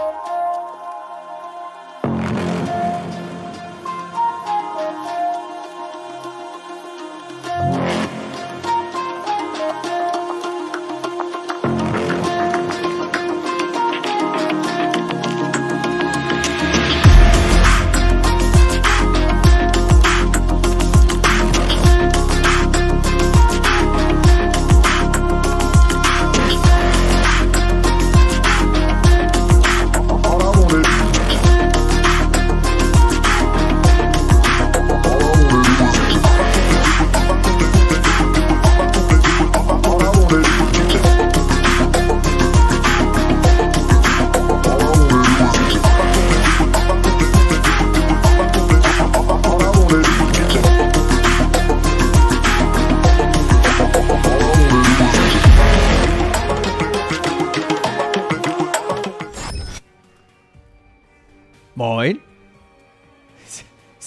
Moin.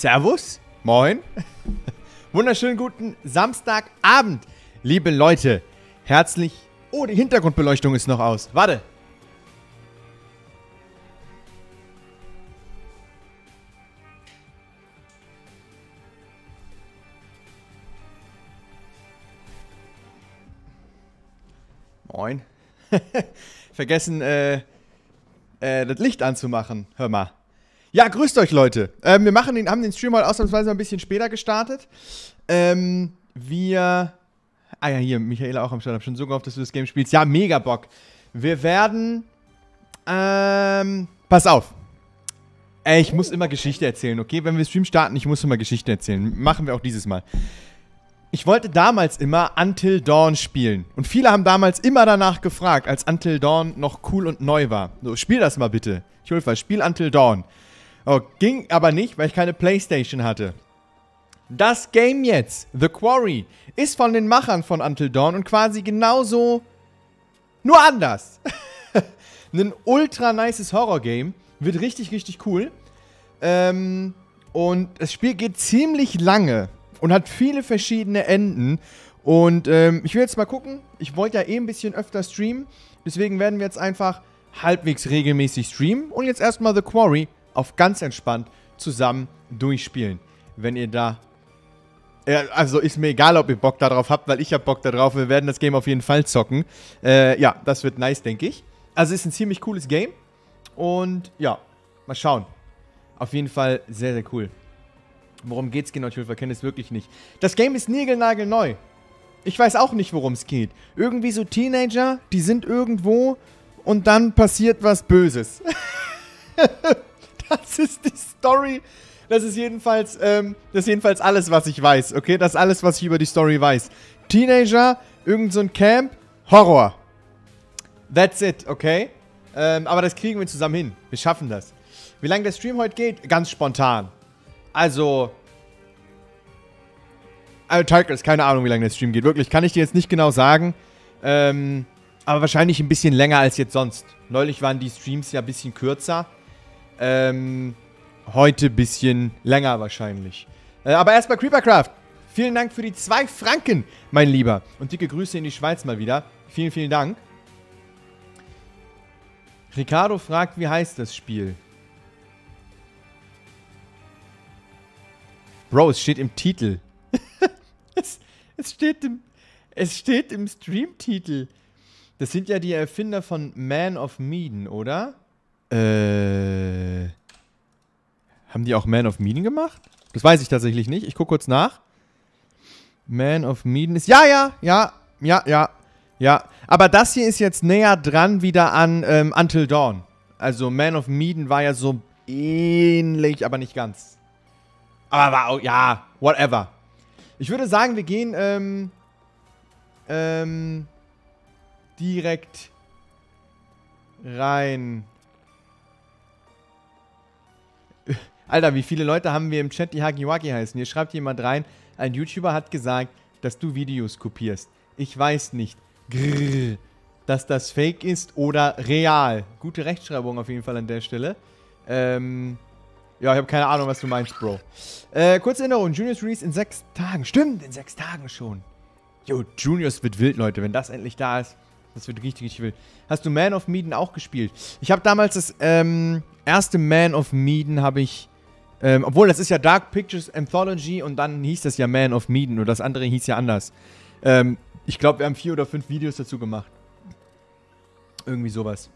Servus. Moin. Wunderschönen guten Samstagabend, liebe Leute. Herzlich. Oh, die Hintergrundbeleuchtung ist noch aus. Warte. Moin. Vergessen, äh, äh, das Licht anzumachen. Hör mal. Ja, grüßt euch, Leute. Ähm, wir machen den, haben den Stream heute ausnahmsweise ein bisschen später gestartet. Ähm, wir. Ah ja, hier, Michaela auch am Start. Hab schon so gehofft, dass du das Game spielst. Ja, mega Bock. Wir werden. Ähm, pass auf. Ey, ich muss immer Geschichte erzählen, okay? Wenn wir Stream starten, ich muss immer Geschichte erzählen. Machen wir auch dieses Mal. Ich wollte damals immer Until Dawn spielen. Und viele haben damals immer danach gefragt, als Until Dawn noch cool und neu war. So, spiel das mal bitte. Ich hol was, spiel Until Dawn. Oh, ging aber nicht, weil ich keine Playstation hatte. Das Game jetzt, The Quarry, ist von den Machern von Until Dawn und quasi genauso, nur anders. Ein ultra nices Horror-Game. Wird richtig, richtig cool. Ähm, und das Spiel geht ziemlich lange und hat viele verschiedene Enden. Und ähm, ich will jetzt mal gucken. Ich wollte ja eh ein bisschen öfter streamen. Deswegen werden wir jetzt einfach halbwegs regelmäßig streamen. Und jetzt erstmal The Quarry auf ganz entspannt zusammen durchspielen. Wenn ihr da. Äh, also ist mir egal, ob ihr Bock darauf habt, weil ich hab Bock darauf. Wir werden das Game auf jeden Fall zocken. Äh, ja, das wird nice, denke ich. Also ist ein ziemlich cooles Game. Und ja, mal schauen. Auf jeden Fall sehr, sehr cool. Worum geht's genau? Ich verkenne es wirklich nicht. Das Game ist niegelnagelneu. Ich weiß auch nicht, worum es geht. Irgendwie so Teenager, die sind irgendwo und dann passiert was Böses. das ist die Story. Das ist jedenfalls, ähm, das ist jedenfalls alles, was ich weiß, okay? Das ist alles, was ich über die Story weiß. Teenager, irgend so ein Camp, Horror. That's it, okay? Ähm, aber das kriegen wir zusammen hin. Wir schaffen das. Wie lange der Stream heute geht? Ganz spontan. Also. Also, Tigers, keine Ahnung, wie lange der Stream geht. Wirklich, kann ich dir jetzt nicht genau sagen. Ähm, aber wahrscheinlich ein bisschen länger als jetzt sonst. Neulich waren die Streams ja ein bisschen kürzer. Ähm, heute ein bisschen länger wahrscheinlich. Äh, aber erstmal Creepercraft. Vielen Dank für die zwei Franken, mein Lieber. Und dicke Grüße in die Schweiz mal wieder. Vielen, vielen Dank. Ricardo fragt, wie heißt das Spiel? Bro, es steht im Titel. es, es, steht im, es steht im Streamtitel. Das sind ja die Erfinder von Man of Medan, oder? Äh. Haben die auch Man of Medan gemacht? Das weiß ich tatsächlich nicht. Ich gucke kurz nach. Man of Medan ist. Ja, ja, ja, ja, ja. Ja. Aber das hier ist jetzt näher dran wieder an ähm, Until Dawn. Also Man of Medan war ja so ähnlich, aber nicht ganz. Aber war auch, ja, whatever. Ich würde sagen, wir gehen ähm, ähm, direkt rein. Alter, wie viele Leute haben wir im Chat, die Hagiwagi heißen? Hier schreibt jemand rein, ein YouTuber hat gesagt, dass du Videos kopierst. Ich weiß nicht. Grrr, dass das Fake ist oder real. Gute Rechtschreibung auf jeden Fall an der Stelle. Ähm, ja, ich habe keine Ahnung, was du meinst, Bro. Äh, kurze Erinnerung, Juniors Release in sechs Tagen. Stimmt, in sechs Tagen schon. Jo, Juniors wird wild, Leute. Wenn das endlich da ist, Das wird richtig, richtig wild. Hast du Man of Medan auch gespielt? Ich habe damals das ähm, erste Man of Medan habe ich, ähm, obwohl das ist ja Dark Pictures Anthology und dann hieß das ja Man of Medan und das andere hieß ja anders. Ähm, ich glaube, wir haben vier oder fünf Videos dazu gemacht. Irgendwie sowas.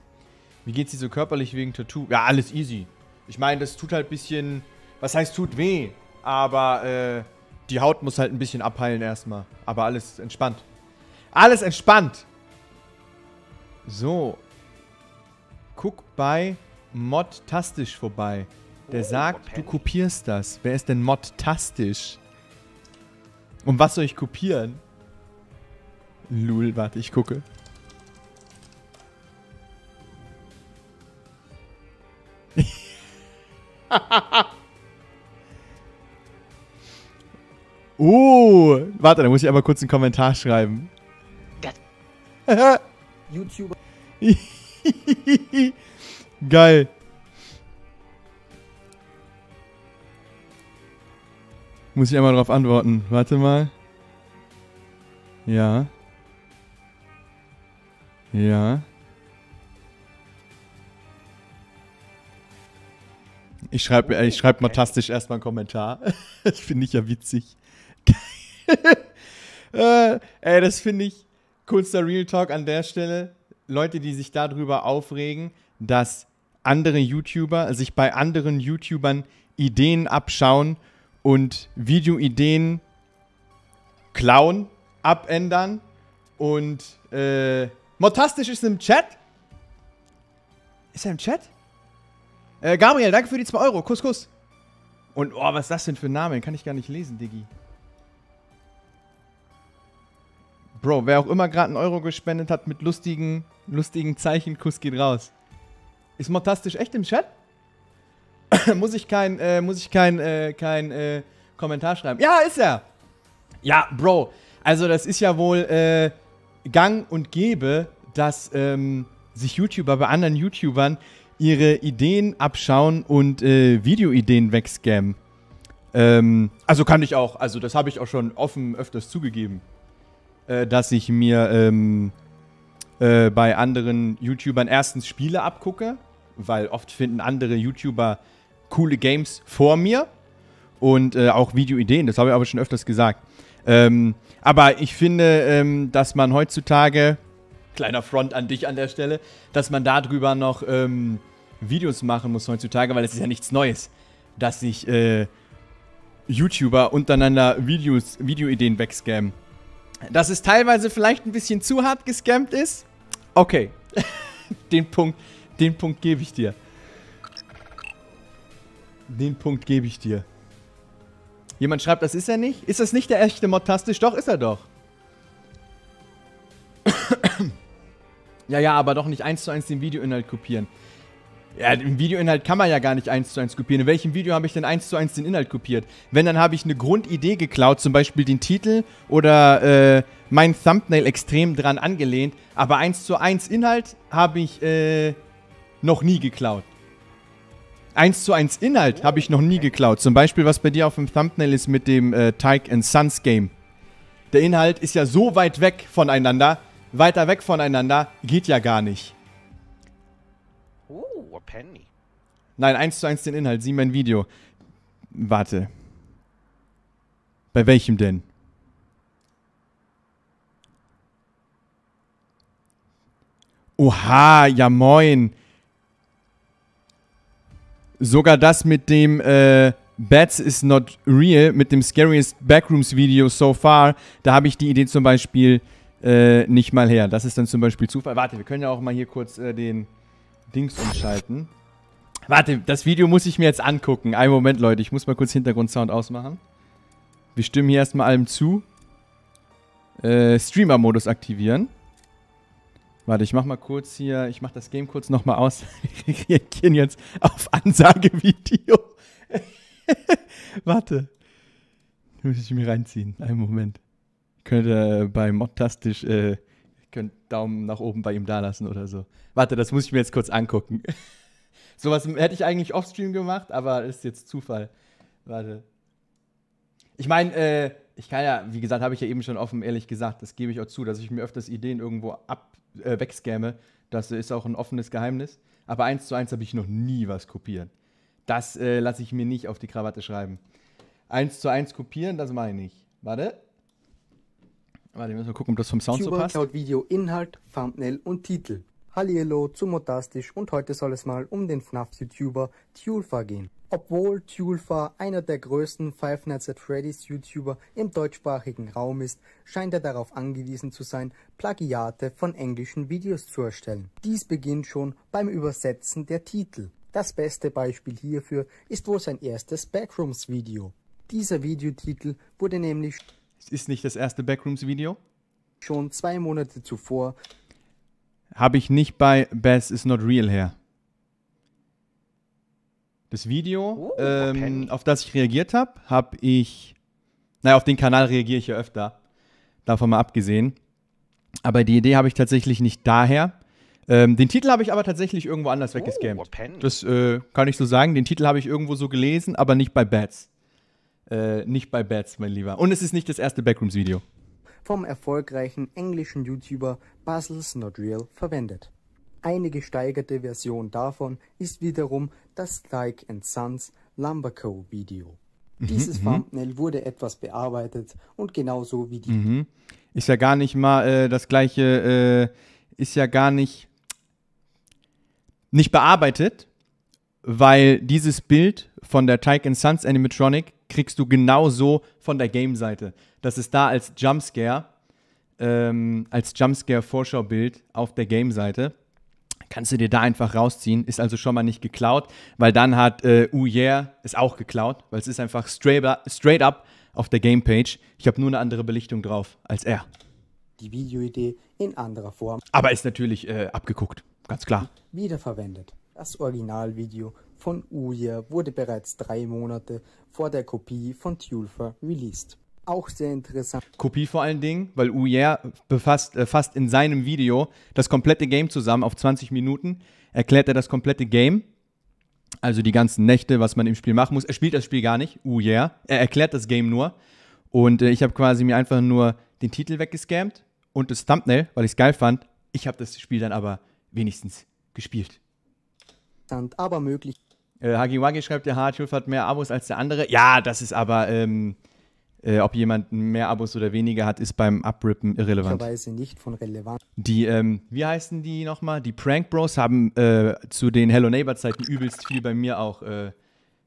Wie geht's dir so körperlich wegen Tattoo? Ja, alles easy. Ich meine, das tut halt ein bisschen, was heißt tut weh, aber äh, die Haut muss halt ein bisschen abheilen erstmal. Aber alles entspannt. Alles entspannt. So. Guck bei Mod-Tastisch vorbei. Der sagt, du kopierst das. Wer ist denn Mod-Tastisch? Und was soll ich kopieren? Lul, warte, ich gucke. Oh, warte, da muss ich aber kurz einen Kommentar schreiben. YouTuber. Geil. Muss ich einmal drauf antworten. Warte mal. Ja. Ja. Ich schreibe ich schreib mal tastisch erstmal einen Kommentar. Das finde ich ja witzig. äh, ey, das finde ich kurzer Real Talk an der Stelle. Leute, die sich darüber aufregen, dass andere YouTuber sich bei anderen YouTubern Ideen abschauen und Videoideen klauen, abändern und äh, Motastisch ist im Chat. Ist er im Chat? Äh, Gabriel, danke für die 2 Euro. Kuss, Kuss. Und, oh, was ist das denn für ein Name? Kann ich gar nicht lesen, Diggi. Bro, wer auch immer gerade einen Euro gespendet hat mit lustigen, lustigen Zeichen, Kuss geht raus. Ist Motastisch echt im Chat? muss ich kein, äh, muss ich kein, äh, kein äh, Kommentar schreiben? Ja, ist er. Ja, Bro. Also das ist ja wohl äh, Gang und Gäbe, dass ähm, sich YouTuber bei anderen YouTubern ihre Ideen abschauen und äh, Videoideen wegscammen. Ähm, also kann ich auch, also das habe ich auch schon offen öfters zugegeben, äh, dass ich mir ähm, äh, bei anderen YouTubern erstens Spiele abgucke, weil oft finden andere YouTuber coole Games vor mir und äh, auch Videoideen, das habe ich aber schon öfters gesagt. Ähm, aber ich finde, ähm, dass man heutzutage, kleiner Front an dich an der Stelle, dass man darüber noch ähm, Videos machen muss heutzutage, weil es ist ja nichts Neues, dass sich äh, YouTuber untereinander Videos, Videoideen wegscammen. Dass es teilweise vielleicht ein bisschen zu hart gescammt ist, okay. den Punkt, den Punkt gebe ich dir. Den Punkt gebe ich dir. Jemand schreibt, das ist er nicht. Ist das nicht der echte Motastisch? Doch, ist er doch. ja, ja, aber doch nicht eins zu eins den Videoinhalt kopieren. Ja, den Videoinhalt kann man ja gar nicht eins zu eins kopieren. In welchem Video habe ich denn eins zu eins den Inhalt kopiert? Wenn, dann habe ich eine Grundidee geklaut, zum Beispiel den Titel oder äh, mein Thumbnail extrem dran angelehnt. Aber eins zu eins Inhalt habe ich äh, noch nie geklaut. 1 zu 1 Inhalt habe ich noch nie geklaut. Zum Beispiel, was bei dir auf dem Thumbnail ist mit dem äh, Tyke and Sons Game. Der Inhalt ist ja so weit weg voneinander. Weiter weg voneinander geht ja gar nicht. Oh, a penny. Nein, 1 zu 1 den Inhalt. Sieh mein Video. Warte. Bei welchem denn? Oha, ja moin. Sogar das mit dem äh, Bats is not real, mit dem Scariest Backrooms Video so far, da habe ich die Idee zum Beispiel äh, nicht mal her. Das ist dann zum Beispiel Zufall. Warte, wir können ja auch mal hier kurz äh, den Dings umschalten. Warte, das Video muss ich mir jetzt angucken. Einen Moment, Leute, ich muss mal kurz Hintergrundsound ausmachen. Wir stimmen hier erstmal allem zu. Äh, Streamer-Modus aktivieren. Warte, ich mach mal kurz hier, ich mach das Game kurz nochmal aus. Wir reagieren jetzt auf Ansagevideo. Warte. Muss ich mir reinziehen. Einen Moment. Könnt ihr äh, bei Modtastisch, äh, könnt Daumen nach oben bei ihm dalassen oder so. Warte, das muss ich mir jetzt kurz angucken. Sowas hätte ich eigentlich offstream gemacht, aber ist jetzt Zufall. Warte. Ich meine, äh, ich kann ja, wie gesagt, habe ich ja eben schon offen ehrlich gesagt, das gebe ich auch zu, dass ich mir öfters Ideen irgendwo ab, äh, wegscamme. Das ist auch ein offenes Geheimnis. Aber eins zu eins habe ich noch nie was kopiert. Das äh, lasse ich mir nicht auf die Krawatte schreiben. Eins zu eins kopieren, das mache ich. Warte. Warte, wir müssen mal gucken, ob das vom Sound so passt. Cloud Video Inhalt, Thumbnail und Titel. Hallihallo zu Modastisch und heute soll es mal um den FNAF-YouTuber Tulfa gehen. Obwohl Tulfa einer der größten Five Nights at Freddy's YouTuber im deutschsprachigen Raum ist, scheint er darauf angewiesen zu sein, Plagiate von englischen Videos zu erstellen. Dies beginnt schon beim Übersetzen der Titel. Das beste Beispiel hierfür ist wohl sein erstes Backrooms-Video. Dieser Videotitel wurde nämlich es ist nicht das erste Backrooms-Video. Schon zwei Monate zuvor. Habe ich nicht bei Bass is Not Real her. Das Video, oh, ähm, auf das ich reagiert habe, habe ich. Naja, auf den Kanal reagiere ich ja öfter. Davon mal abgesehen. Aber die Idee habe ich tatsächlich nicht daher. Ähm, den Titel habe ich aber tatsächlich irgendwo anders oh, weggescampt. Das äh, kann ich so sagen. Den Titel habe ich irgendwo so gelesen, aber nicht bei Bats. Äh, nicht bei Bats, mein Lieber. Und es ist nicht das erste Backrooms-Video. Vom erfolgreichen englischen YouTuber Basil's Not Real verwendet. Eine gesteigerte Version davon ist wiederum das Like and Sons Lumberco Video. Mhm, Dieses mhm, Thumbnail wurde etwas bearbeitet und genauso wie die. Mhm. Ist ja gar nicht mal äh, das gleiche, äh, ist ja gar nicht, nicht bearbeitet, weil dieses Bild von der Tyke Sons Animatronic kriegst du genauso von der Game-Seite. Das ist da als Jumpscare, ähm, als Jumpscare-Vorschaubild auf der Game-Seite. Kannst du dir da einfach rausziehen, ist also schon mal nicht geklaut, weil dann hat äh, Oh Yeah es auch geklaut, weil es ist einfach straight up, straight up auf der Gamepage. Ich habe nur eine andere Belichtung drauf als er. Die Videoidee in anderer Form. Aber ist natürlich äh, abgeguckt, ganz klar. Wiederverwendet. Das Originalvideo von Uya wurde bereits drei Monate vor der Kopie von Tulfa released. Auch sehr interessant. Kopie vor allen Dingen, weil Uyer befasst äh, fasst in seinem Video das komplette Game zusammen auf 20 Minuten. Erklärt er das komplette Game, also die ganzen Nächte, was man im Spiel machen muss. Er spielt das Spiel gar nicht, Uyer. Er erklärt das Game nur. Und äh, ich habe quasi mir einfach nur den Titel weggescammt und das Thumbnail, weil ich es geil fand. Ich habe das Spiel dann aber wenigstens gespielt aber möglich. Äh, Hagiwagi schreibt, der Hardtulf hat mehr Abos als der andere. Ja, das ist aber, ähm, äh, ob jemand mehr Abos oder weniger hat, ist beim Abrippen irrelevant. nicht von relevant. Die, ähm, wie heißen die nochmal? Die Prank Bros haben äh, zu den Hello Neighbor Zeiten übelst viel bei mir auch äh,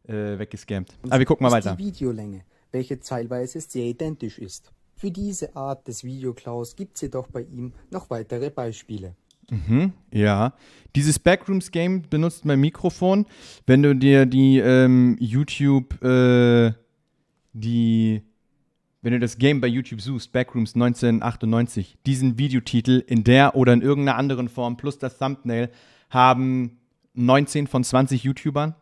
äh, weggescampt. Aber wir gucken mal weiter. Die Videolänge, welche teilweise sehr identisch ist. Für diese Art des Videoklaus gibt es jedoch bei ihm noch weitere Beispiele. Mhm, ja. Dieses Backrooms-Game benutzt mein Mikrofon. Wenn du dir die ähm, YouTube, äh, die, wenn du das Game bei YouTube suchst, Backrooms 1998, diesen Videotitel in der oder in irgendeiner anderen Form plus das Thumbnail haben 19 von 20 YouTubern.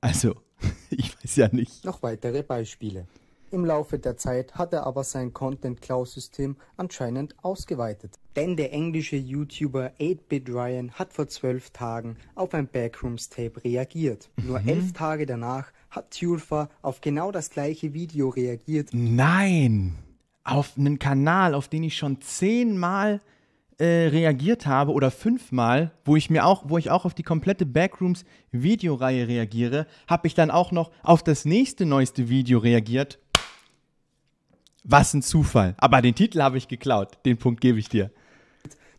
Also, ich weiß ja nicht. Noch weitere Beispiele. Im Laufe der Zeit hat er aber sein Content-Cloud-System anscheinend ausgeweitet. Denn der englische YouTuber 8-Bit Ryan hat vor zwölf Tagen auf ein Backrooms-Tape reagiert. Nur mhm. elf Tage danach hat Tulfa auf genau das gleiche Video reagiert. Nein! Auf einen Kanal, auf den ich schon zehnmal äh, reagiert habe oder fünfmal, wo ich mir auch, wo ich auch auf die komplette Backrooms Videoreihe reagiere, habe ich dann auch noch auf das nächste neueste Video reagiert was ein Zufall. Aber den Titel habe ich geklaut. Den Punkt gebe ich dir.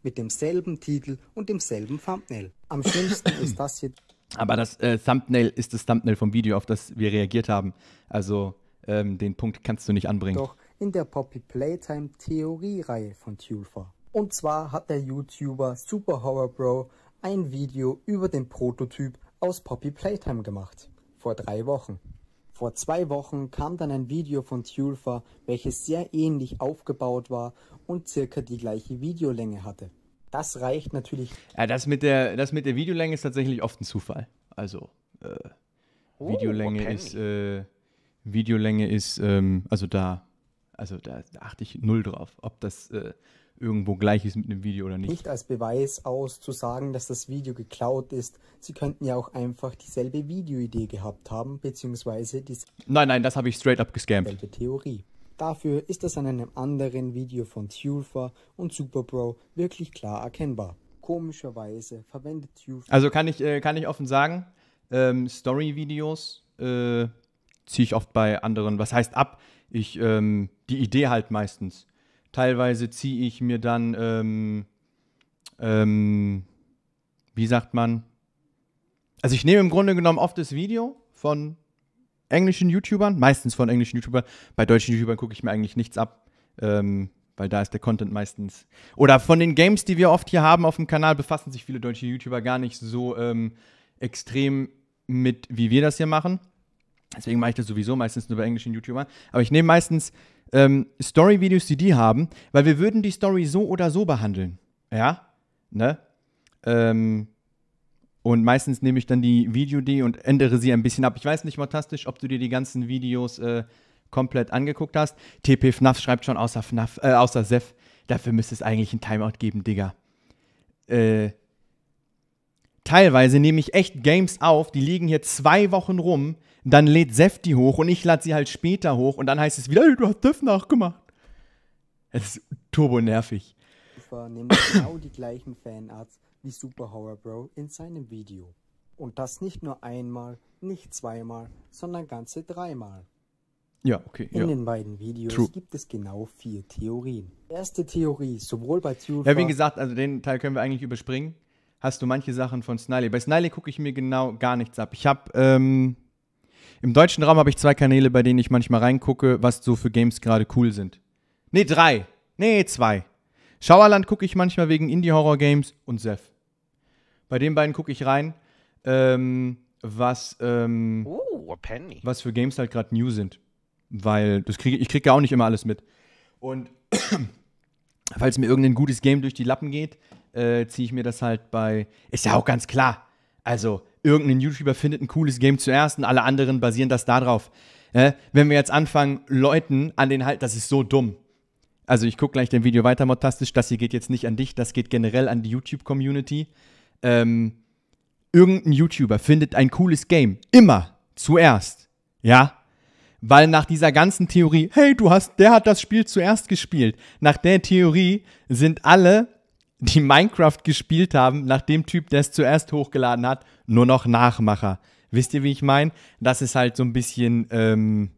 Mit demselben Titel und demselben Thumbnail. Am schlimmsten ist das hier. Aber das äh, Thumbnail ist das Thumbnail vom Video, auf das wir reagiert haben. Also ähm, den Punkt kannst du nicht anbringen. Doch in der Poppy Playtime Theorie-Reihe von Tulfa. Und zwar hat der YouTuber Super Horror Bro ein Video über den Prototyp aus Poppy Playtime gemacht. Vor drei Wochen. Vor zwei Wochen kam dann ein Video von Tulfa, welches sehr ähnlich aufgebaut war und circa die gleiche Videolänge hatte. Das reicht natürlich. Ja, das mit der, das mit der Videolänge ist tatsächlich oft ein Zufall. Also, äh, oh, Videolänge okay. ist, äh, Videolänge ist, ähm, also da, also da, da, achte ich null drauf, ob das äh, irgendwo gleich ist mit einem Video oder nicht. Nicht als Beweis aus zu sagen, dass das Video geklaut ist. Sie könnten ja auch einfach dieselbe Videoidee gehabt haben, beziehungsweise die Nein, nein, das habe ich straight up gescampt. Theorie. Dafür ist das an einem anderen Video von Tulfa und Superbro wirklich klar erkennbar. Komischerweise verwendet Tulfa. Also kann ich, äh, kann ich offen sagen, ähm, Story-Videos äh, ziehe ich oft bei anderen, was heißt ab? Ich, ähm, die Idee halt meistens. Teilweise ziehe ich mir dann, ähm, ähm, wie sagt man? Also ich nehme im Grunde genommen oft das Video von englischen YouTubern, meistens von englischen YouTubern. Bei deutschen YouTubern gucke ich mir eigentlich nichts ab, ähm, weil da ist der Content meistens. Oder von den Games, die wir oft hier haben auf dem Kanal, befassen sich viele deutsche YouTuber gar nicht so ähm, extrem mit, wie wir das hier machen. Deswegen mache ich das sowieso meistens nur bei englischen YouTubern. Aber ich nehme meistens ähm, Story-Videos, die die haben, weil wir würden die Story so oder so behandeln. Ja? Ne? Ähm, und meistens nehme ich dann die Video-D und ändere sie ein bisschen ab. Ich weiß nicht, Mortastisch, ob du dir die ganzen Videos äh, komplett angeguckt hast. TP FNAF schreibt schon außer FNAF, äh, außer Sef. Dafür müsste es eigentlich ein Timeout geben, Digga. Äh, teilweise nehme ich echt Games auf, die liegen hier zwei Wochen rum, dann lädt Sef die hoch und ich lade sie halt später hoch und dann heißt es wieder, hey, du hast Sef nachgemacht. Es ist turbo nervig. Nimmt genau die gleichen Fanarts wie Super Horror Bro in seinem Video. Und das nicht nur einmal, nicht zweimal, sondern ganze dreimal. Ja, okay. In ja. den beiden Videos True. gibt es genau vier Theorien. Erste Theorie, sowohl bei Tune Ja, wie gesagt, also den Teil können wir eigentlich überspringen. Hast du manche Sachen von Sniley. Bei Sniley gucke ich mir genau gar nichts ab. Ich habe ähm, im deutschen Raum habe ich zwei Kanäle, bei denen ich manchmal reingucke, was so für Games gerade cool sind. Nee, drei. Nee, zwei. Schauerland gucke ich manchmal wegen Indie-Horror-Games und Seth. Bei den beiden gucke ich rein, ähm, was, ähm, penny. was für Games halt gerade new sind. Weil das kriege ich kriege ja auch nicht immer alles mit. Und falls mir irgendein gutes Game durch die Lappen geht, äh, ziehe ich mir das halt bei. Ist ja auch ganz klar. Also, irgendein YouTuber findet ein cooles Game zuerst und alle anderen basieren das darauf. Äh, wenn wir jetzt anfangen, Leuten an den halt, das ist so dumm. Also, ich gucke gleich dein Video weiter, Motastisch. Das hier geht jetzt nicht an dich, das geht generell an die YouTube-Community. Ähm, irgendein YouTuber findet ein cooles Game. Immer zuerst. Ja? Weil nach dieser ganzen Theorie, hey, du hast, der hat das Spiel zuerst gespielt. Nach der Theorie sind alle, die Minecraft gespielt haben, nach dem Typ, der es zuerst hochgeladen hat, nur noch Nachmacher. Wisst ihr, wie ich meine? Das ist halt so ein bisschen ähm,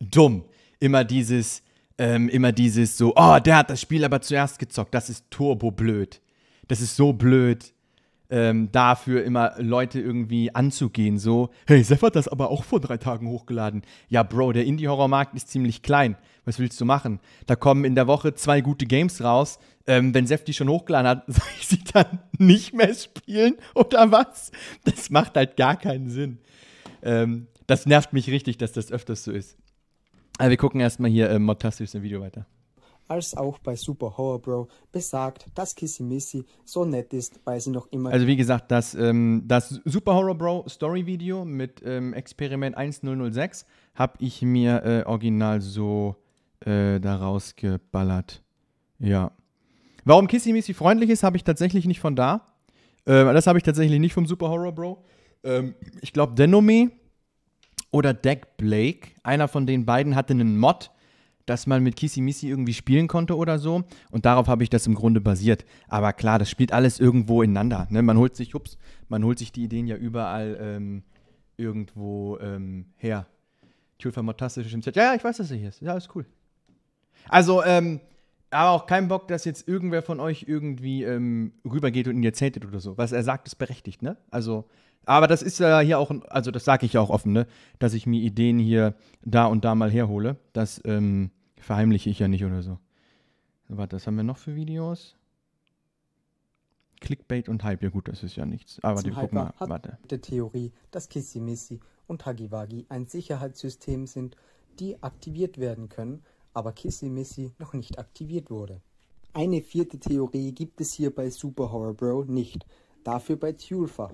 dumm. Immer dieses, ähm, immer dieses so, oh, der hat das Spiel aber zuerst gezockt. Das ist turbo blöd. Das ist so blöd ähm, dafür immer Leute irgendwie anzugehen. So, hey, Seth hat das aber auch vor drei Tagen hochgeladen. Ja, Bro, der Indie-Horror-Markt ist ziemlich klein. Was willst du machen? Da kommen in der Woche zwei gute Games raus. Ähm, wenn Seth die schon hochgeladen hat, soll ich sie dann nicht mehr spielen oder was? Das macht halt gar keinen Sinn. Ähm, das nervt mich richtig, dass das öfters so ist. Aber wir gucken erstmal hier ähm, Modtastisch im Video weiter. als auch bei Super Horror Bro besagt, dass Kissy Missy so nett ist, weil sie noch immer Also wie gesagt, das, ähm, das Super Horror Bro Story Video mit ähm, Experiment 1006 habe ich mir äh, original so äh, daraus geballert. Ja. Warum Kissy Missy freundlich ist, habe ich tatsächlich nicht von da. Äh, das habe ich tatsächlich nicht vom Super Horror Bro. Ähm, ich glaube, Denome oder Deck Blake, einer von den beiden hatte einen Mod, dass man mit Kissy Missy irgendwie spielen konnte oder so. Und darauf habe ich das im Grunde basiert. Aber klar, das spielt alles irgendwo ineinander. Ne? Man holt sich, ups, man holt sich die Ideen ja überall ähm, irgendwo ähm, her. Tulfa Motastisch im Chat. Ja, ja, ich weiß, dass er hier ist. Ja, ist cool. Also, ähm, aber auch kein Bock, dass jetzt irgendwer von euch irgendwie ähm, rübergeht und ihn hatet oder so. Was er sagt, ist berechtigt, ne? Also, aber das ist ja hier auch, also das sage ich ja auch offen, ne? Dass ich mir Ideen hier da und da mal herhole. Das ähm, verheimliche ich ja nicht oder so. Warte, was haben wir noch für Videos? Clickbait und Hype, ja gut, das ist ja nichts. Aber die Zum gucken mal, warte. die Theorie, dass Kissy Missy und Hagiwagi ein Sicherheitssystem sind, die aktiviert werden können, aber Kissy Missy noch nicht aktiviert wurde. Eine vierte Theorie gibt es hier bei Super Horror Bro nicht, dafür bei Tulfa.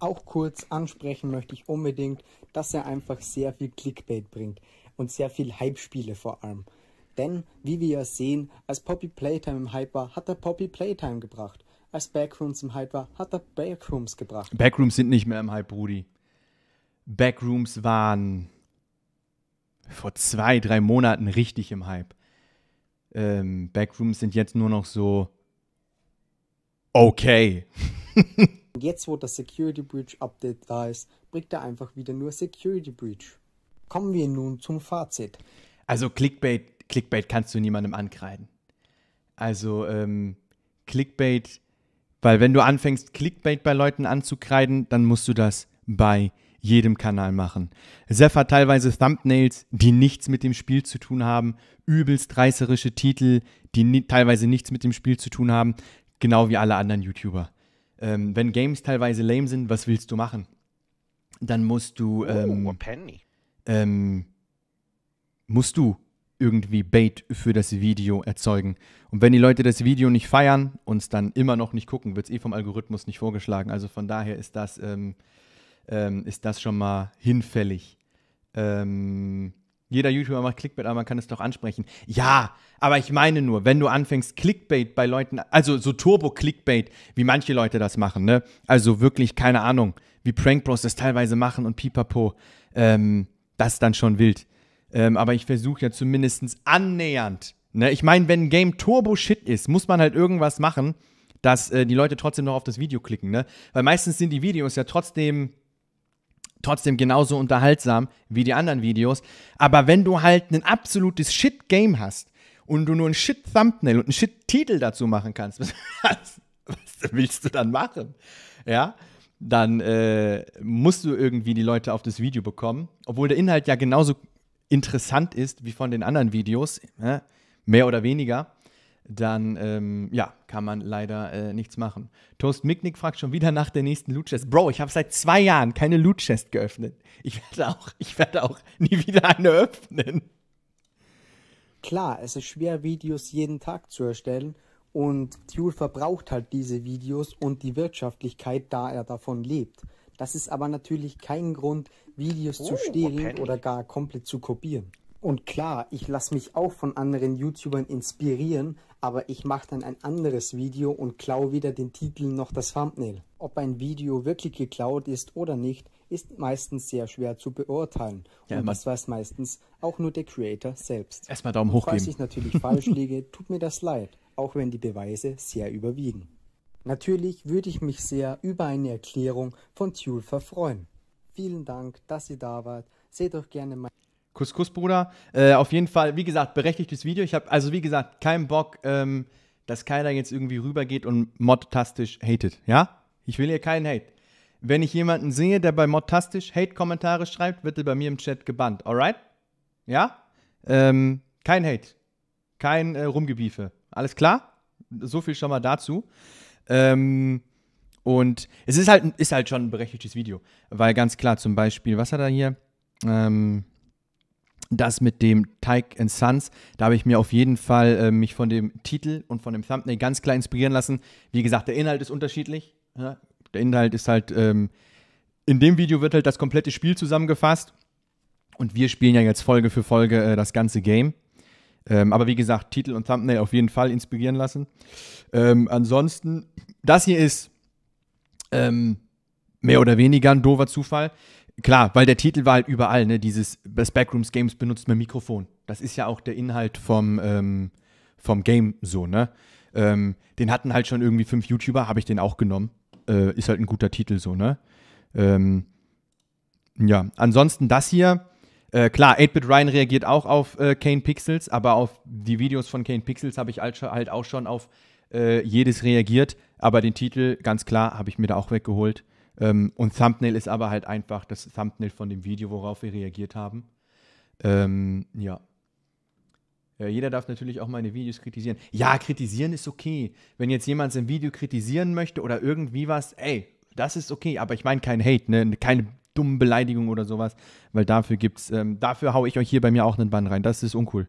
Auch kurz ansprechen möchte ich unbedingt, dass er einfach sehr viel Clickbait bringt und sehr viel Hype-Spiele vor allem. Denn, wie wir ja sehen, als Poppy Playtime im Hype war, hat er Poppy Playtime gebracht. Als Backrooms im Hype war, hat er Backrooms gebracht. Backrooms sind nicht mehr im Hype, Brudi. Backrooms waren vor zwei, drei Monaten richtig im Hype. Ähm, Backrooms sind jetzt nur noch so okay. Jetzt, wo das Security Breach Update da ist, bringt er einfach wieder nur Security Breach. Kommen wir nun zum Fazit. Also Clickbait, Clickbait kannst du niemandem ankreiden. Also ähm, Clickbait, weil wenn du anfängst, Clickbait bei Leuten anzukreiden, dann musst du das bei jedem Kanal machen. Seth hat teilweise Thumbnails, die nichts mit dem Spiel zu tun haben, übelst reißerische Titel, die ni teilweise nichts mit dem Spiel zu tun haben, genau wie alle anderen YouTuber. Ähm, wenn Games teilweise lame sind, was willst du machen? Dann musst du ähm, oh, Penny. ähm, musst du irgendwie Bait für das Video erzeugen. Und wenn die Leute das Video nicht feiern und es dann immer noch nicht gucken, wird es eh vom Algorithmus nicht vorgeschlagen. Also von daher ist das, ähm, ähm, ist das schon mal hinfällig. Ähm, jeder YouTuber macht Clickbait, aber man kann es doch ansprechen. Ja, aber ich meine nur, wenn du anfängst, Clickbait bei Leuten, also so Turbo-Clickbait, wie manche Leute das machen, ne? Also wirklich, keine Ahnung, wie Prank Bros das teilweise machen und pipapo, ähm, das ist dann schon wild. Ähm, aber ich versuche ja zumindest annähernd. Ne? Ich meine, wenn ein Game Turbo-Shit ist, muss man halt irgendwas machen, dass äh, die Leute trotzdem noch auf das Video klicken. Ne? Weil meistens sind die Videos ja trotzdem trotzdem genauso unterhaltsam wie die anderen Videos. Aber wenn du halt ein absolutes Shit-Game hast und du nur ein Shit-Thumbnail und ein Shit-Titel dazu machen kannst, was, was, willst du dann machen? Ja, dann äh, musst du irgendwie die Leute auf das Video bekommen, obwohl der Inhalt ja genauso interessant ist wie von den anderen Videos, äh, mehr oder weniger dann ähm, ja, kann man leider äh, nichts machen. Toast Micknick fragt schon wieder nach der nächsten Loot Chest. Bro, ich habe seit zwei Jahren keine Loot Chest geöffnet. Ich werde auch, ich werde auch nie wieder eine öffnen. Klar, es ist schwer, Videos jeden Tag zu erstellen und Tule verbraucht halt diese Videos und die Wirtschaftlichkeit, da er davon lebt. Das ist aber natürlich kein Grund, Videos Oh, zu stehlen oder gar komplett zu kopieren. Und klar, ich lasse mich auch von anderen YouTubern inspirieren, aber ich mache dann ein anderes Video und klau weder den Titel noch das Thumbnail. Ob ein Video wirklich geklaut ist oder nicht, ist meistens sehr schwer zu beurteilen. Ja, und das weiß meistens auch nur der Creator selbst. Erstmal Daumen hoch Falls geben. ich natürlich falsch liege, tut mir das leid, auch wenn die Beweise sehr überwiegen. Natürlich würde ich mich sehr über eine Erklärung von Tulfer freuen. Vielen Dank, dass ihr da wart. Seht doch gerne mein Kuss, Kuss, Bruder. Äh, auf jeden Fall, wie gesagt, berechtigtes Video. Ich habe, also wie gesagt, keinen Bock, ähm, dass keiner jetzt irgendwie rübergeht und modtastisch hatet, ja? Ich will hier keinen Hate. Wenn ich jemanden sehe, der bei modtastisch Hate-Kommentare schreibt, wird er bei mir im Chat gebannt, alright? Ja? Ähm, kein Hate. Kein äh, Rumgebiefe. Alles klar? So viel schon mal dazu. Ähm, und es ist halt, ist halt schon ein berechtigtes Video. Weil ganz klar, zum Beispiel, was hat er hier? Ähm, das mit dem Tyke and Sons, da habe ich mir auf jeden Fall äh, mich von dem Titel und von dem Thumbnail ganz klar inspirieren lassen. Wie gesagt, der Inhalt ist unterschiedlich. Ja? Der Inhalt ist halt, ähm, in dem Video wird halt das komplette Spiel zusammengefasst. Und wir spielen ja jetzt Folge für Folge äh, das ganze Game. Ähm, aber wie gesagt, Titel und Thumbnail auf jeden Fall inspirieren lassen. Ähm, ansonsten, das hier ist ähm, mehr oder weniger ein doofer Zufall. Klar, weil der Titel war halt überall, ne? Dieses das Backrooms Games benutzt mein Mikrofon. Das ist ja auch der Inhalt vom, ähm, vom Game so, ne? Ähm, den hatten halt schon irgendwie fünf YouTuber, habe ich den auch genommen. Äh, ist halt ein guter Titel so, ne? Ähm, ja, ansonsten das hier. Äh, klar, 8-Bit Ryan reagiert auch auf äh, Kane Pixels, aber auf die Videos von Kane Pixels habe ich halt, halt auch schon auf äh, jedes reagiert. Aber den Titel, ganz klar, habe ich mir da auch weggeholt. Ähm, und Thumbnail ist aber halt einfach das Thumbnail von dem Video, worauf wir reagiert haben. Ähm, ja. Äh, jeder darf natürlich auch meine Videos kritisieren. Ja, kritisieren ist okay. Wenn jetzt jemand sein Video kritisieren möchte oder irgendwie was, ey, das ist okay. Aber ich meine kein Hate, ne? keine dummen Beleidigungen oder sowas. Weil dafür gibt's, ähm, dafür haue ich euch hier bei mir auch einen Bann rein. Das ist uncool.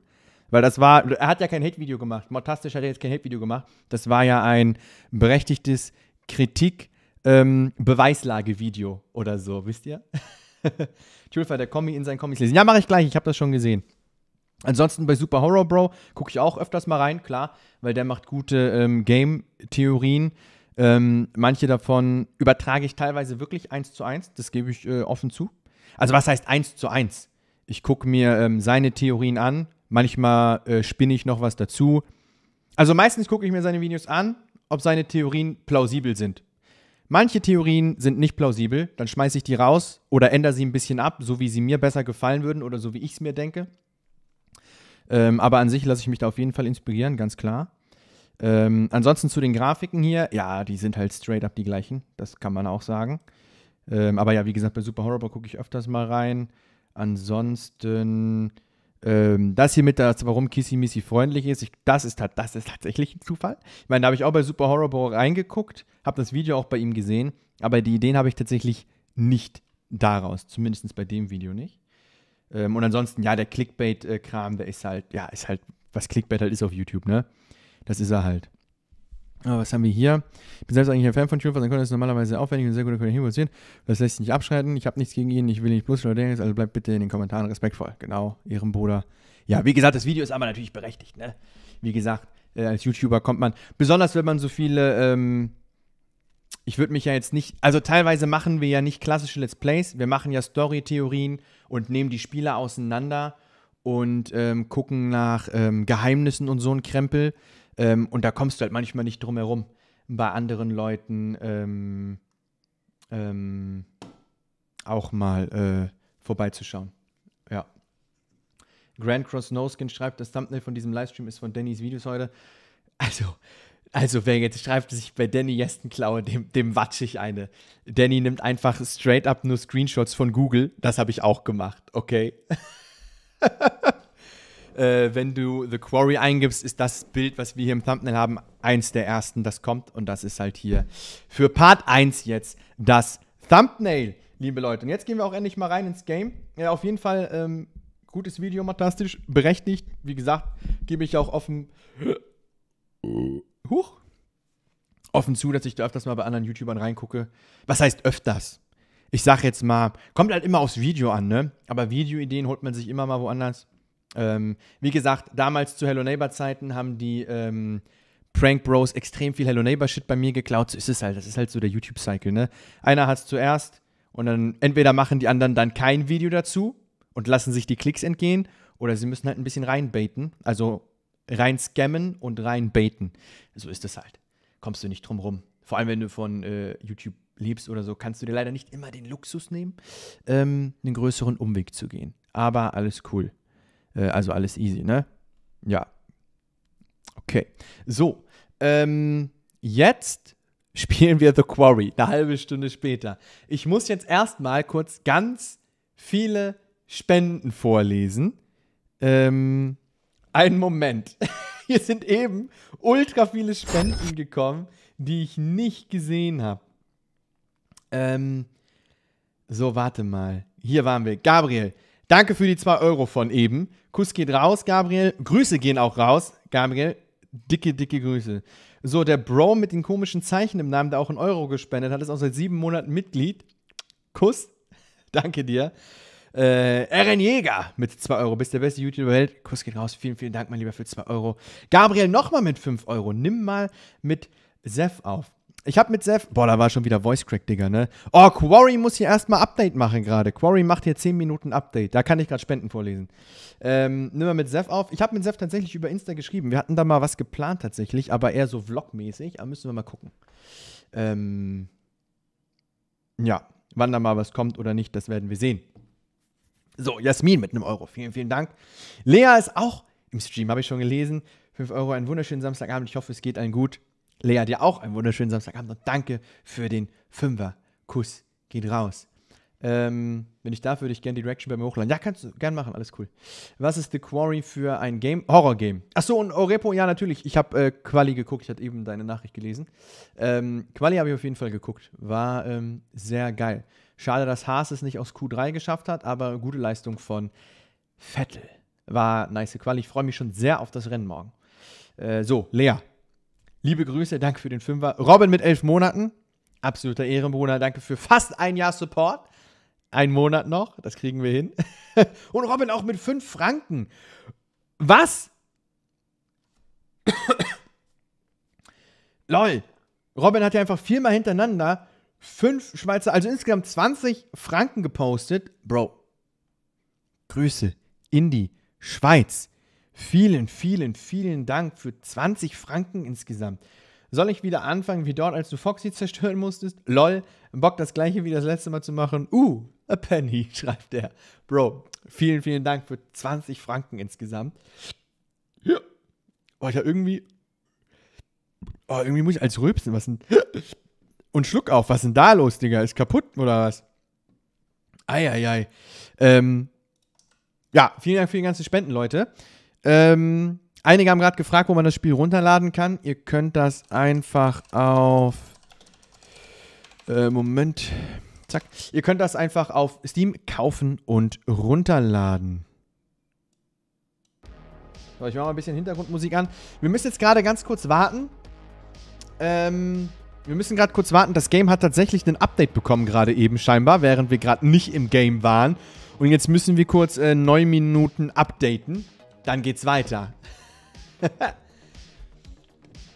Weil das war, er hat ja kein Hate-Video gemacht. Mortastisch hat er jetzt kein Hate-Video gemacht. Das war ja ein berechtigtes Kritik, ähm, Beweislage-Video oder so, wisst ihr? Tulfa, der Kommi in seinen Comics lesen. Ja, mache ich gleich, ich habe das schon gesehen. Ansonsten bei Super Horror Bro gucke ich auch öfters mal rein, klar, weil der macht gute ähm, Game-Theorien. Ähm, manche davon übertrage ich teilweise wirklich eins zu eins, das gebe ich äh, offen zu. Also was heißt eins zu eins? ich gucke mir ähm, seine Theorien an. Manchmal äh, spinne ich noch was dazu. Also meistens gucke ich mir seine Videos an, ob seine Theorien plausibel sind. Manche Theorien sind nicht plausibel, dann schmeiße ich die raus oder ändere sie ein bisschen ab, so wie sie mir besser gefallen würden oder so wie ich es mir denke. Ähm, aber an sich lasse ich mich da auf jeden Fall inspirieren, ganz klar. Ähm, ansonsten zu den Grafiken hier, ja, die sind halt straight up die gleichen, das kann man auch sagen. Ähm, aber ja, wie gesagt, bei Super Horror gucke ich öfters mal rein. Ansonsten ähm, das hier mit das, warum Kissy Missy freundlich ist, ich, das, ist das ist tatsächlich ein Zufall. Ich meine, da habe ich auch bei Super Horror Bro reingeguckt, habe das Video auch bei ihm gesehen, aber die Ideen habe ich tatsächlich nicht daraus, zumindest bei dem Video nicht. Ähm, und ansonsten, ja, der Clickbait-Kram, der ist halt, ja, ist halt, was Clickbait halt ist auf YouTube, ne? Das ist er halt. Aber was haben wir hier? Ich bin selbst eigentlich ein Fan von Truth, sein Content ist normalerweise aufwendig und sehr gut passieren. Das lässt sich nicht abschreiten. Ich habe nichts gegen ihn, ich will nicht bloß oder also bleibt bitte in den Kommentaren respektvoll. Genau, Ehrenbruder. Ja, wie gesagt, das Video ist aber natürlich berechtigt, ne? Wie gesagt, äh, als YouTuber kommt man, besonders wenn man so viele, ähm, ich würde mich ja jetzt nicht, also teilweise machen wir ja nicht klassische Let's Plays, wir machen ja Story-Theorien und nehmen die Spieler auseinander und ähm, gucken nach ähm, Geheimnissen und so ein Krempel. Ähm, und da kommst du halt manchmal nicht drum herum, bei anderen Leuten ähm, ähm, auch mal äh, vorbeizuschauen. Ja. Grand Cross No Skin schreibt, das Thumbnail von diesem Livestream ist von Dannys Videos heute. Also, also wer jetzt schreibt, dass ich bei Danny Jesten klaue, dem, dem watsche ich eine. Danny nimmt einfach straight up nur Screenshots von Google. Das habe ich auch gemacht, okay? äh, wenn du The Quarry eingibst, ist das Bild, was wir hier im Thumbnail haben, eins der ersten, das kommt. Und das ist halt hier für Part 1 jetzt das Thumbnail, liebe Leute. Und jetzt gehen wir auch endlich mal rein ins Game. Ja, auf jeden Fall ähm, gutes Video, fantastisch, berechtigt. Wie gesagt, gebe ich auch offen. Huch. Offen zu, dass ich da öfters mal bei anderen YouTubern reingucke. Was heißt öfters? Ich sag jetzt mal, kommt halt immer aufs Video an, ne? Aber Videoideen holt man sich immer mal woanders. Ähm, wie gesagt, damals zu Hello Neighbor Zeiten haben die ähm, Prank Bros extrem viel Hello Neighbor Shit bei mir geklaut. So ist es halt. Das ist halt so der YouTube-Cycle, ne? Einer hat es zuerst und dann entweder machen die anderen dann kein Video dazu und lassen sich die Klicks entgehen oder sie müssen halt ein bisschen reinbaiten. Also rein scammen und rein baiten. So ist es halt. Kommst du nicht drum rum. Vor allem, wenn du von äh, YouTube lebst oder so, kannst du dir leider nicht immer den Luxus nehmen, ähm, einen größeren Umweg zu gehen. Aber alles cool. Äh, also alles easy, ne? Ja. Okay. So. Ähm, jetzt spielen wir The Quarry, eine halbe Stunde später. Ich muss jetzt erstmal kurz ganz viele Spenden vorlesen. Ähm, einen Moment. Hier sind eben ultra viele Spenden gekommen, die ich nicht gesehen habe. Ähm, so, warte mal. Hier waren wir. Gabriel, danke für die 2 Euro von eben. Kuss geht raus, Gabriel. Grüße gehen auch raus, Gabriel. Dicke, dicke Grüße. So, der Bro mit den komischen Zeichen im Namen, der auch einen Euro gespendet hat, ist auch seit sieben Monaten Mitglied. Kuss. Danke dir. Äh, Eren Jäger mit 2 Euro. Bist der beste YouTuber der Welt. Kuss geht raus. Vielen, vielen Dank, mein Lieber, für 2 Euro. Gabriel nochmal mit 5 Euro. Nimm mal mit Sef auf. Ich habe mit Seth, boah, da war schon wieder Voice Crack, Digga, ne? Oh, Quarry muss hier erstmal Update machen gerade. Quarry macht hier 10 Minuten Update. Da kann ich gerade Spenden vorlesen. Ähm, nimm mal mit Seth auf. Ich habe mit Seth tatsächlich über Insta geschrieben. Wir hatten da mal was geplant tatsächlich, aber eher so vlogmäßig. Aber müssen wir mal gucken. Ähm, ja, wann da mal was kommt oder nicht, das werden wir sehen. So, Jasmin mit einem Euro. Vielen, vielen Dank. Lea ist auch im Stream, habe ich schon gelesen. 5 Euro, einen wunderschönen Samstagabend. Ich hoffe, es geht allen gut. Lea, dir auch einen wunderschönen Samstagabend und danke für den Fünfer. Kuss geht raus. Ähm, wenn ich darf, würde ich gerne die Reaction bei mir hochladen. Ja, kannst du gerne machen, alles cool. Was ist The Quarry für ein Game? Horror-Game. Achso, und Orepo, ja, natürlich. Ich habe äh, Quali geguckt, ich hatte eben deine Nachricht gelesen. Ähm, Quali habe ich auf jeden Fall geguckt. War ähm, sehr geil. Schade, dass Haas es nicht aus Q3 geschafft hat, aber gute Leistung von Vettel. War nice Quali. Ich freue mich schon sehr auf das Rennen morgen. Äh, so, Lea, Liebe Grüße, danke für den Fünfer. Robin mit elf Monaten, absoluter Ehrenbruder, danke für fast ein Jahr Support. Ein Monat noch, das kriegen wir hin. Und Robin auch mit fünf Franken. Was? Lol. Robin hat ja einfach viermal hintereinander fünf Schweizer, also insgesamt 20 Franken gepostet. Bro. Grüße in die Schweiz. Vielen, vielen, vielen Dank für 20 Franken insgesamt. Soll ich wieder anfangen wie dort, als du Foxy zerstören musstest? Lol, Bock das gleiche wie das letzte Mal zu machen? Uh, a penny, schreibt er. Bro, vielen, vielen Dank für 20 Franken insgesamt. Ja. Oh, ja, irgendwie. Oh, irgendwie muss ich als rülpsen. Was denn? Und Schluck auf. Was ist denn da los, Digga? Ist kaputt oder was? Eieiei. Ähm, ja, vielen Dank für die ganzen Spenden, Leute. Ähm, einige haben gerade gefragt, wo man das Spiel runterladen kann. Ihr könnt das einfach auf. Äh, Moment. Zack. Ihr könnt das einfach auf Steam kaufen und runterladen. So, ich mache mal ein bisschen Hintergrundmusik an. Wir müssen jetzt gerade ganz kurz warten. Ähm, wir müssen gerade kurz warten. Das Game hat tatsächlich ein Update bekommen, gerade eben scheinbar, während wir gerade nicht im Game waren. Und jetzt müssen wir kurz äh, 9 Minuten updaten. Dann geht's weiter. wir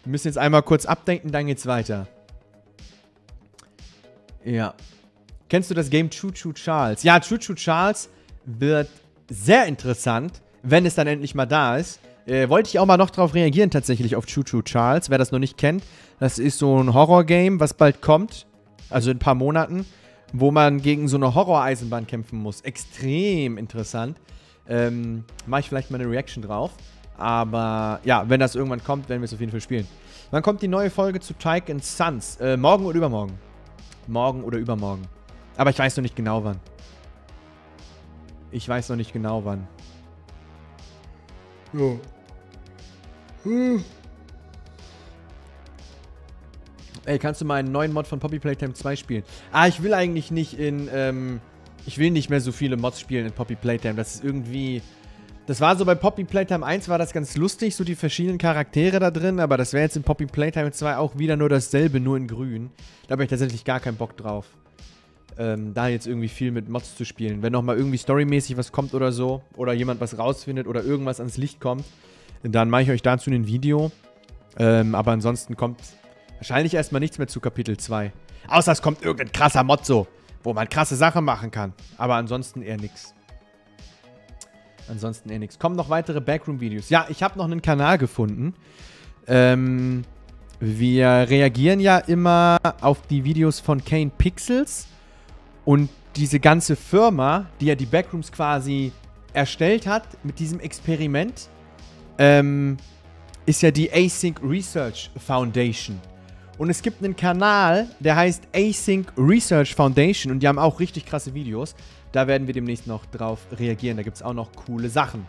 müssen jetzt einmal kurz updaten, dann geht's weiter. Ja. Kennst du das Game Choo Choo Charles? Ja, Choo Choo Charles wird sehr interessant, wenn es dann endlich mal da ist. Äh, wollte ich auch mal noch drauf reagieren, tatsächlich auf Choo Choo Charles. Wer das noch nicht kennt, das ist so ein Horror-Game, was bald kommt. Also in ein paar Monaten. Wo man gegen so eine Horror-Eisenbahn kämpfen muss. Extrem interessant. Ähm, Mache ich vielleicht mal eine Reaction drauf. Aber ja, wenn das irgendwann kommt, werden wir es auf jeden Fall spielen. Wann kommt die neue Folge zu Tyke and Sons? Äh, morgen oder übermorgen? Morgen oder übermorgen. Aber ich weiß noch nicht genau wann. Ich weiß noch nicht genau wann. Ja. Hm. Ey, kannst du mal einen neuen Mod von Poppy Playtime 2 spielen? Ah, ich will eigentlich nicht in, ähm, ich will nicht mehr so viele Mods spielen in Poppy Playtime. Das ist irgendwie, das war so bei Poppy Playtime 1 war das ganz lustig, so die verschiedenen Charaktere da drin, aber das wäre jetzt in Poppy Playtime 2 auch wieder nur dasselbe, nur in grün. Da habe ich tatsächlich gar keinen Bock drauf. Ähm, da jetzt irgendwie viel mit Mods zu spielen. Wenn nochmal irgendwie storymäßig was kommt oder so, oder jemand was rausfindet oder irgendwas ans Licht kommt, dann mache ich euch dazu ein Video. Ähm, aber ansonsten kommt wahrscheinlich erstmal nichts mehr zu Kapitel 2. Außer es kommt irgendein krasser Mod so, wo man krasse Sachen machen kann. Aber ansonsten eher nichts. Ansonsten eher nichts. Kommen noch weitere Backroom-Videos. Ja, ich habe noch einen Kanal gefunden. Ähm, wir reagieren ja immer auf die Videos von Kane Pixels. Und diese ganze Firma, die ja die Backrooms quasi erstellt hat mit diesem Experiment, ähm, ist ja die Async Research Foundation. Und es gibt einen Kanal, der heißt Async Research Foundation und die haben auch richtig krasse Videos. Da werden wir demnächst noch drauf reagieren. Da gibt es auch noch coole Sachen.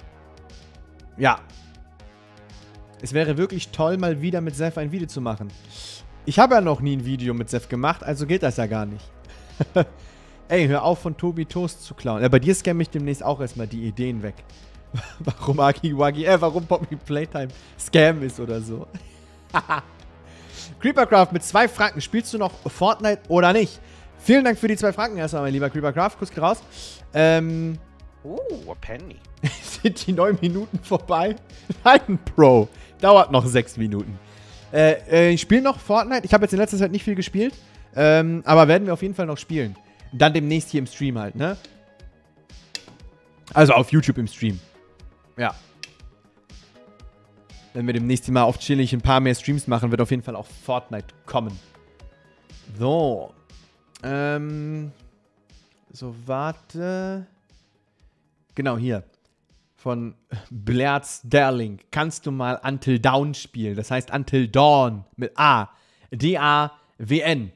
Ja. Es wäre wirklich toll, mal wieder mit Seth ein Video zu machen. Ich habe ja noch nie ein Video mit Seth gemacht, also geht das ja gar nicht. Ey, hör auf von Tobi Toast zu klauen. Ja, bei dir scamme ich demnächst auch erstmal die Ideen weg. warum Agi Wagi, äh, warum Poppy Playtime Scam ist oder so. Creepercraft mit zwei Franken. Spielst du noch Fortnite oder nicht? Vielen Dank für die zwei Franken erstmal, mein lieber Creepercraft. Kuss raus. Ähm. Oh, a penny. sind die neun Minuten vorbei? Nein, Bro. Dauert noch sechs Minuten. Äh, äh, ich spiele noch Fortnite. Ich habe jetzt in letzter Zeit nicht viel gespielt. Ähm, aber werden wir auf jeden Fall noch spielen. Dann demnächst hier im Stream halt, ne? Also auf YouTube im Stream. Ja. Wenn wir demnächst mal auf chillig ein paar mehr Streams machen, wird auf jeden Fall auch Fortnite kommen. So. Ähm. So, warte. Genau, hier. Von Blerz Derling. Kannst du mal Until Dawn spielen? Das heißt Until Dawn mit A. D-A-W-N.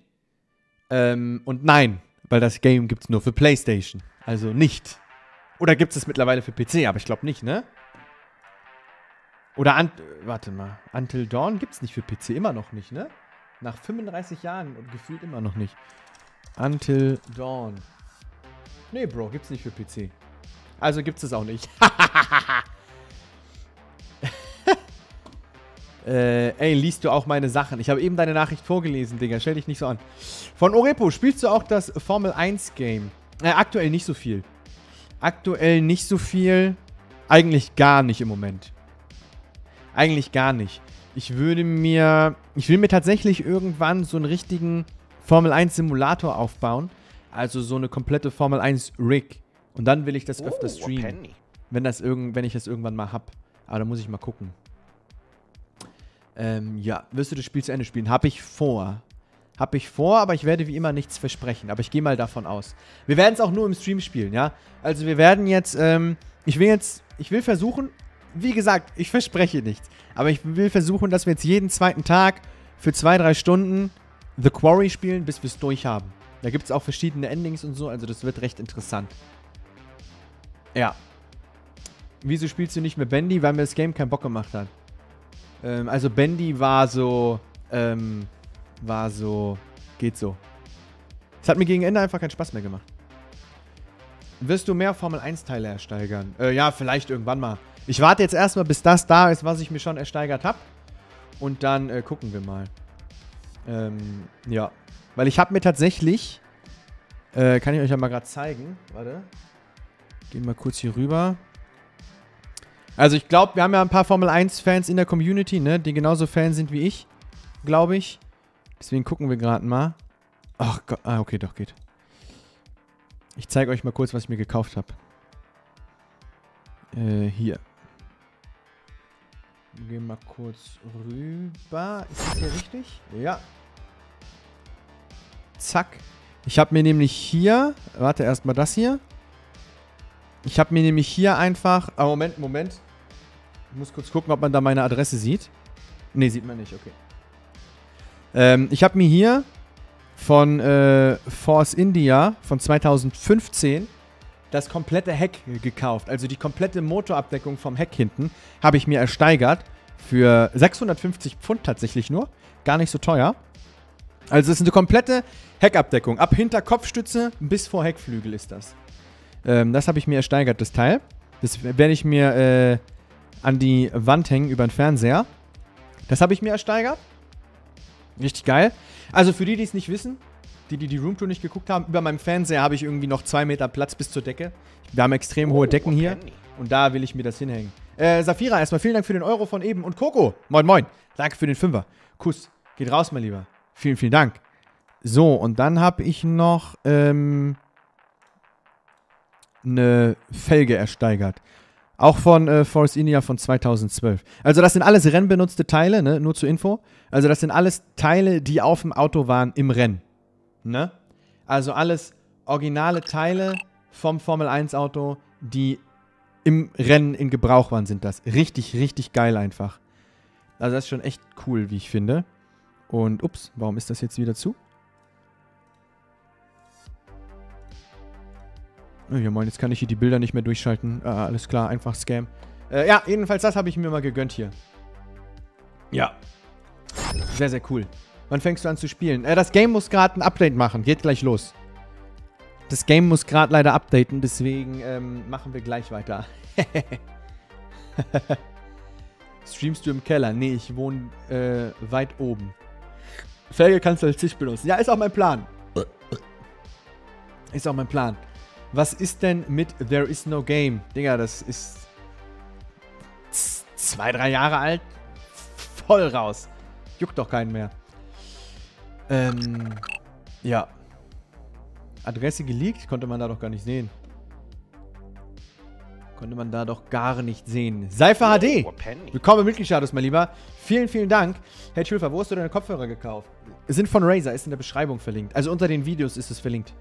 Ähm, und nein, weil das Game gibt es nur für PlayStation. Also nicht. Oder gibt es es mittlerweile für PC? Aber ich glaube nicht, ne? Oder, an, warte mal, Until Dawn gibt es nicht für PC, immer noch nicht, ne? Nach 35 Jahren und gefühlt immer noch nicht. Until Dawn. Nee, Bro, gibt's nicht für PC. Also gibt's es auch nicht. äh, ey, liest du auch meine Sachen? Ich habe eben deine Nachricht vorgelesen, Digga. Stell dich nicht so an. Von Orepo, spielst du auch das Formel 1 Game? Äh, aktuell nicht so viel. Aktuell nicht so viel. Eigentlich gar nicht im Moment. Eigentlich gar nicht. Ich würde mir. Ich will mir tatsächlich irgendwann so einen richtigen Formel 1 Simulator aufbauen. Also so eine komplette Formel 1 Rig. Und dann will ich das öfter Oh, a streamen. penny. Wenn, das irgend, wenn ich das irgendwann mal hab. Aber da muss ich mal gucken. Ähm, ja, wirst du das Spiel zu Ende spielen? Hab ich vor. Hab ich vor, aber ich werde wie immer nichts versprechen. Aber ich gehe mal davon aus. Wir werden es auch nur im Stream spielen, ja? Also wir werden jetzt, ähm, ich will jetzt, ich will versuchen, wie gesagt, ich verspreche nichts. Aber ich will versuchen, dass wir jetzt jeden zweiten Tag für zwei, drei Stunden The Quarry spielen, bis wir es durchhaben. Da gibt es auch verschiedene Endings und so, also das wird recht interessant. Ja. Wieso spielst du nicht mehr Bendy? Weil mir das Game keinen Bock gemacht hat. Ähm, also Bendy war so, ähm, war so, geht so. Es hat mir gegen Ende einfach keinen Spaß mehr gemacht. Wirst du mehr Formel 1 Teile ersteigern? Äh, ja, vielleicht irgendwann mal. Ich warte jetzt erstmal, bis das da ist, was ich mir schon ersteigert habe. Und dann äh, gucken wir mal. Ähm, ja. Weil ich habe mir tatsächlich, äh, kann ich euch ja mal gerade zeigen. Warte. Gehen mal kurz hier rüber. Also ich glaube, wir haben ja ein paar Formel 1-Fans in der Community, ne, die genauso Fans sind wie ich, glaube ich. Deswegen gucken wir gerade mal. Ach Gott, ah, okay, doch, geht. Ich zeige euch mal kurz, was ich mir gekauft habe. Äh, hier. Wir gehen mal kurz rüber. Ist das hier richtig? Ja. Zack. Ich habe mir nämlich hier, warte erstmal das hier. Ich habe mir nämlich hier einfach, ah, Moment, Moment. Ich muss kurz gucken, ob man da meine Adresse sieht. Ne, sieht man nicht, okay. Ähm, ich habe mir hier von äh, Force India von 2015 das komplette Heck gekauft. Also die komplette Motorabdeckung vom Heck hinten habe ich mir ersteigert. Für 650 Pfund tatsächlich nur. Gar nicht so teuer. Also es ist eine komplette Heckabdeckung. Ab Hinterkopfstütze bis vor Heckflügel ist das. Ähm, das habe ich mir ersteigert, das Teil. Das werde ich mir äh, an die Wand hängen über den Fernseher. Das habe ich mir ersteigert. Richtig geil. Also für die, die es nicht wissen, die, die die Roomtour nicht geguckt haben, über meinem Fernseher habe ich irgendwie noch zwei Meter Platz bis zur Decke. Wir haben extrem hohe Oh, Decken a hier. Und da will ich mir das hinhängen. Äh, Safira, erstmal vielen Dank für den Euro von eben. Und Coco, moin moin. Danke für den Fünfer. Kuss. Geht raus, mein Lieber. Vielen, vielen Dank. So, und dann habe ich noch ähm, eine Felge ersteigert. Auch von äh, Force India von 2012. Also das sind alles rennbenutzte Teile, ne? Nur zur Info. Also das sind alles Teile, die auf dem Auto waren im Rennen. Ne? Also alles originale Teile vom Formel 1 Auto, die im Rennen in Gebrauch waren, sind das. Richtig, richtig geil einfach. Also das ist schon echt cool, wie ich finde. Und ups, warum ist das jetzt wieder zu? Ja, moin, jetzt kann ich hier die Bilder nicht mehr durchschalten. Ah, alles klar, einfach Scam. Äh, ja, jedenfalls das habe ich mir mal gegönnt hier. Ja. Sehr, sehr cool. Wann fängst du an zu spielen? Äh, das Game muss gerade ein Update machen. Geht gleich los. Das Game muss gerade leider updaten, deswegen ähm, machen wir gleich weiter. Streamst du im Keller? Nee, ich wohne äh, weit oben. Felge kannst du als Tisch benutzen. Ja, ist auch mein Plan. Ist auch mein Plan. Was ist denn mit There is no game? Digga, das ist zwei, drei Jahre alt. Voll raus. Juckt doch keinen mehr. Ähm, ja. Adresse geleakt? Konnte man da doch gar nicht sehen. Konnte man da doch gar nicht sehen. Seifer HD! Oh, penny. Willkommen im Mitgliedstatus, mein Lieber. Vielen, vielen Dank. Herr Schülfer, wo hast du deine Kopfhörer gekauft? Sind von Razer, ist in der Beschreibung verlinkt. Also unter den Videos ist es verlinkt.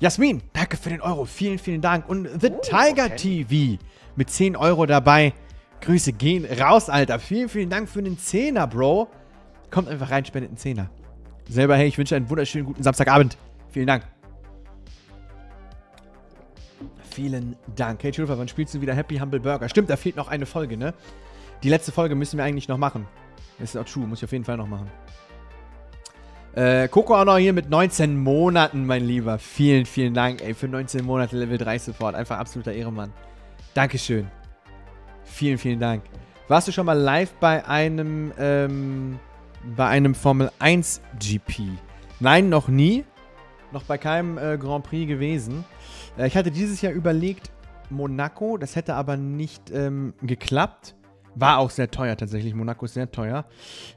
Jasmin, danke für den Euro. Vielen, vielen Dank. Und The Oh, Tiger okay. TV mit 10 Euro dabei. Grüße gehen raus, Alter. Vielen, vielen Dank für den Zehner, Bro. Kommt einfach rein, spendet einen Zehner. Selber, hey, ich wünsche einen wunderschönen guten Samstagabend. Vielen Dank. Vielen Dank. Hey, Schulfer, wann spielst du wieder Happy Humble Burger? Stimmt, da fehlt noch eine Folge, ne? Die letzte Folge müssen wir eigentlich noch machen. Das ist auch true, muss ich auf jeden Fall noch machen. Äh, Coco auch noch hier mit 19 Monaten, mein Lieber. Vielen, vielen Dank, ey, für 19 Monate Level 3 Support. Einfach absoluter Ehrenmann. Dankeschön. Vielen, vielen Dank. Warst du schon mal live bei einem, ähm, bei einem Formel 1 GP? Nein, noch nie. Noch bei keinem äh, Grand Prix gewesen. Äh, ich hatte dieses Jahr überlegt, Monaco, das hätte aber nicht ähm, geklappt. War auch sehr teuer tatsächlich. Monaco ist sehr teuer.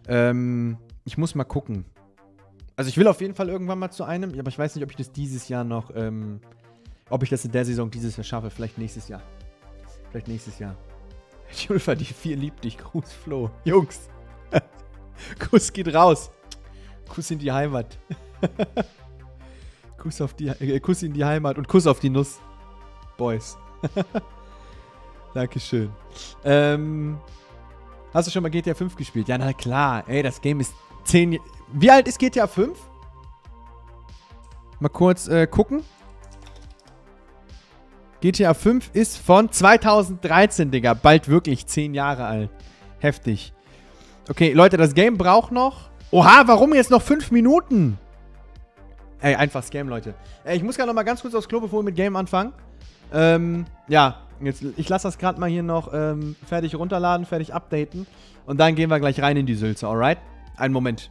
Ähm, ich muss mal gucken. Also ich will auf jeden Fall irgendwann mal zu einem, aber ich weiß nicht, ob ich das dieses Jahr noch ähm, Ob ich das in der Saison dieses Jahr schaffe, vielleicht nächstes Jahr. Vielleicht nächstes Jahr. Julfa, die vier liebt dich. Gruß, Flo. Jungs. Kuss geht raus. Kuss in die Heimat. Kuss, auf die, äh, Kuss in die Heimat und Kuss auf die Nuss. Boys. Dankeschön. Ähm, hast du schon mal GTA 5 gespielt? Ja, na klar. Ey, das Game ist 10. Wie alt ist GTA 5? Mal kurz äh, gucken. GTA 5 ist von 2013, Digga. Bald wirklich 10 Jahre alt. Heftig. Okay, Leute, das Game braucht noch. Oha, warum jetzt noch 5 Minuten? Ey, einfach Scam, Leute. Ey, ich muss gerade noch mal ganz kurz aufs Klo, bevor wir mit Game anfangen. Ähm, ja, jetzt, ich lasse das gerade mal hier noch ähm, fertig runterladen, fertig updaten. Und dann gehen wir gleich rein in die Sülze, alright? Einen Moment.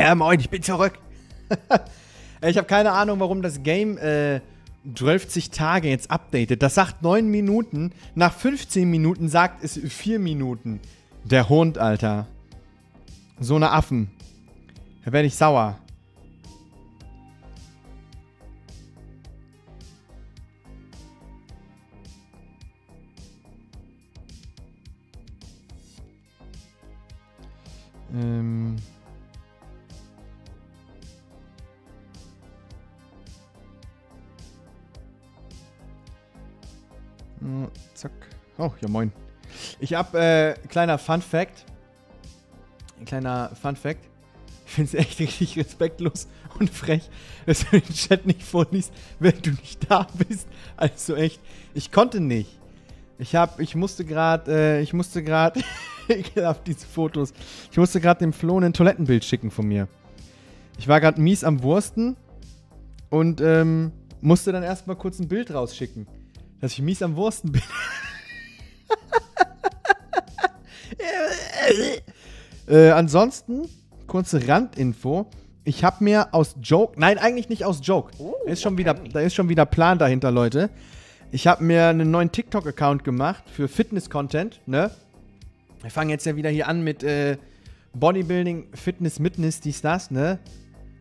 Ja, moin, ich bin zurück. ich habe keine Ahnung, warum das Game äh, 12 Tage jetzt updatet. Das sagt 9 Minuten. Nach 15 Minuten sagt es 4 Minuten. Der Hund, Alter. So eine Affen. Da werde ich sauer. Ja moin. Ich hab, äh, kleiner Fun Fact. Ein kleiner Fun Fact. Ich finde es echt richtig respektlos und frech, dass du den Chat nicht vorliest, wenn du nicht da bist. Also echt, ich konnte nicht. Ich hab, ich musste gerade, äh, ich musste gerade, ekelhaft diese Fotos. Ich musste gerade dem Flo ein Toilettenbild schicken von mir. Ich war gerade mies am Wursten und ähm, musste dann erstmal kurz ein Bild rausschicken dass ich mies am Wursten bin. äh, ansonsten, kurze Randinfo. Ich habe mir aus Joke, nein, eigentlich nicht aus Joke. Oh, da, ist schon okay. wieder, da ist schon wieder Plan dahinter, Leute. Ich habe mir einen neuen TikTok-Account gemacht für Fitness-Content, ne? Wir fangen jetzt ja wieder hier an mit äh, Bodybuilding, Fitness, Mitness, dies, das, ne?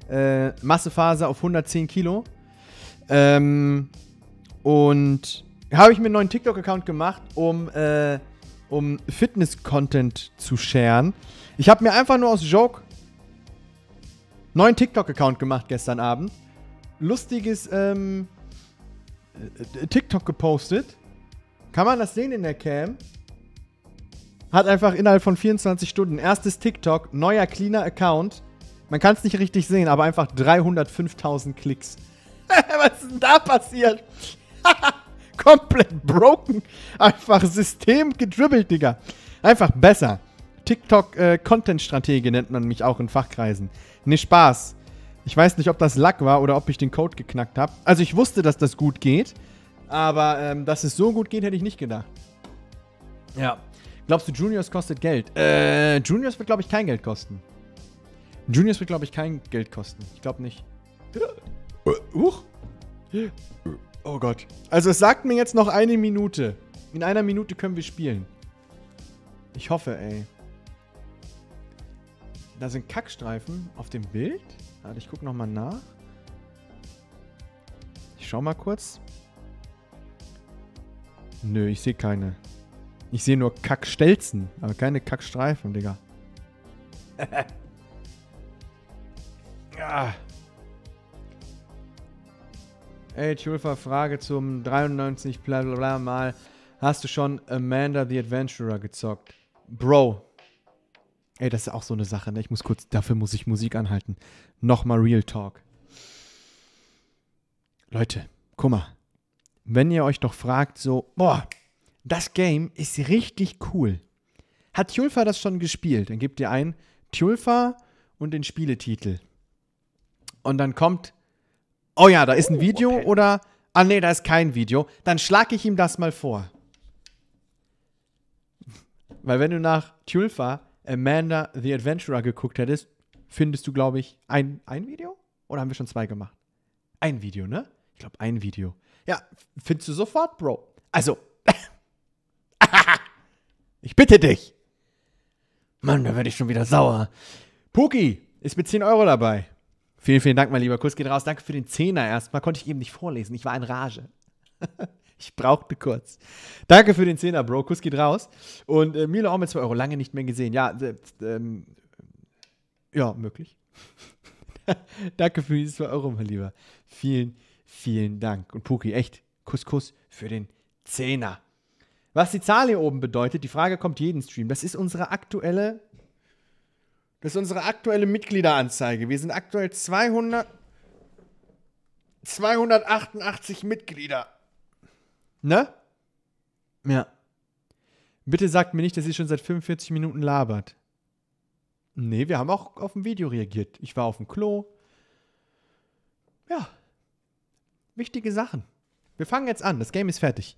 Äh, Massephase auf 110 Kilo. Ähm, und habe ich mir einen neuen TikTok-Account gemacht, um, äh, um Fitness-Content zu sharen. Ich habe mir einfach nur aus Joke einen neuen TikTok-Account gemacht gestern Abend. Lustiges ähm, äh, TikTok gepostet. Kann man das sehen in der Cam? Hat einfach innerhalb von 24 Stunden erstes TikTok, neuer cleaner Account. Man kann es nicht richtig sehen, aber einfach 305.000 Klicks. Was ist denn da passiert? komplett broken. Einfach System gedribbelt, Digga. Einfach besser. TikTok äh, nennt man mich auch in Fachkreisen. Ne Spaß. Ich weiß nicht, ob das Lack war oder ob ich den Code geknackt habe. Also ich wusste, dass das gut geht. Aber ähm, dass es so gut geht, hätte ich nicht gedacht. Ja. Glaubst du, Juniors kostet Geld? Äh, Juniors wird, glaube ich, kein Geld kosten. Juniors wird, glaube ich, kein Geld kosten. Ich glaube nicht. Huch. Oh Gott. Also es sagt mir jetzt noch eine Minute. In einer Minute können wir spielen. Ich hoffe, ey. Da sind Kackstreifen auf dem Bild. Warte, ich gucke nochmal nach. Ich schau mal kurz. Nö, ich sehe keine. Ich sehe nur Kackstelzen, aber keine Kackstreifen, Digga. ah. Ey, Tulfa, Frage zum 93 bla bla bla mal. Hast du schon Amanda the Adventurer gezockt? Bro. Ey, das ist auch so eine Sache, ne? Ich muss kurz, dafür muss ich Musik anhalten. Nochmal Real Talk. Leute, guck mal. Wenn ihr euch doch fragt, so, boah, das Game ist richtig cool. Hat Tulfa das schon gespielt? Dann gebt ihr ein Tulfa und den Spieletitel. Und dann kommt Oh ja, da ist ein Video okay. oder. Ah, nee, da ist kein Video. Dann schlage ich ihm das mal vor. Weil, wenn du nach Tulfa Amanda the Adventurer geguckt hättest, findest du, glaube ich, ein, ein Video? Oder haben wir schon zwei gemacht? Ein Video, ne? Ich glaube, ein Video. Ja, findest du sofort, Bro. Also. ich bitte dich. Mann, da werde ich schon wieder sauer. Puki ist mit 10 Euro dabei. Vielen, vielen Dank, mein lieber Kuss geht raus. Danke für den Zehner erstmal. Konnte ich eben nicht vorlesen. Ich war in Rage. ich brauchte kurz. Danke für den Zehner, Bro. Kuss geht raus. Und äh, Milo auch mit 2 Euro. Lange nicht mehr gesehen. Ja, äh, ähm, ja, möglich. Danke für diese 2 Euro, mein Lieber. Vielen, vielen Dank. Und Puki, echt, Kuss, Kuss für den Zehner. Was die Zahl hier oben bedeutet, die Frage kommt jeden Stream. Das ist unsere aktuelle das ist unsere aktuelle Mitgliederanzeige. Wir sind aktuell 200, 288 Mitglieder. Ne? Ja. Bitte sagt mir nicht, dass ihr schon seit 45 Minuten labert. Nee, wir haben auch auf ein Video reagiert. Ich war auf dem Klo. Ja. Wichtige Sachen. Wir fangen jetzt an. Das Game ist fertig.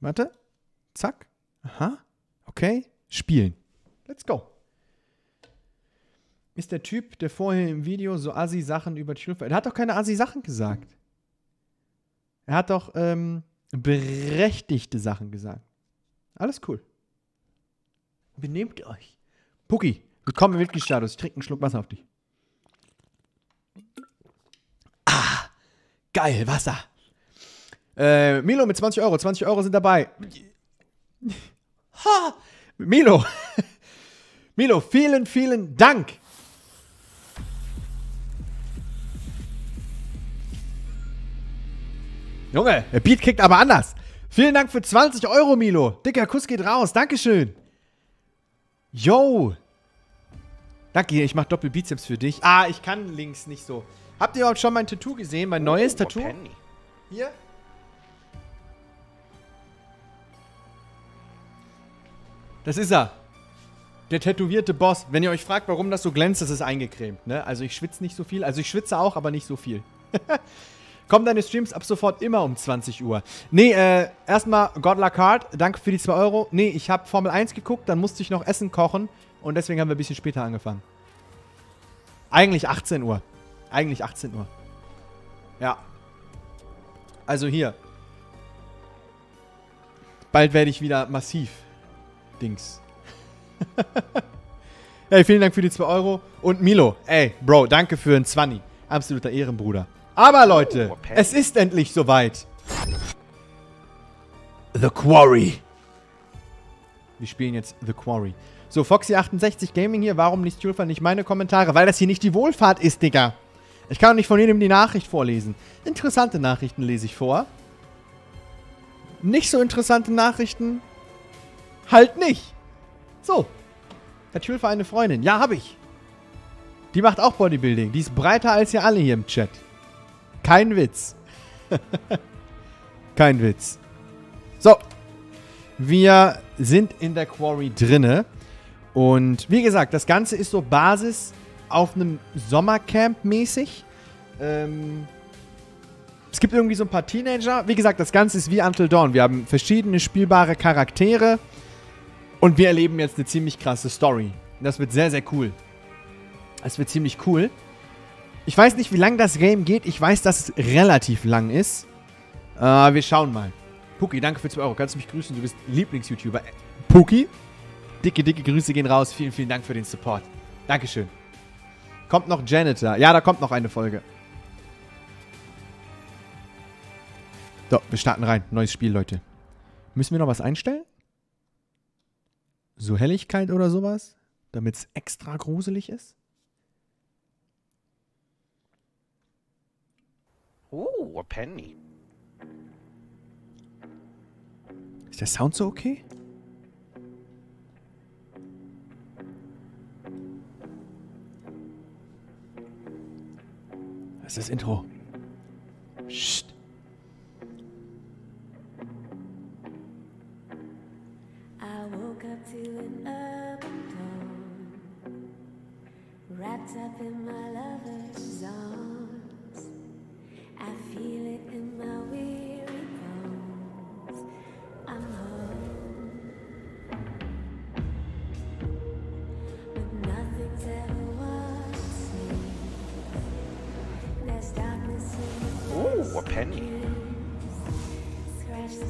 Warte. Zack. Aha. Okay. Spielen. Let's go ist der Typ, der vorher im Video so Assi-Sachen über Tulpa. Er hat doch keine Assi-Sachen gesagt. Er hat doch ähm, berechtigte Sachen gesagt. Alles cool. Benehmt euch. Pucki, willkommen im Mitgliedstatus. Ich trinke einen Schluck Wasser auf dich. Ah, geil, Wasser. Äh, Milo mit 20 Euro. 20 Euro sind dabei. Ha! Milo. Milo, vielen, vielen Dank. Junge, der Beat kickt aber anders. Vielen Dank für 20 Euro, Milo. Dicker Kuss geht raus. Dankeschön. Yo. Danke, ich mach Doppelbizeps für dich. Ah, ich kann links nicht so. Habt ihr überhaupt schon mein Tattoo gesehen? Mein neues oh, Tattoo? Penny. Hier. Das ist er. Der tätowierte Boss. Wenn ihr euch fragt, warum das so glänzt, das ist eingecremt. Ne? Also ich schwitze nicht so viel. Also ich schwitze auch, aber nicht so viel. Kommen deine Streams ab sofort immer um 20 Uhr? Nee, äh, erstmal Godluck Hard, danke für die 2 Euro. Nee, ich habe Formel 1 geguckt, dann musste ich noch Essen kochen und deswegen haben wir ein bisschen später angefangen. Eigentlich 18 Uhr. Eigentlich 18 Uhr. Ja. Also hier. Bald werde ich wieder massiv. Dings. hey, vielen Dank für die 2 Euro. Und Milo, ey, Bro, danke für ein 20. Absoluter Ehrenbruder. Aber Leute, oh, es ist endlich soweit. The Quarry. Wir spielen jetzt The Quarry. So, Foxy68 Gaming hier. Warum nicht Julfa nicht meine Kommentare? Weil das hier nicht die Wohlfahrt ist, Digga. Ich kann doch nicht von jedem die Nachricht vorlesen. Interessante Nachrichten lese ich vor. Nicht so interessante Nachrichten halt nicht. So. Hat Julfa eine Freundin? Ja, habe ich. Die macht auch Bodybuilding. Die ist breiter als ihr alle hier im Chat. Kein Witz. Kein Witz. So. Wir sind in der Quarry drinne. Und wie gesagt, das Ganze ist so Basis auf einem Sommercamp mäßig. Ähm, es gibt irgendwie so ein paar Teenager. Wie gesagt, das Ganze ist wie Until Dawn. Wir haben verschiedene spielbare Charaktere und wir erleben jetzt eine ziemlich krasse Story. Das wird sehr, sehr cool. Das wird ziemlich cool. Ich weiß nicht, wie lang das Game geht. Ich weiß, dass es relativ lang ist. Äh, wir schauen mal. Puki, danke für 2 Euro. Kannst du mich grüßen? Du bist Lieblings-YouTuber. Puki, dicke, dicke Grüße gehen raus. Vielen, vielen Dank für den Support. Dankeschön. Kommt noch Janitor. Ja, da kommt noch eine Folge. So, wir starten rein. Neues Spiel, Leute. Müssen wir noch was einstellen? So Helligkeit oder sowas? Damit es extra gruselig ist? Ooh, a penny. Ist der Sound so okay? Das ist das Intro. Psst. Wrapped up in my lover's arms. Ooh, a penny. Scratch the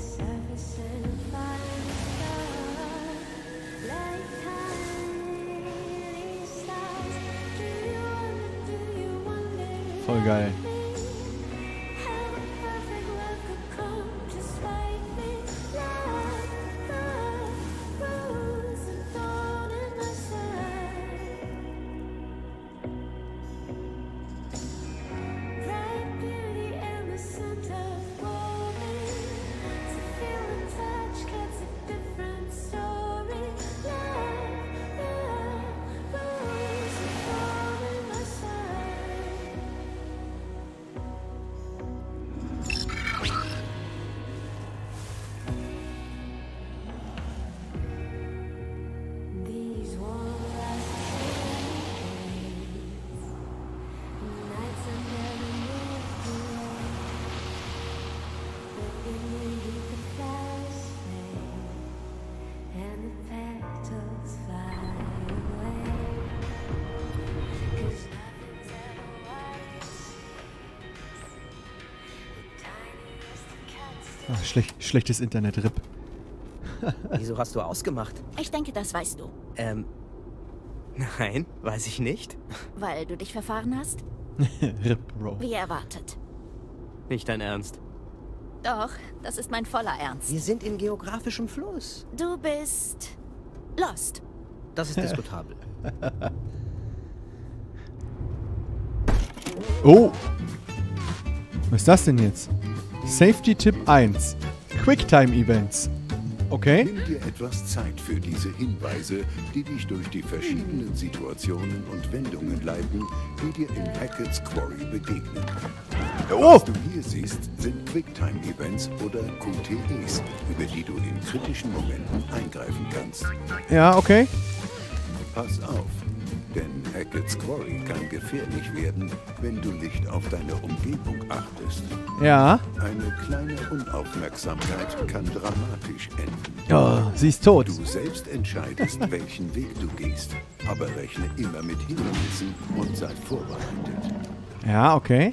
schlecht, schlechtes Internet, RIP. Wieso hast du ausgemacht? Ich denke, das weißt du. Ähm. Nein, weiß ich nicht. Weil du dich verfahren hast? RIP, Bro. Wie erwartet. Nicht dein Ernst. Doch, das ist mein voller Ernst. Wir sind in geografischem Fluss. Du bist lost. Das ist diskutabel. Oh! Was ist das denn jetzt? Safety Tipp 1. Quicktime Events. Okay. Nimm dir etwas Zeit für diese Hinweise, die dich durch die verschiedenen Situationen und Wendungen leiten, die dir in Hackett's Quarry begegnen. Oh! Was du hier siehst, sind Quicktime-Events oder QTEs, über die du in kritischen Momenten eingreifen kannst. Ja, okay. Pass auf, denn Hackett's Quarry kann gefährlich werden, wenn du nicht auf deine Umgebung achtest. Ja. Eine kleine Unaufmerksamkeit kann dramatisch enden. Oh, sie ist tot. Du selbst entscheidest, welchen Weg du gehst, aber rechne immer mit Hindernissen und sei vorbereitet. Ja, okay.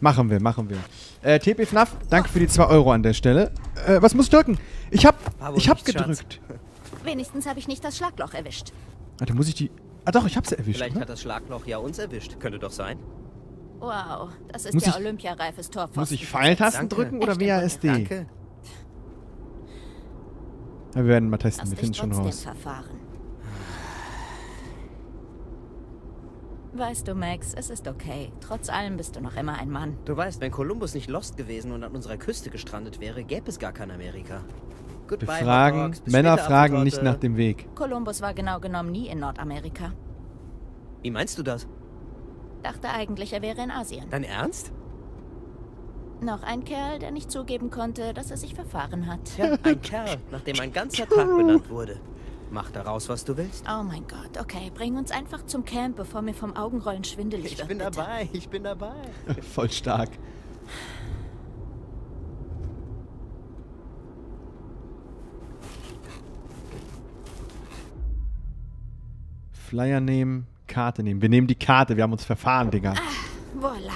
Machen wir, machen wir. Äh, TP FNAF, danke für die 2 Euro an der Stelle. Äh, was muss ich drücken? Ich hab, ich hab gedrückt. Wenigstens habe ich nicht das Schlagloch erwischt. Warte, muss ich die... Ah doch, ich hab sie erwischt. Vielleicht Ne? hat das Schlagloch ja uns erwischt. Könnte doch sein. Wow, das ist Muss der ich- olympiareifes Torpfosten. Muss ich Pfeiltasten drücken oder WASD? Danke. Ja, wir werden mal testen, wir finden schon raus. verfahren. Weißt du, Max, es ist okay. Trotz allem bist du noch immer ein Mann. Du weißt, wenn Kolumbus nicht lost gewesen und an unserer Küste gestrandet wäre, gäbe es gar kein Amerika. Goodbye, Hot fragen, Dogs. Bis Männer fragen nicht nach dem Weg. Kolumbus war genau genommen nie in Nordamerika. Wie meinst du das? Dachte eigentlich, er wäre in Asien. Dein Ernst? Noch ein Kerl, der nicht zugeben konnte, dass er sich verfahren hat. Ja, ein Kerl, nach dem ein ganzer Tag benannt wurde. Mach daraus, was du willst. Oh mein Gott, okay. Bring uns einfach zum Camp, bevor mir vom Augenrollen schwindelig Ich wird. bin bitte. dabei, ich bin dabei. Voll stark. Flyer nehmen, Karte nehmen. Wir nehmen die Karte, wir haben uns verfahren, Digga. Voila.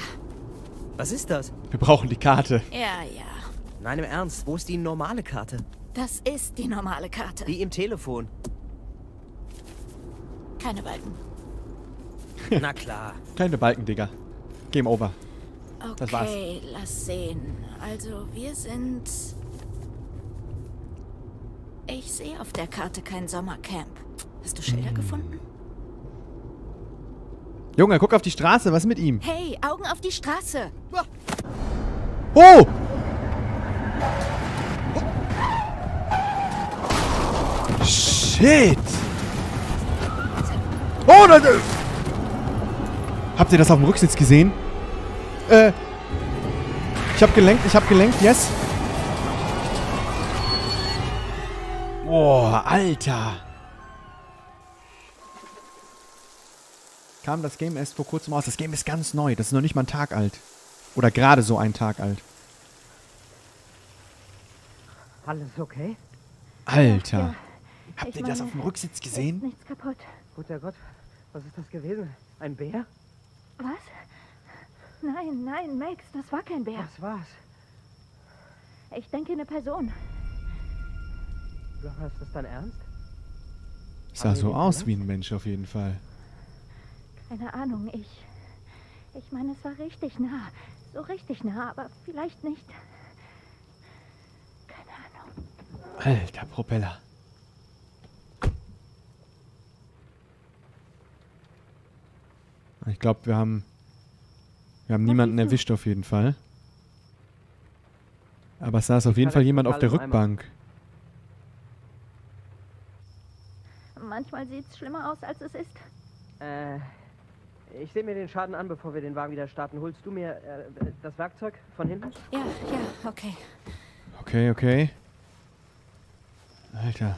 Was ist das? Wir brauchen die Karte. Ja, ja. Nein, im Ernst, wo ist die normale Karte? Das ist die normale Karte. Die im Telefon. Keine Balken. Na klar. Keine Balken, Digga. Game over. Das war's. Okay, lass sehen. Also, wir sind... Ich sehe auf der Karte kein Sommercamp. Hast du Hm. Schilder gefunden? Junge, guck auf die Straße, was ist mit ihm? Hey, Augen auf die Straße. Oh! Shit! Oh, da, da. Habt ihr das auf dem Rücksitz gesehen? Äh. Ich hab gelenkt, ich hab gelenkt, yes. Boah, Alter. Kam das Game erst vor kurzem raus. Das Game ist ganz neu. Das ist noch nicht mal ein Tag alt. Oder gerade so ein Tag alt. Alles okay? Alter. Habt Ich ihr das meine, auf dem Rücksitz gesehen? Nichts kaputt. Guter Gott, was ist das gewesen? Ein Bär? Was? Nein, nein, Max, das war kein Bär. Was war's? Ich denke eine Person. Laura, ist das dein Ernst? Sah so aus wie ein Mensch auf jeden Fall. Keine Ahnung, ich. Ich meine, es war richtig nah. So richtig nah, aber vielleicht nicht. Keine Ahnung. Alter, Propeller. Ich glaube, wir haben. Wir haben niemanden siehst du? erwischt auf jeden Fall. Aber es saß auf jeden Fall jemand auf der. Rückbank. Manchmal sieht es schlimmer aus, als es ist. Äh, ich sehe mir den Schaden an, bevor wir den Wagen wieder starten. Holst du mir äh, das Werkzeug von hinten? Ja, ja, okay. Okay, okay. Alter.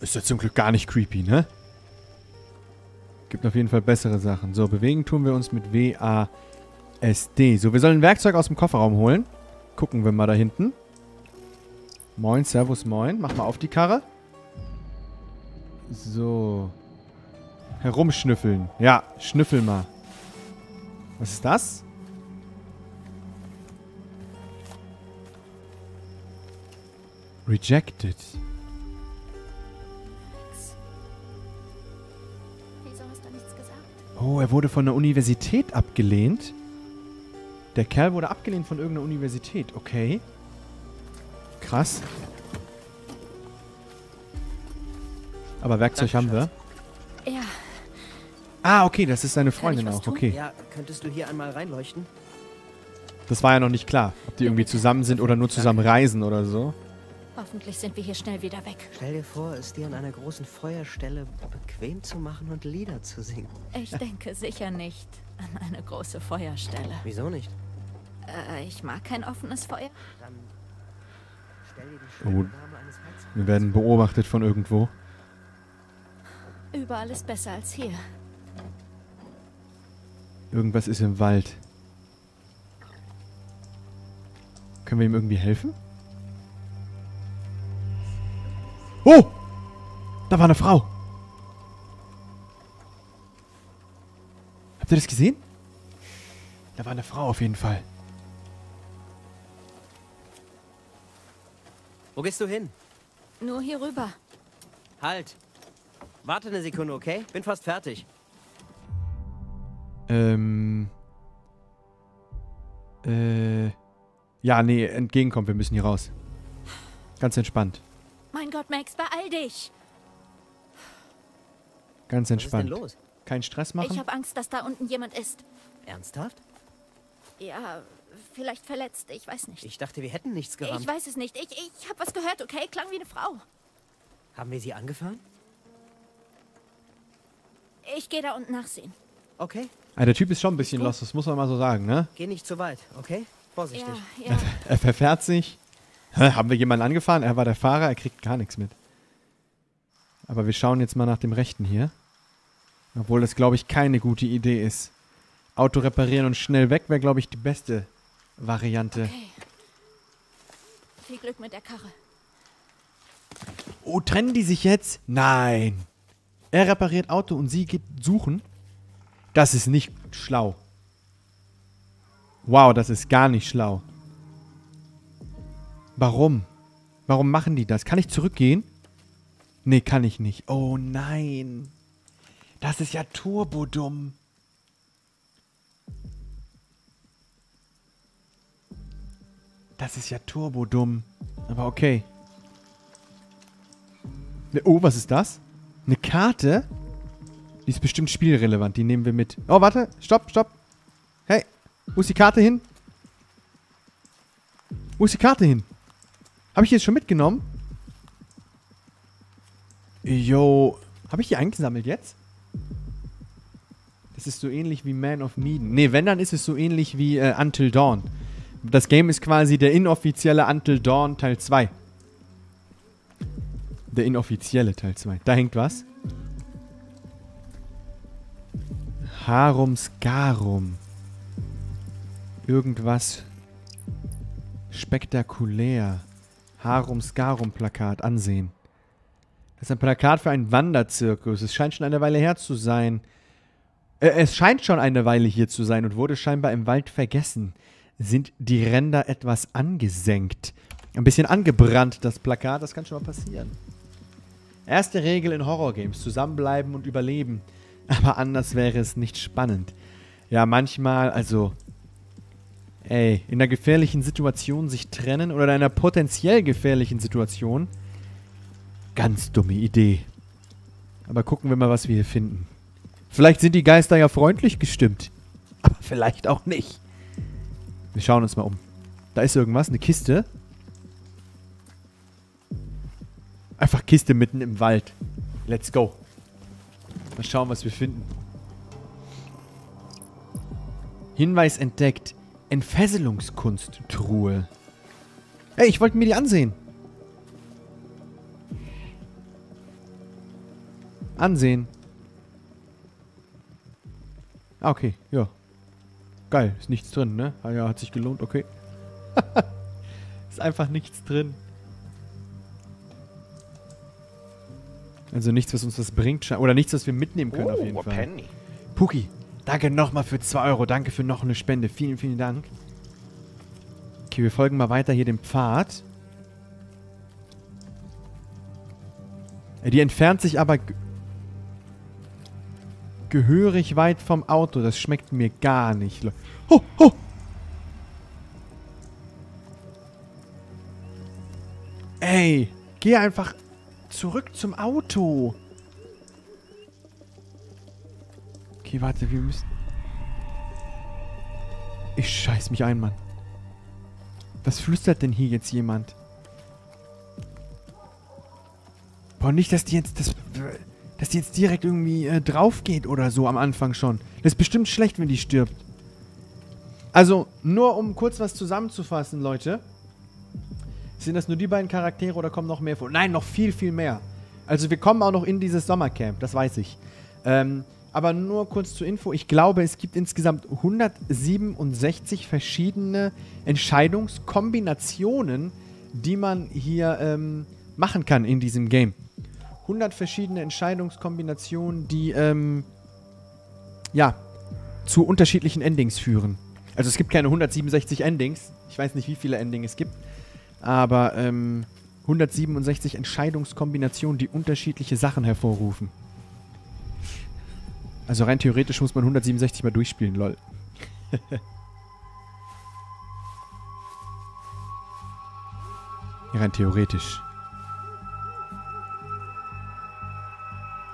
Ist ja zum Glück gar nicht creepy, ne? Gibt auf jeden Fall bessere Sachen. So, bewegen tun wir uns mit WASD. So, wir sollen ein Werkzeug aus dem Kofferraum holen. Gucken wir mal da hinten. Moin, Servus, moin. Mach mal auf die Karre. So. Herumschnüffeln. Ja, schnüffel mal. Was ist das? Rejected. Oh, er wurde von der Universität abgelehnt. Der Kerl wurde abgelehnt von irgendeiner Universität. Okay. Krass. Aber Werkzeug Danke, haben wir. Schatz. Ja, Ah, okay, das ist seine Freundin auch. tun? Okay. Ja, könntest du hier einmal reinleuchten? Das war ja noch nicht klar, ob die irgendwie zusammen sind oder nur zusammen reisen oder so. hoffentlich sind wir hier schnell wieder weg. Stell dir vor, es dir an einer großen Feuerstelle bequem zu machen und Lieder zu singen. Ich denke sicher nicht an eine große Feuerstelle. Wieso nicht? Äh, ich mag kein offenes Feuer. Dann Oh. Wir werden beobachtet von irgendwo. Überall ist besser als hier. Irgendwas ist im Wald. Können wir ihm irgendwie helfen? Oh! Da war eine Frau. Habt ihr das gesehen? Da war eine Frau auf jeden Fall. Wo gehst du hin? Nur hier rüber. Halt! Warte eine Sekunde, okay? Bin fast fertig. Ähm. Äh. Ja, nee, entgegenkommen. Wir müssen hier raus. Ganz entspannt. Mein Gott, Max, beeil dich. Ganz Was ist denn entspannt. los? Keinen Stress machen. Ich habe Angst, dass da unten jemand ist. Ernsthaft? Ja, vielleicht verletzt. Ich weiß nicht. Ich dachte, wir hätten nichts gerammt. Ich weiß es nicht. Ich, ich habe was gehört, okay? Klang wie eine Frau. Haben wir sie angefahren? Ich gehe da unten nachsehen. Okay. Ah, der Typ ist schon ein bisschen los, das muss man mal so sagen, ne? Geh nicht zu weit, okay? Vorsichtig. Ja, ja. Er verfährt sich. Haben wir jemanden angefahren? Er war der Fahrer, er kriegt gar nichts mit. Aber wir schauen jetzt mal nach dem Rechten hier. Obwohl das, glaube ich, keine gute Idee ist. Auto reparieren und schnell weg wäre, glaube ich, die beste Variante. Okay. Viel Glück mit der Karre. Oh, trennen die sich jetzt? Nein. Er repariert Auto und sie geht suchen. Das ist nicht schlau. Wow, das ist gar nicht schlau. Warum? Warum machen die das? Kann ich zurückgehen? Nee, kann ich nicht. Oh nein. Das ist ja turbodumm. Das ist ja turbodumm. Aber okay. Ne, Oh, was ist das? Eine Karte? Die ist bestimmt spielrelevant. Die nehmen wir mit. Oh, warte. Stopp, stopp. Hey, wo ist die Karte hin? Wo ist die Karte hin? Habe ich die jetzt schon mitgenommen? Yo. Habe ich die eingesammelt jetzt? Das ist so ähnlich wie Man of Medan. Ne, wenn, dann ist es so ähnlich wie äh, Until Dawn. Das Game ist quasi der inoffizielle Until Dawn Teil 2. Der inoffizielle Teil 2. Da hängt was. Harum Skarum. Irgendwas spektakulär. Harum Skarum Plakat ansehen. Das ist ein Plakat für einen Wanderzirkus. Es scheint schon eine Weile her zu sein. Äh, es scheint schon eine Weile hier zu sein und wurde scheinbar im Wald vergessen. Sind die Ränder etwas angesenkt? Ein bisschen angebrannt, das Plakat. Das kann schon mal passieren. Erste Regel in Horrorgames: Zusammenbleiben und überleben. Aber anders wäre es nicht spannend. Ja, manchmal, also. Ey, in einer gefährlichen Situation sich trennen oder in einer potenziell gefährlichen Situation. Ganz dumme Idee. Aber gucken wir mal, was wir hier finden. Vielleicht sind die Geister ja freundlich gestimmt. Aber vielleicht auch nicht. Wir schauen uns mal um. Da ist irgendwas, eine Kiste. Einfach Kiste mitten im Wald. Let's go. Mal schauen, was wir finden. Hinweis entdeckt. Entfesselungskunsttruhe. Ey, ich wollte mir die ansehen. Ansehen. Ah, okay, ja. Geil, ist nichts drin, ne? Ah ja, hat sich gelohnt, okay. ist einfach nichts drin. Also nichts, was uns was bringt. Oder nichts, was wir mitnehmen können auf jeden Oh, Fall. penny. Puki, danke nochmal für 2 Euro. Danke für noch eine Spende. Vielen, vielen Dank. Okay, wir folgen mal weiter hier dem Pfad. Äh, Die entfernt sich aber gehörig weit vom Auto. Das schmeckt mir gar nicht. Ho, ho! Ey, geh einfach zurück zum Auto. Okay, warte, wir müssen... Ich scheiß mich ein, Mann. Was flüstert denn hier jetzt jemand? Boah, nicht, dass die jetzt... Das, dass die jetzt direkt irgendwie äh, drauf geht oder so am Anfang schon. Das ist bestimmt schlecht, wenn die stirbt. Also, nur um kurz was zusammenzufassen, Leute. Sind das nur die beiden Charaktere oder kommen noch mehr vor? Nein, noch viel, viel mehr. Also wir kommen auch noch in dieses Sommercamp, das weiß ich. Ähm, aber nur kurz zur Info. Ich glaube, es gibt insgesamt 167 verschiedene Entscheidungskombinationen, die man hier ähm, machen kann in diesem Game. 100 verschiedene Entscheidungskombinationen, die ähm, ja zu unterschiedlichen Endings führen. Also es gibt keine 167 Endings. Ich weiß nicht, wie viele Endings es gibt. Aber ähm, 167 Entscheidungskombinationen, die unterschiedliche Sachen hervorrufen. Also rein theoretisch muss man 167 mal durchspielen, lol. rein theoretisch.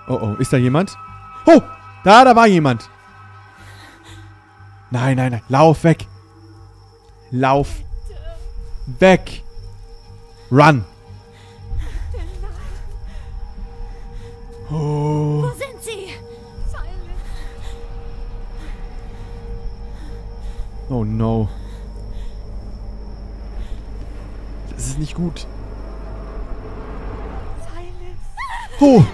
Oh oh, ist da jemand? Oh, da, da war jemand. Nein, nein, nein, lauf weg. Lauf weg. Run. Oh. Wo sind sie? Oh no. ist nicht gut. Oh.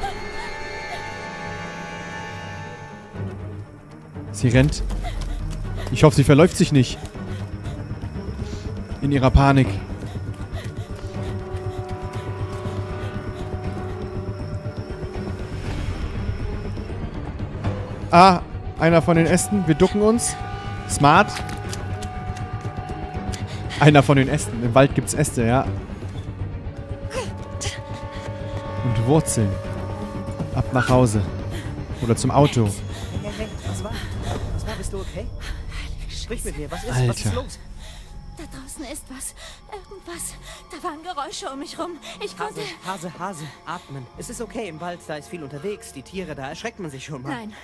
Sie rennt. Ich hoffe, sie verläuft sich nicht. In ihrer Panik. Ah, einer von den Ästen. Wir ducken uns. Smart. Einer von den Ästen. Im Wald gibt's Äste, ja. Und Wurzeln. Ab nach Hause. Oder zum Auto. Bist du okay? Sprich mit mir. Was ist, was ist Alter. los? Da draußen ist was. Irgendwas. Da waren Geräusche um mich rum. Ich Hase, konnte. Hase, Hase, atmen. Es ist okay im Wald, da ist viel unterwegs. Die Tiere, da erschreckt man sich schon mal. Nein.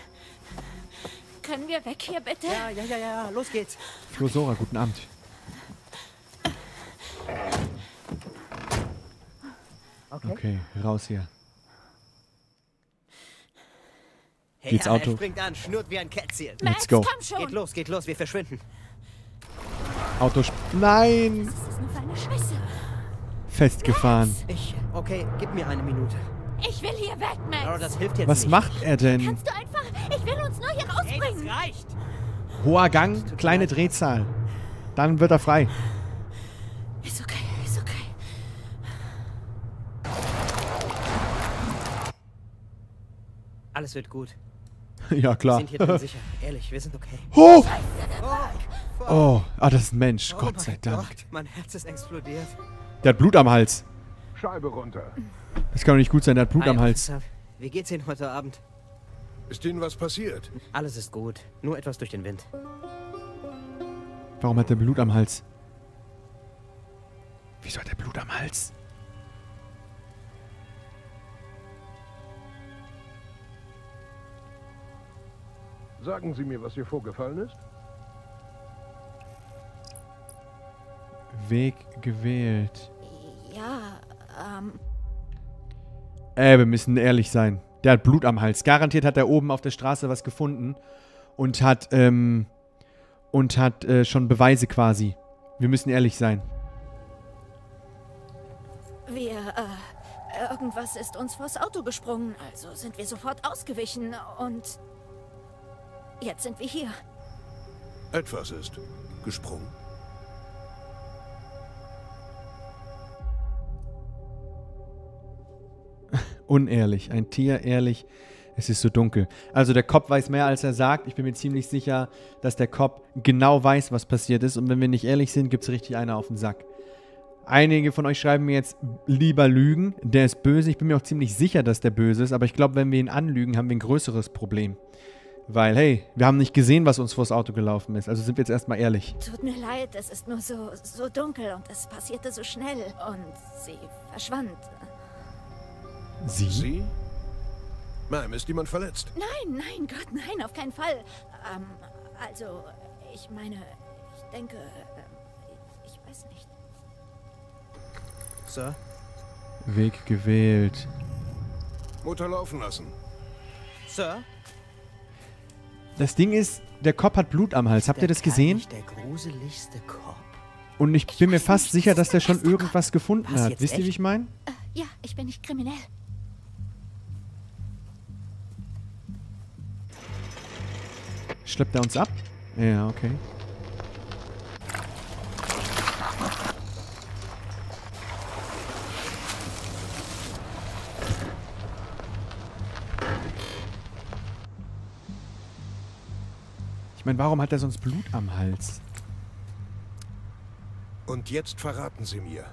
Können wir weg hier bitte? Ja, ja, ja, ja, los geht's. Flosora, guten Abend. Okay. Okay, raus hier. Hey, Geht's Auto? Er springt an, schnurrt wie ein Kätzchen. Max, go. komm schon. Geht los, geht los, wir verschwinden. Auto. sp- Nein! Was ist nur für eine Scheiße? Festgefahren. Ich, okay, gib mir eine Minute. Ich will hier weg, Max. Oh, das hilft jetzt Was nicht. macht er denn? Kannst du einfach. Ich will uns nur hier Hey, rausbringen. das reicht. Hoher Gang, kleine Drehzahl. Dann wird er frei. Ist okay, ist okay. Alles wird gut. ja, Wir klar. sind hier drin sicher. Ehrlich, wir sind okay. Oh! Oh, Oh, ah, das ist ein Mensch. oh Gott sei Dank. Gott, mein Herz ist explodiert. Der hat Blut am Hals. Scheibe runter. Das kann doch nicht gut sein, der hat Blut Hi, am Hals. Officer. Wie geht's Ihnen heute Abend? Ist Ihnen was passiert? Alles ist gut. Nur etwas durch den Wind. Warum hat der Blut am Hals? Wieso hat der Blut am Hals? Sagen Sie mir, was hier vorgefallen ist? Weg gewählt. Ja, ähm. Äh, wir müssen ehrlich sein. Der hat Blut am Hals. Garantiert hat er oben auf der Straße was gefunden und hat, ähm, und hat äh, schon Beweise quasi. Wir müssen ehrlich sein. Wir, äh, irgendwas ist uns vors Auto gesprungen, also sind wir sofort ausgewichen und jetzt sind wir hier. Etwas ist gesprungen. Unehrlich. Ein Tier ehrlich. Es ist so dunkel. Also der Cop weiß mehr, als er sagt. Ich bin mir ziemlich sicher, dass der Cop genau weiß, was passiert ist. Und wenn wir nicht ehrlich sind, gibt es richtig einer auf den Sack. Einige von euch schreiben mir jetzt lieber lügen. Der ist böse. Ich bin mir auch ziemlich sicher, dass der böse ist. Aber ich glaube, wenn wir ihn anlügen, haben wir ein größeres Problem. Weil, hey, wir haben nicht gesehen, was uns vors Auto gelaufen ist. Also sind wir jetzt erstmal ehrlich. Tut mir leid, es ist nur so, so dunkel und es passierte so schnell und sie verschwand. Sie? Sie? Ma'am, ist jemand verletzt? Nein, nein, Gott, nein, auf keinen Fall. Ähm, also, ich meine, ich denke, ähm, ich weiß nicht. Sir? Weg gewählt. Mutter laufen lassen. Sir? Das Ding ist, der Cop hat Blut am Hals. Habt ihr das gesehen? Und ich bin mir fast nicht, sicher, das dass der schon irgendwas gefunden hat. Wisst ihr, wie ich meine? Äh, ja, ich bin nicht kriminell. Schleppt er uns ab? Ja, okay. Meine, warum hat er sonst Blut am Hals? Und jetzt verraten Sie mir.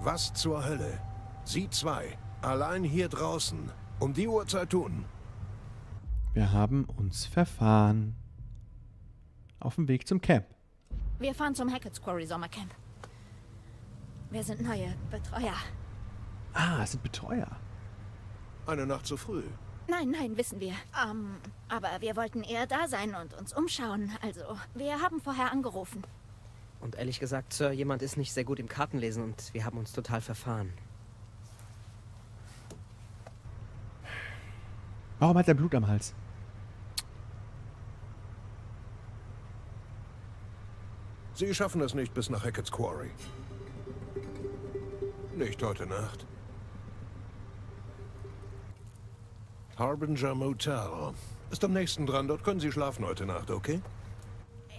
Was zur Hölle? Sie zwei, allein hier draußen, um die Uhrzeit tun. Wir haben uns verfahren. Auf dem Weg zum Camp. Wir fahren zum Hackett's Quarry Sommercamp. Wir sind neue Betreuer. Ah, es sind Betreuer. Eine Nacht zu früh. Nein, nein, wissen wir. Ähm, aber wir wollten eher da sein und uns umschauen. Also, wir haben vorher angerufen. Und ehrlich gesagt, Sir, jemand ist nicht sehr gut im Kartenlesen und wir haben uns total verfahren. Warum hat er Blut am Hals? Sie schaffen es nicht bis nach Hackett's Quarry. Nicht heute Nacht. Harbinger Motel. Ist am nächsten dran. Dort können Sie schlafen heute Nacht, okay?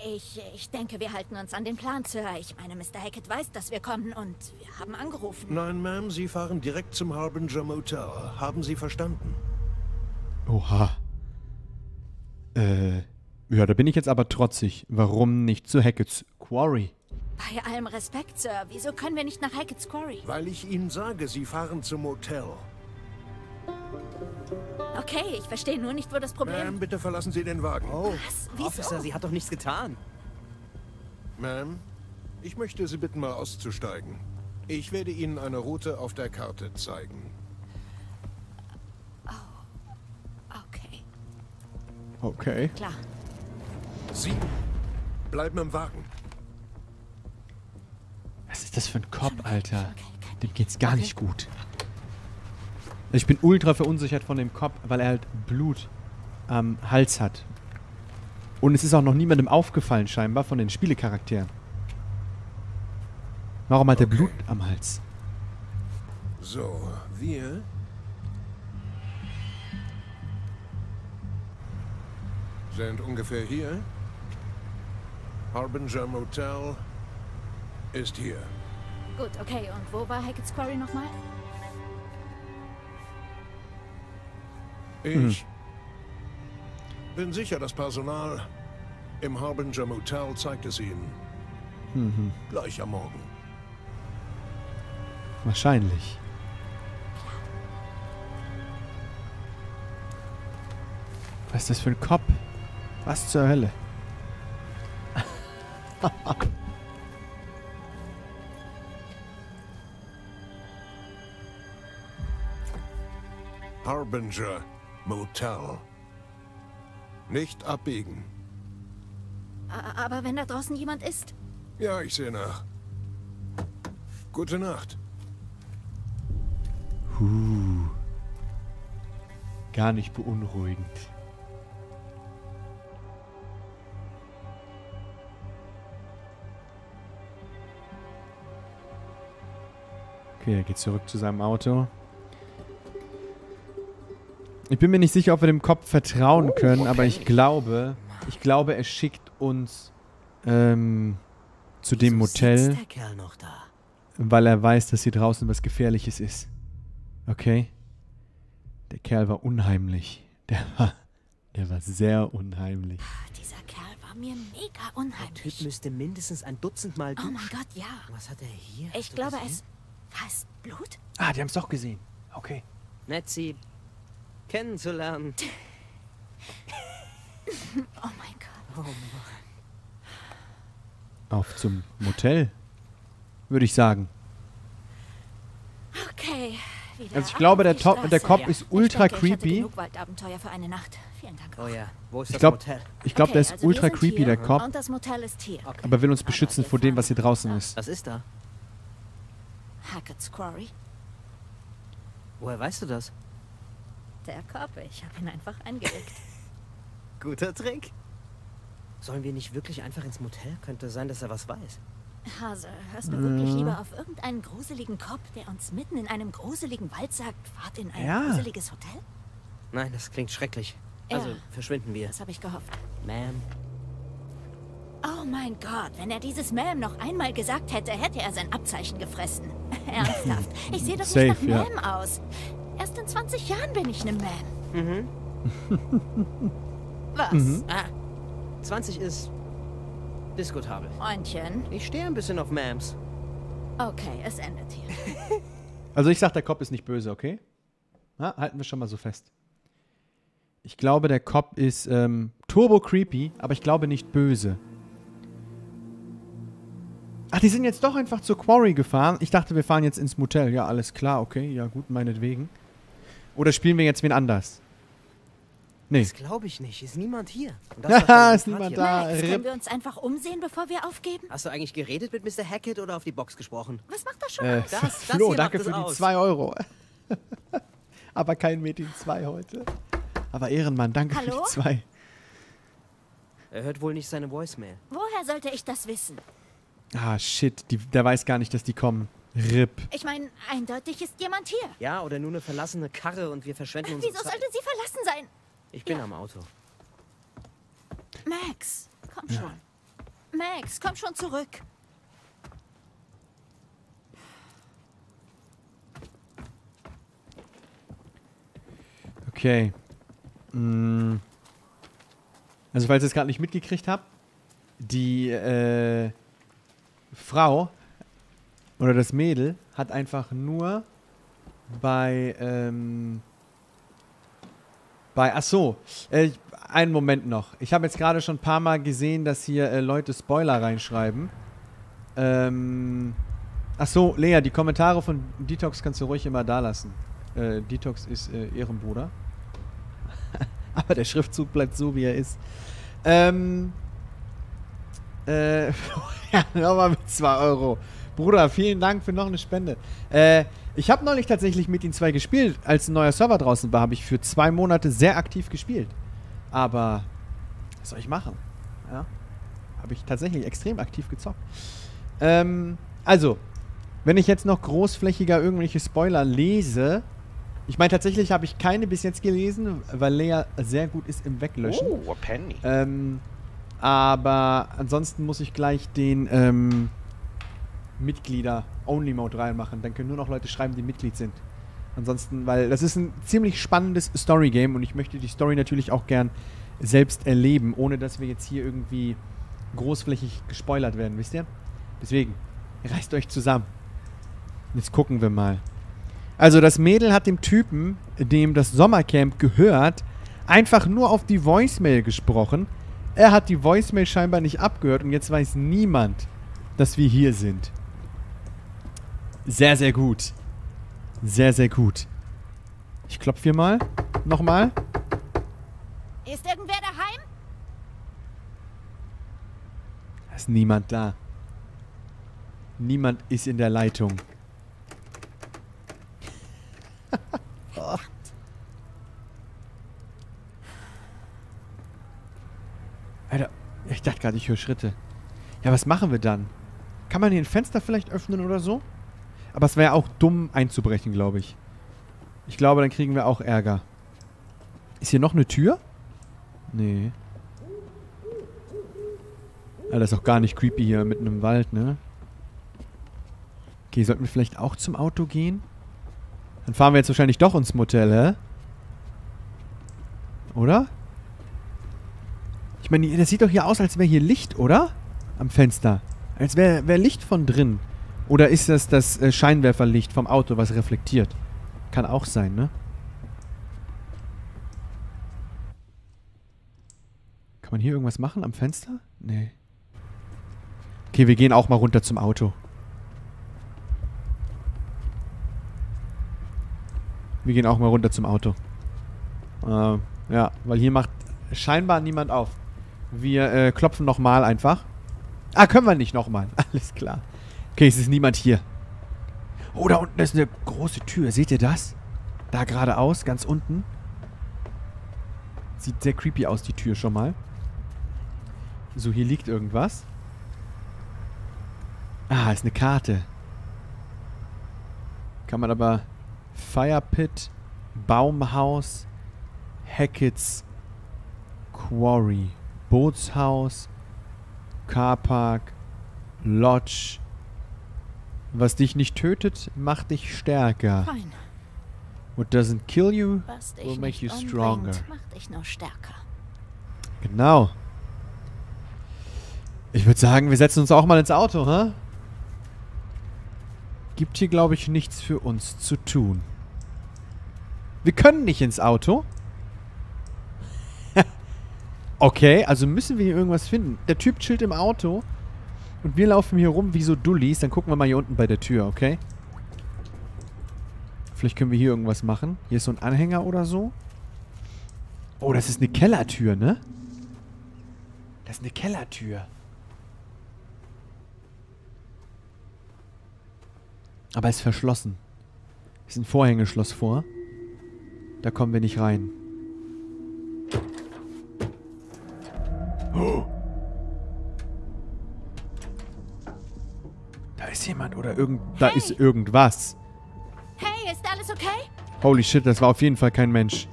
Ich, ich denke, wir halten uns an den Plan, Sir. Ich meine, Mr. Hackett weiß, dass wir kommen und wir haben angerufen. Nein, Ma'am, Sie fahren direkt zum Harbinger Motel. Haben Sie verstanden? Oha. Äh, ja, da bin ich jetzt aber trotzig. Warum nicht zu Hackett's Quarry? Bei allem Respekt, Sir, wieso können wir nicht nach Hackett's Quarry? Weil ich Ihnen sage, Sie fahren zum Motel. Okay, ich verstehe nur nicht, wo das Problem... Ma'am, bitte verlassen Sie den Wagen. Oh, Was? Wieso? Officer, sie hat doch nichts getan. Ma'am, ich möchte Sie bitten, mal auszusteigen. Ich werde Ihnen eine Route auf der Karte zeigen. Okay, Okay. klar. Sie bleiben im Wagen. Was ist das für ein Cop, Alter? Dem geht's gar nicht gut. Ich bin ultra verunsichert von dem Cop, weil er halt Blut am Hals hat. Und es ist auch noch niemandem aufgefallen, scheinbar, von den Spielecharakteren. Warum hat er Okay. Blut am Hals? So, wir sind ungefähr hier. Harbinger Motel ist hier. Gut, okay. Und wo war Hackett's Quarry nochmal? Ich bin sicher, das Personal im Harbinger Motel zeigt es Ihnen. Gleich am Morgen. Wahrscheinlich. Was ist das für ein Cop? Was zur Hölle? Harbinger Motel. Nicht abbiegen. Aber wenn da draußen jemand ist. Ja, ich sehe nach. Gute Nacht. Gar nicht beunruhigend. Okay, er geht zurück zu seinem Auto. Ich bin mir nicht sicher, ob wir dem Kopf vertrauen können, aber ich glaube, ich glaube, er schickt uns ähm, zu dem Wieso Motel, sitzt der Kerl noch da? weil er weiß, dass hier draußen was Gefährliches ist. Okay? Der Kerl war unheimlich. Der war, der war sehr unheimlich. Dieser Kerl war mir mega Der Typ unheimlich. müsste mindestens ein Dutzend Mal Oh duschen. mein Gott, ja. Was hat er hier? Ich glaube, gesehen? es. War es Blut? Ah, die haben es doch gesehen. Okay. Nett, sie kennenzulernen. Oh mein Gott. Auf zum Motel, würde ich sagen. Okay. Wieder Also ich glaube, der, Top, der. Cop Ja. ist ultra denke, creepy. genug Waldabenteuer für eine Nacht. Vielen Dank. Oh ja, wo ist Ich das glaube, Motel? ich glaub, Okay, der ist also ultra creepy, hier der Cop. Und das Motel ist hier. Okay. Aber will uns beschützen wir vor dem, was hier draußen ist. Was ist da? Hackett's Quarry. Woher weißt du das? Der Cop, ich habe ihn einfach eingelegt. Guter Trick. Sollen wir nicht wirklich einfach ins Motel? Könnte sein, dass er was weiß. Hase, hörst du wirklich lieber auf irgendeinen gruseligen Cop, der uns mitten in einem gruseligen Wald sagt, fahrt in ein Ja. gruseliges Hotel? Nein, das klingt schrecklich. Ja. Also, verschwinden wir. Das habe ich gehofft. Ma'am. Oh mein Gott, wenn er dieses Ma'am noch einmal gesagt hätte, hätte er sein Abzeichen gefressen. Ernsthaft. Ich sehe doch Safe, nicht nach ja. Ma'am aus. Erst in 20 Jahren bin ich eine Ma'am. Mhm. Was? Mhm. Ah, 20 ist diskutabel. Freundchen. Ich stehe ein bisschen auf Ma'ams. Okay, es endet hier. Also ich sag, der Cop ist nicht böse, okay? Na, halten wir schon mal so fest. Ich glaube, der Cop ist ähm, turbo creepy, aber ich glaube nicht böse. Ach, die sind jetzt doch einfach zur Quarry gefahren. Ich dachte, wir fahren jetzt ins Motel. Ja, alles klar, okay. Ja, gut, meinetwegen. Oder spielen wir jetzt wen anders? Nee. Das glaube ich nicht. Ist niemand hier. Haha, eine ist niemand da. Max, können wir uns einfach umsehen, bevor wir aufgeben? Hast du eigentlich geredet mit Mr. Hackett oder auf die Box gesprochen? Was macht das schon Äh, aus? Das- das Flo, hier danke für es die aus. 2 Euro. aber kein Meeting 2 heute. Aber Ehrenmann, danke Hallo? für die 2. Er hört wohl nicht seine Voicemail. Woher sollte ich das wissen? Ah, shit, die, der weiß gar nicht, dass die kommen. RIP. Ich meine, eindeutig ist jemand hier. Ja, oder nur eine verlassene Karre und wir verschwenden unsere Wieso Zeit. sollte sie verlassen sein? Ich bin am Auto. Max, komm schon. Max, komm schon zurück. Okay. Mm. Also, falls ihr es gerade nicht mitgekriegt habt, die äh, Frau oder das Mädel hat einfach nur bei, ähm, bei, ach so, äh, einen Moment noch. Ich habe jetzt gerade schon ein paar Mal gesehen, dass hier äh, Leute Spoiler reinschreiben. Ähm, ach so, Lea, die Kommentare von Detox kannst du ruhig immer da lassen. Äh, Detox ist äh, Ehrenbruder. Aber der Schriftzug bleibt so, wie er ist. Ähm. Äh. ja, nochmal mit 2 Euro. Bruder, vielen Dank für noch eine Spende. Äh, ich habe neulich tatsächlich mit den zwei gespielt. Als ein neuer Server draußen war, habe ich für zwei Monate sehr aktiv gespielt. Aber. Was soll ich machen? Ja. Habe ich tatsächlich extrem aktiv gezockt. Ähm. Also. Wenn ich jetzt noch großflächiger irgendwelche Spoiler lese, ich meine, tatsächlich habe ich keine bis jetzt gelesen, weil Lea sehr gut ist im Weglöschen. Ooh, a penny. Ähm, aber ansonsten muss ich gleich den ähm, Mitglieder-Only-Mode reinmachen. Dann können nur noch Leute schreiben, die Mitglied sind. Ansonsten, weil das ist ein ziemlich spannendes Story-Game und ich möchte die Story natürlich auch gern selbst erleben, ohne dass wir jetzt hier irgendwie großflächig gespoilert werden, wisst ihr? Deswegen, reißt euch zusammen. Jetzt gucken wir mal. Also das Mädel hat dem Typen, dem das Sommercamp gehört, einfach nur auf die Voicemail gesprochen. Er hat die Voicemail scheinbar nicht abgehört und jetzt weiß niemand, dass wir hier sind. Sehr, sehr gut. Sehr, sehr gut. Ich klopfe hier mal. Nochmal. Ist irgendwer daheim? Da ist niemand da. Niemand ist in der Leitung. Alter, ich dachte gerade, ich höre Schritte. Ja, was machen wir dann? Kann man hier ein Fenster vielleicht öffnen oder so? Aber es wäre auch dumm einzubrechen, glaube ich. Ich glaube, dann kriegen wir auch Ärger. Ist hier noch eine Tür? Nee. Alter, ist auch gar nicht creepy hier mitten im Wald, ne? Okay, sollten wir vielleicht auch zum Auto gehen? Dann fahren wir jetzt wahrscheinlich doch ins Motel, hä? Oder? Ich meine, das sieht doch hier aus, als wäre hier Licht, oder? Am Fenster. Als wäre wär Licht von drin. Oder ist das das äh, Scheinwerferlicht vom Auto, was reflektiert? Kann auch sein, ne? Kann man hier irgendwas machen am Fenster? Nee. Okay, wir gehen auch mal runter zum Auto. Wir gehen auch mal runter zum Auto. Äh, ja, weil hier macht scheinbar niemand auf. Wir äh, klopfen nochmal einfach. Ah, können wir nicht nochmal. Alles klar. Okay, es ist niemand hier. Oh, da unten ist eine große Tür. Seht ihr das? Da geradeaus, ganz unten. Sieht sehr creepy aus, die Tür schon mal. So, hier liegt irgendwas. Ah, ist eine Karte. Kann man aber Fire Pit, Baumhaus, Hackett's Quarry, Bootshaus, Carpark, Lodge. Was dich nicht tötet, macht dich stärker. Fein. What doesn't kill you Was will make nicht you umbringt, stronger. macht dich nur stärker. Genau. Ich würde sagen, wir setzen uns auch mal ins Auto, hä? Gibt hier, glaube ich, nichts für uns zu tun. Wir können nicht ins Auto. okay, also müssen wir hier irgendwas finden. Der Typ chillt im Auto und wir laufen hier rum wie so Dullis. Dann gucken wir mal hier unten bei der Tür, okay? Vielleicht können wir hier irgendwas machen. Hier ist so ein Anhänger oder so. Oh, das ist eine Kellertür, ne? Das ist eine Kellertür. Aber ist verschlossen. Ist ein Vorhängeschloss vor. Da kommen wir nicht rein. Oh. Da ist jemand oder irgend. Da ist irgendwas. Hey, ist alles okay? Holy shit, das war auf jeden Fall kein Mensch.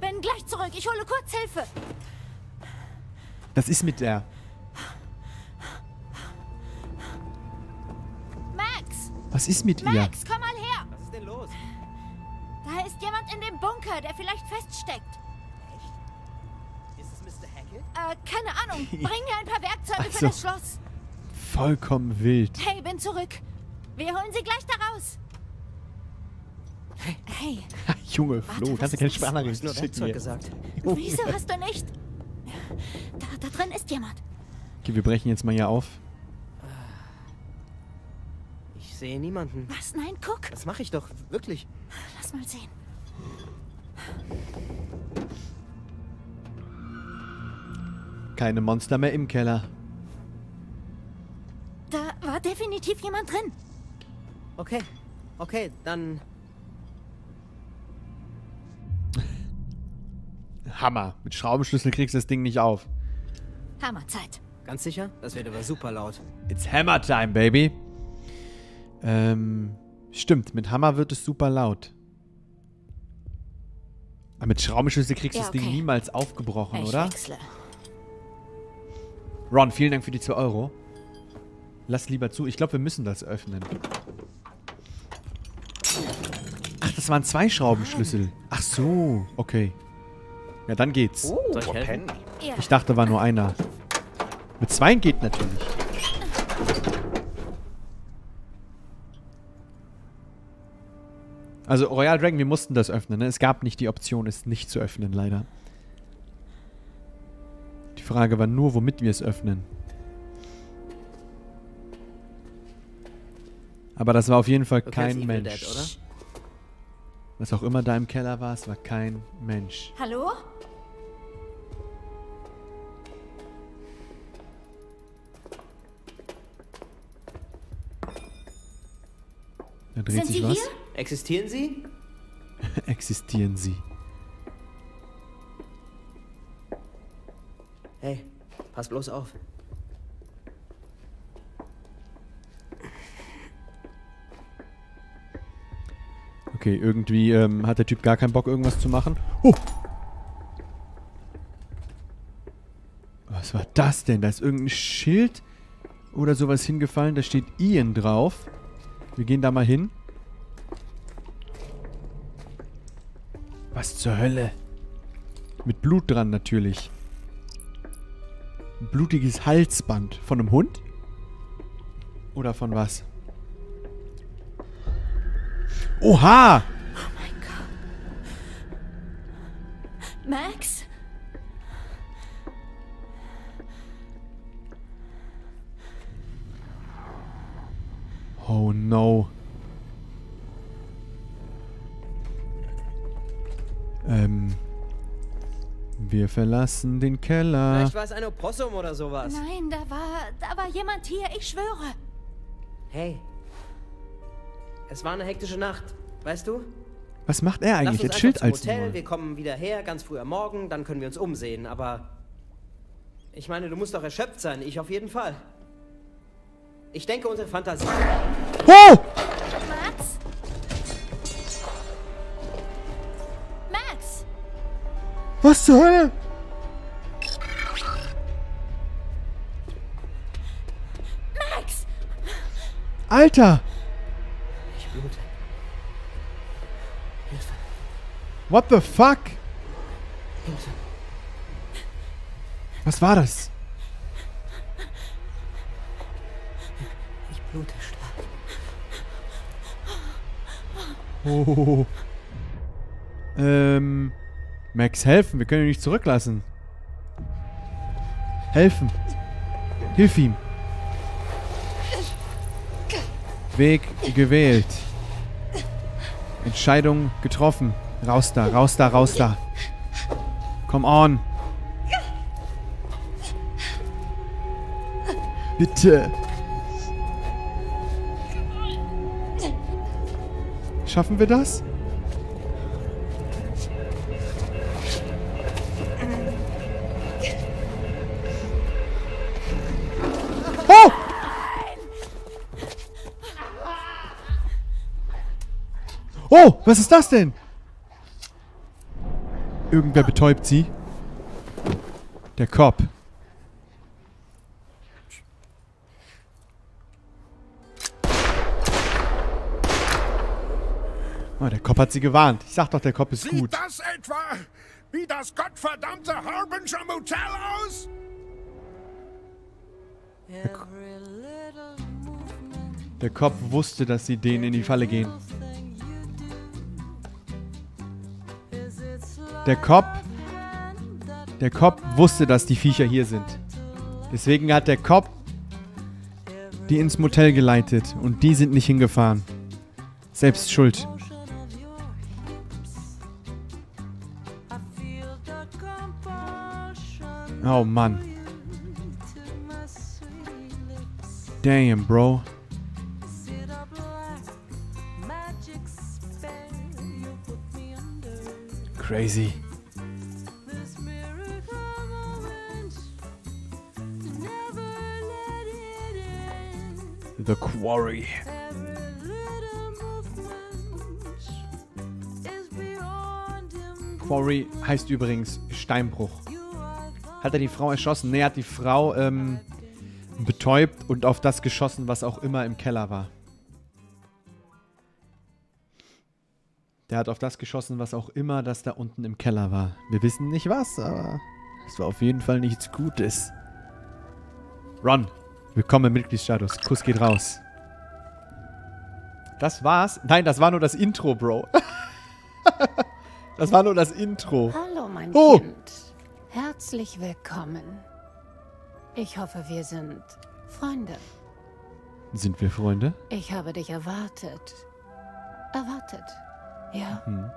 Bin gleich zurück. Ich hole kurz Hilfe. Das ist mit der. Max! Was ist mit ihr? Max, komm mal her! Was ist denn los? Da ist jemand in dem Bunker, der vielleicht feststeckt. Ist es Mr. Hackett? Äh, keine Ahnung. Bring mir ein paar Werkzeuge Also. für das Schloss. Vollkommen wild. Hey, bin zurück. Wir holen sie gleich da raus. Hey, Junge, Flo, was kannst du keine Nur schicken gesagt. wieso hast du nicht? Da, da drin ist jemand. Okay, wir brechen jetzt mal hier auf. Ich sehe niemanden. Was? Nein, guck. Das mache ich doch, wirklich. Lass mal sehen. Keine Monster mehr im Keller. Da war definitiv jemand drin. Okay, okay, dann Hammer. Mit Schraubenschlüssel kriegst du das Ding nicht auf. Hammerzeit. ganz sicher? Das wird aber super laut. It's Hammer Time, baby. Ähm, stimmt, mit Hammer wird es super laut. Aber mit Schraubenschlüssel kriegst du Ja, das Ding okay. niemals aufgebrochen, Ich oder? wechsle. Ron, vielen Dank für die 2 Euro. Lass lieber zu. Ich glaube, wir müssen das öffnen. Ach, das waren zwei Schraubenschlüssel. Ach so, okay. Ja, dann geht's. Ich Oh. Ja. Ich dachte, war nur einer. Mit zweien geht natürlich. Also Royal Dragon, wir mussten das öffnen. Ne? Es gab nicht die Option, es nicht zu öffnen, leider. Die Frage war nur, womit wir es öffnen. Aber das war auf jeden Fall Du kein Mensch. Dead, oder? Was auch immer da im Keller war, es war kein Mensch. Hallo? Da dreht Sind sich Sie was. hier? Existieren sie? Existieren sie. Hey, pass bloß auf. Okay, irgendwie ähm, hat der Typ gar keinen Bock, irgendwas zu machen. Oh! Was war das denn? Da ist irgendein Schild oder sowas hingefallen. Da steht Ian drauf. Wir gehen da mal hin. Was zur Hölle? Mit Blut dran natürlich. Ein blutiges Halsband. Von einem Hund? Oder von was? Oha! Max? Oh no. Ähm. Wir verlassen den Keller. Vielleicht war es ein Opossum oder sowas. Nein, da war, da war jemand hier, ich schwöre. Hey. Es war eine hektische Nacht, weißt du? Was macht er eigentlich? Jetzt Schild zum als Hotel, wir kommen wieder her, ganz früh am Morgen, dann können wir uns umsehen, aber... Ich meine, du musst doch erschöpft sein, ich auf jeden Fall. Ich denke, unsere Fantasie... Oh! Max? Max? Was zur Hölle? Max! Alter! What the fuck? Was war das? Ich blute stark. Oh. Ähm. Max, helfen. Wir können ihn nicht zurücklassen. Helfen. Hilf ihm. Weg gewählt. Entscheidung getroffen. Raus da, raus da, raus da. Come on. Bitte. Schaffen wir das? Oh! Oh, was ist das denn? Irgendwer betäubt sie. Der Cop. Oh, der Cop hat sie gewarnt. Ich sag doch, der Cop ist Sieht gut. das etwa wie das gottverdammte Harbinger Motel aus? Der Cop wusste, dass sie denen in die Falle gehen. Der Cop. Der Cop wusste, dass die Viecher hier sind. Deswegen hat der Cop die ins Motel geleitet und die sind nicht hingefahren. Selbst schuld. Oh Mann. Damn, bro. Crazy. The Quarry. Quarry heißt übrigens Steinbruch. Hat er die Frau erschossen? Nee, er hat die Frau ähm, betäubt und auf das geschossen, was auch immer im Keller war. Der hat auf das geschossen, was auch immer das da unten im Keller war. Wir wissen nicht was, aber es war auf jeden Fall nichts Gutes. Ron, willkommen im Mitgliedsstatus. Kuss geht raus. Das war's? Nein, das war nur das Intro, Bro. das war nur das Intro. Hallo, mein Oh. Kind. Herzlich willkommen. Ich hoffe, wir sind Freunde. Sind wir Freunde? Ich habe dich erwartet. Erwartet. Ja. Hm.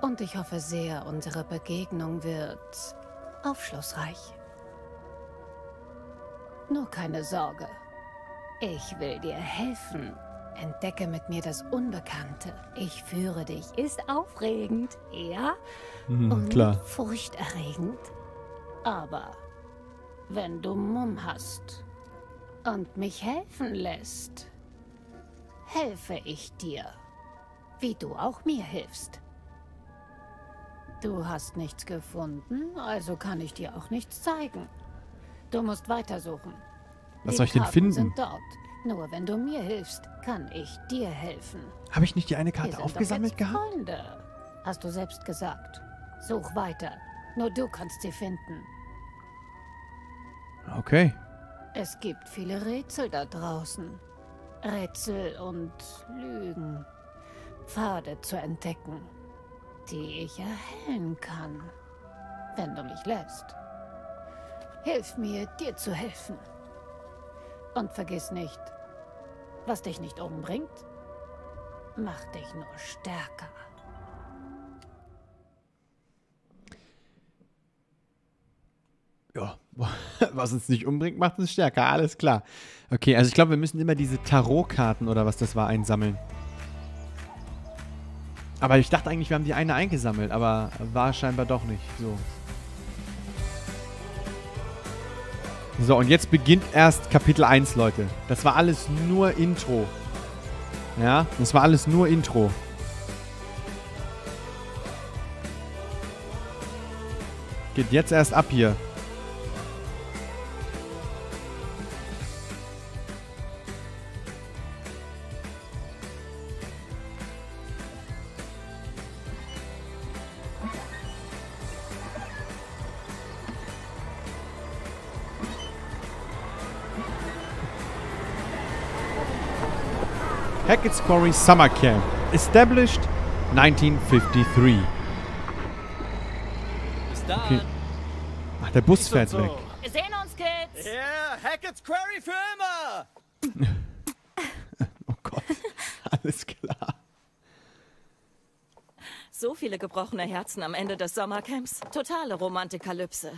Und ich hoffe sehr, unsere Begegnung wird aufschlussreich. Nur keine Sorge. Ich will dir helfen. Entdecke mit mir das Unbekannte. Ich führe dich. Ist aufregend, ja? Mhm, Und klar. furchterregend. Aber wenn du Mumm hast und mich helfen lässt, helfe ich dir, wie du auch mir hilfst. Du hast nichts gefunden, also kann ich dir auch nichts zeigen. Du musst weitersuchen. Was soll ich denn finden? Sind dort. Nur wenn du mir hilfst, kann ich dir helfen. Habe ich nicht die eine Karte aufgesammelt gehabt? Freunde. Hast du selbst gesagt. Such weiter. Nur du kannst sie finden. Okay. Es gibt viele Rätsel da draußen. Rätsel und Lügen. Pfade zu entdecken, die ich erhellen kann, wenn du mich lässt. Hilf mir, dir zu helfen. Und vergiss nicht, was dich nicht umbringt, macht dich nur stärker. Ja, was uns nicht umbringt, macht uns stärker. Alles klar. Okay, also ich glaube, wir müssen immer diese Tarotkarten oder was das war einsammeln. Aber ich dachte eigentlich, wir haben die eine eingesammelt, aber war scheinbar doch nicht so. So, und jetzt beginnt erst Kapitel 1, Leute. Das war alles nur Intro. Ja, das war alles nur Intro. Geht jetzt erst ab hier. Hackett's Quarry Summer Camp. Established 1953. Bis dann. Okay. Ach, der Bus fährt weg. Wir sehen uns, Kids. Yeah, Hackett's Quarry für immer. Oh Gott. Alles klar. So viele gebrochene Herzen am Ende des Sommercamps. Totale Romantikalypse.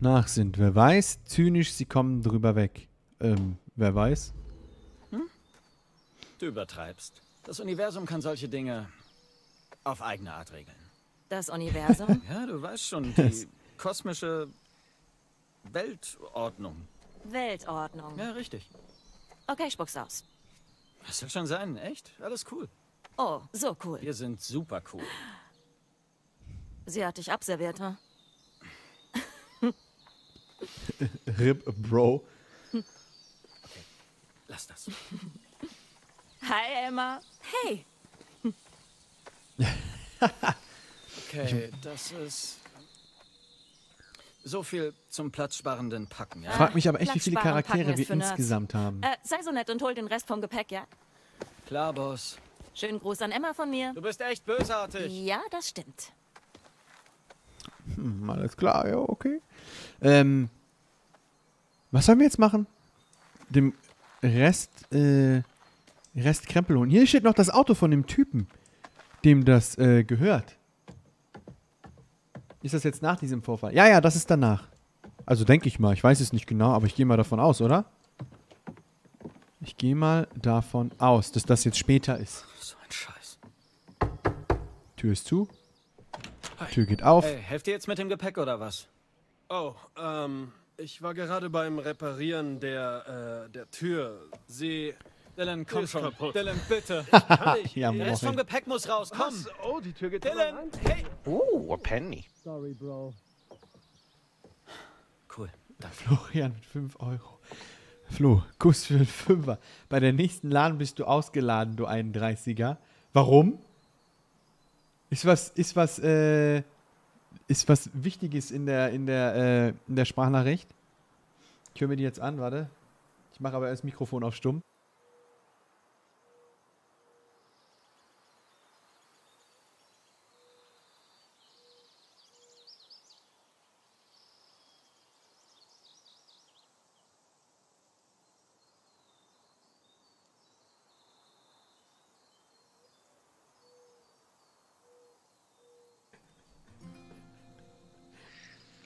Nachsinn. Wer weiß, zynisch, sie kommen drüber weg. Ähm, wer weiß? Du übertreibst. Das Universum kann solche Dinge auf eigene Art regeln. Das Universum? Ja, du weißt schon, die kosmische Weltordnung. Weltordnung. Ja, richtig. Okay, spuck's aus. Was soll schon sein? Echt? Alles cool. Oh, so cool. Wir sind super cool. Sie hat dich abserviert, hm? RIP, Bro. Lass das. Hi, Emma. Hey. Okay, das ist. So viel zum platzsparenden Packen, ja? Frag mich aber echt, wie viele Charaktere wir insgesamt haben. Äh, sei so nett und hol den Rest vom Gepäck, ja? Klar, Boss. Schönen Gruß an Emma von mir. Du bist echt bösartig. Ja, das stimmt. Hm, alles klar, ja, okay. Ähm, was sollen wir jetzt machen? Dem Rest, äh, Rest Krempel holen. Hier steht noch das Auto von dem Typen, dem das äh, gehört. Ist das jetzt nach diesem Vorfall? Ja, ja, das ist danach. Also denke ich mal. Ich weiß es nicht genau, aber ich gehe mal davon aus, oder? Ich gehe mal davon aus, dass das jetzt später ist. So ein Scheiß. Tür ist zu. Tür geht auf. Hey, helft ihr jetzt mit dem Gepäck oder was? Oh, ähm, ich war gerade beim Reparieren der, äh, der Tür. Sie. Dylan, komm schon. kaputt. Dylan, bitte. Kann ich? Ja, Der Rest vom. Gepäck muss raus. Komm. Was? Oh, die Tür geht Dylan, hey. Ooh, a penny. Sorry, Bro. Cool. Danke. Florian mit 5 Euro. Flo, Kuss für einen Fünfer. Bei der nächsten Laden bist du ausgeladen, du 31er. Warum? Ist was, ist was, äh, ist was Wichtiges in der, in der, äh, in der Sprachnachricht? Ich höre mir die jetzt an, warte. Ich mache aber erst Mikrofon auf stumm.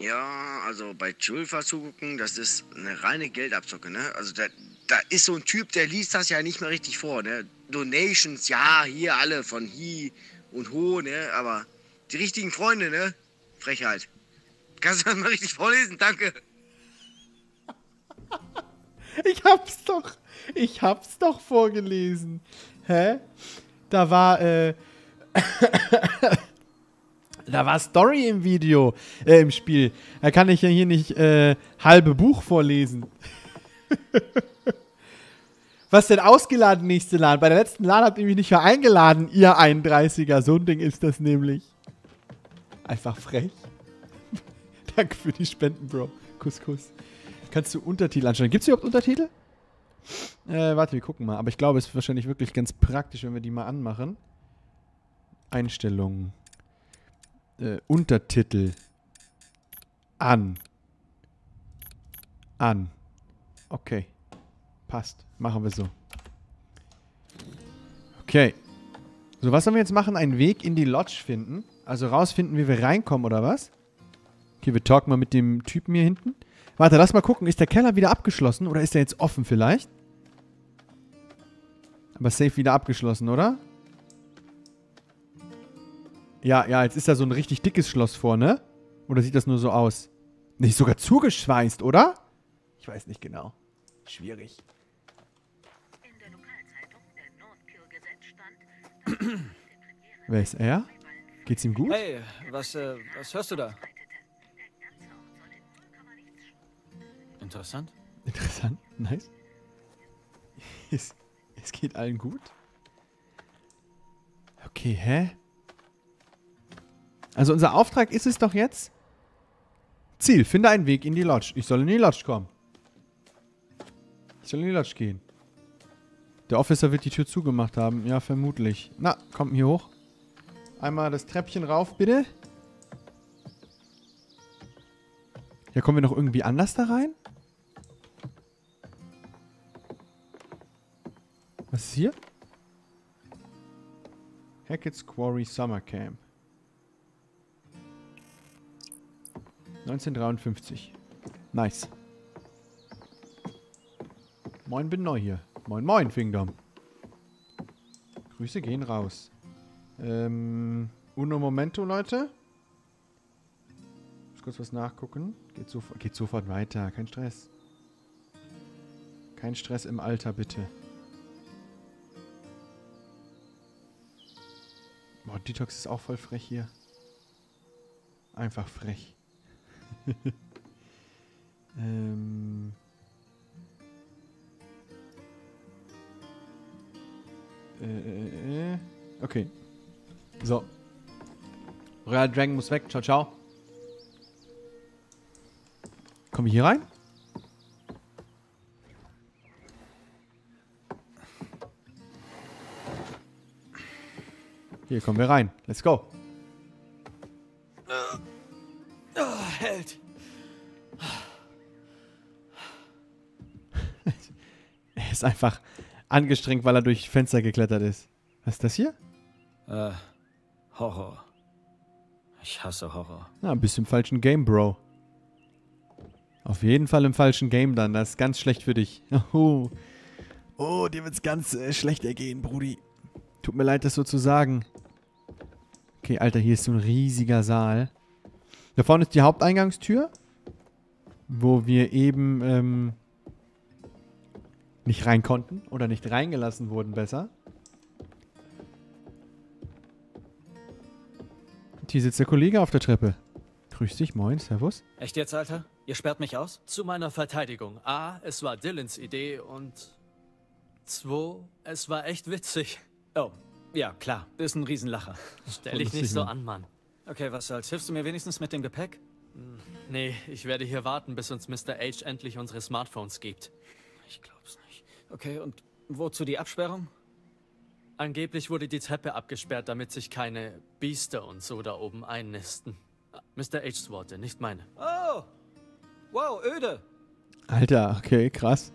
Ja, also bei Julfa zugucken, das ist eine reine Geldabzocke, ne? Also da, da ist so ein Typ, der liest das ja nicht mehr richtig vor, ne? Donations, ja, hier alle von Hi und Ho, ne? Aber die richtigen Freunde, ne? Frechheit. Kannst du das mal richtig vorlesen? Danke. Ich hab's doch. Ich hab's doch vorgelesen. Hä? Da war, äh. da war Story im Video, äh, im Spiel. Da kann ich ja hier nicht äh, halbe Buch vorlesen. Was denn ausgeladen, nächste Laden? Bei der letzten Laden habt ihr mich nicht mehr eingeladen, ihr 31er. So ein Ding ist das nämlich. Einfach frech. Danke für die Spenden, Bro. Kuss, Kuss. Kannst du Untertitel anschauen? Gibt es überhaupt Untertitel? Äh, warte, wir gucken mal. Aber ich glaube, es ist wahrscheinlich wirklich ganz praktisch, wenn wir die mal anmachen. Einstellungen. Äh, Untertitel. An. An. Okay. Passt. Machen wir so. Okay. So, was sollen wir jetzt machen? Einen Weg in die Lodge finden? Also rausfinden, wie wir reinkommen, oder was? Okay, wir talken mal mit dem Typen hier hinten. Warte, lass mal gucken. Ist der Keller wieder abgeschlossen oder ist der jetzt offen vielleicht? Aber safe wieder abgeschlossen, oder? Ja, ja, jetzt ist da so ein richtig dickes Schloss vor, ne? Oder sieht das nur so aus? Nicht sogar zugeschweißt, oder? Ich weiß nicht genau. Schwierig. Wer ist er? Geht's ihm gut? Hey, was, äh, was hörst du da? Interessant. Interessant, nice. Es, es geht allen gut. Okay, hä? Also unser Auftrag ist es doch jetzt. Ziel, finde einen Weg in die Lodge. Ich soll in die Lodge kommen. Ich soll in die Lodge gehen. Der Officer wird die Tür zugemacht haben. Ja, vermutlich. Na, kommt hier hoch. Einmal das Treppchen rauf, bitte. Ja, kommen wir noch irgendwie anders da rein? Was ist hier? Hackett's Quarry Summer Camp. 1953. Nice. Moin, bin neu hier. Moin, moin, Fingdom. Grüße gehen raus. Ähm, uno momento, Leute. Muss kurz was nachgucken. Geht, so, geht sofort weiter. Kein Stress. Kein Stress im Alter, bitte. Boah, Detox ist auch voll frech hier. Einfach frech. ähm. Äh, äh, äh. Okay. So. Royal Dragon muss weg. Ciao, ciao. Kommen wir hier rein? Hier kommen wir rein. Let's go. Held. Er ist einfach angestrengt, weil er durch Fenster geklettert ist. Was ist das hier? Äh, Horror. Ich hasse Horror. Na, ein bisschen im falschen Game, Bro. Auf jeden Fall im falschen Game dann. Das ist ganz schlecht für dich. Oh, oh dir wird's ganz äh, schlecht ergehen, Brudi. Tut mir leid, das so zu sagen. Okay, Alter, hier ist so ein riesiger Saal. Da vorne ist die Haupteingangstür. Wo wir eben ähm, nicht rein konnten. Oder nicht reingelassen wurden, besser. Hier sitzt der Kollege auf der Treppe. Grüß dich, moin, servus. Echt jetzt, Alter? Ihr sperrt mich aus? Zu meiner Verteidigung. A, es war Dylans Idee und zwei, es war echt witzig. Oh, ja, klar. Ist ein Riesenlacher. Stell dich nicht so an, Mann. Okay, was soll's? Hilfst du mir wenigstens mit dem Gepäck? Nee, ich werde hier warten, bis uns Mr. H endlich unsere Smartphones gibt. Ich glaub's nicht. Okay, und wozu die Absperrung? Angeblich wurde die Treppe abgesperrt, damit sich keine Biester und so da oben einnisten. Mr. H's Worte, nicht meine. Oh! Wow, öde! Alter, okay, krass.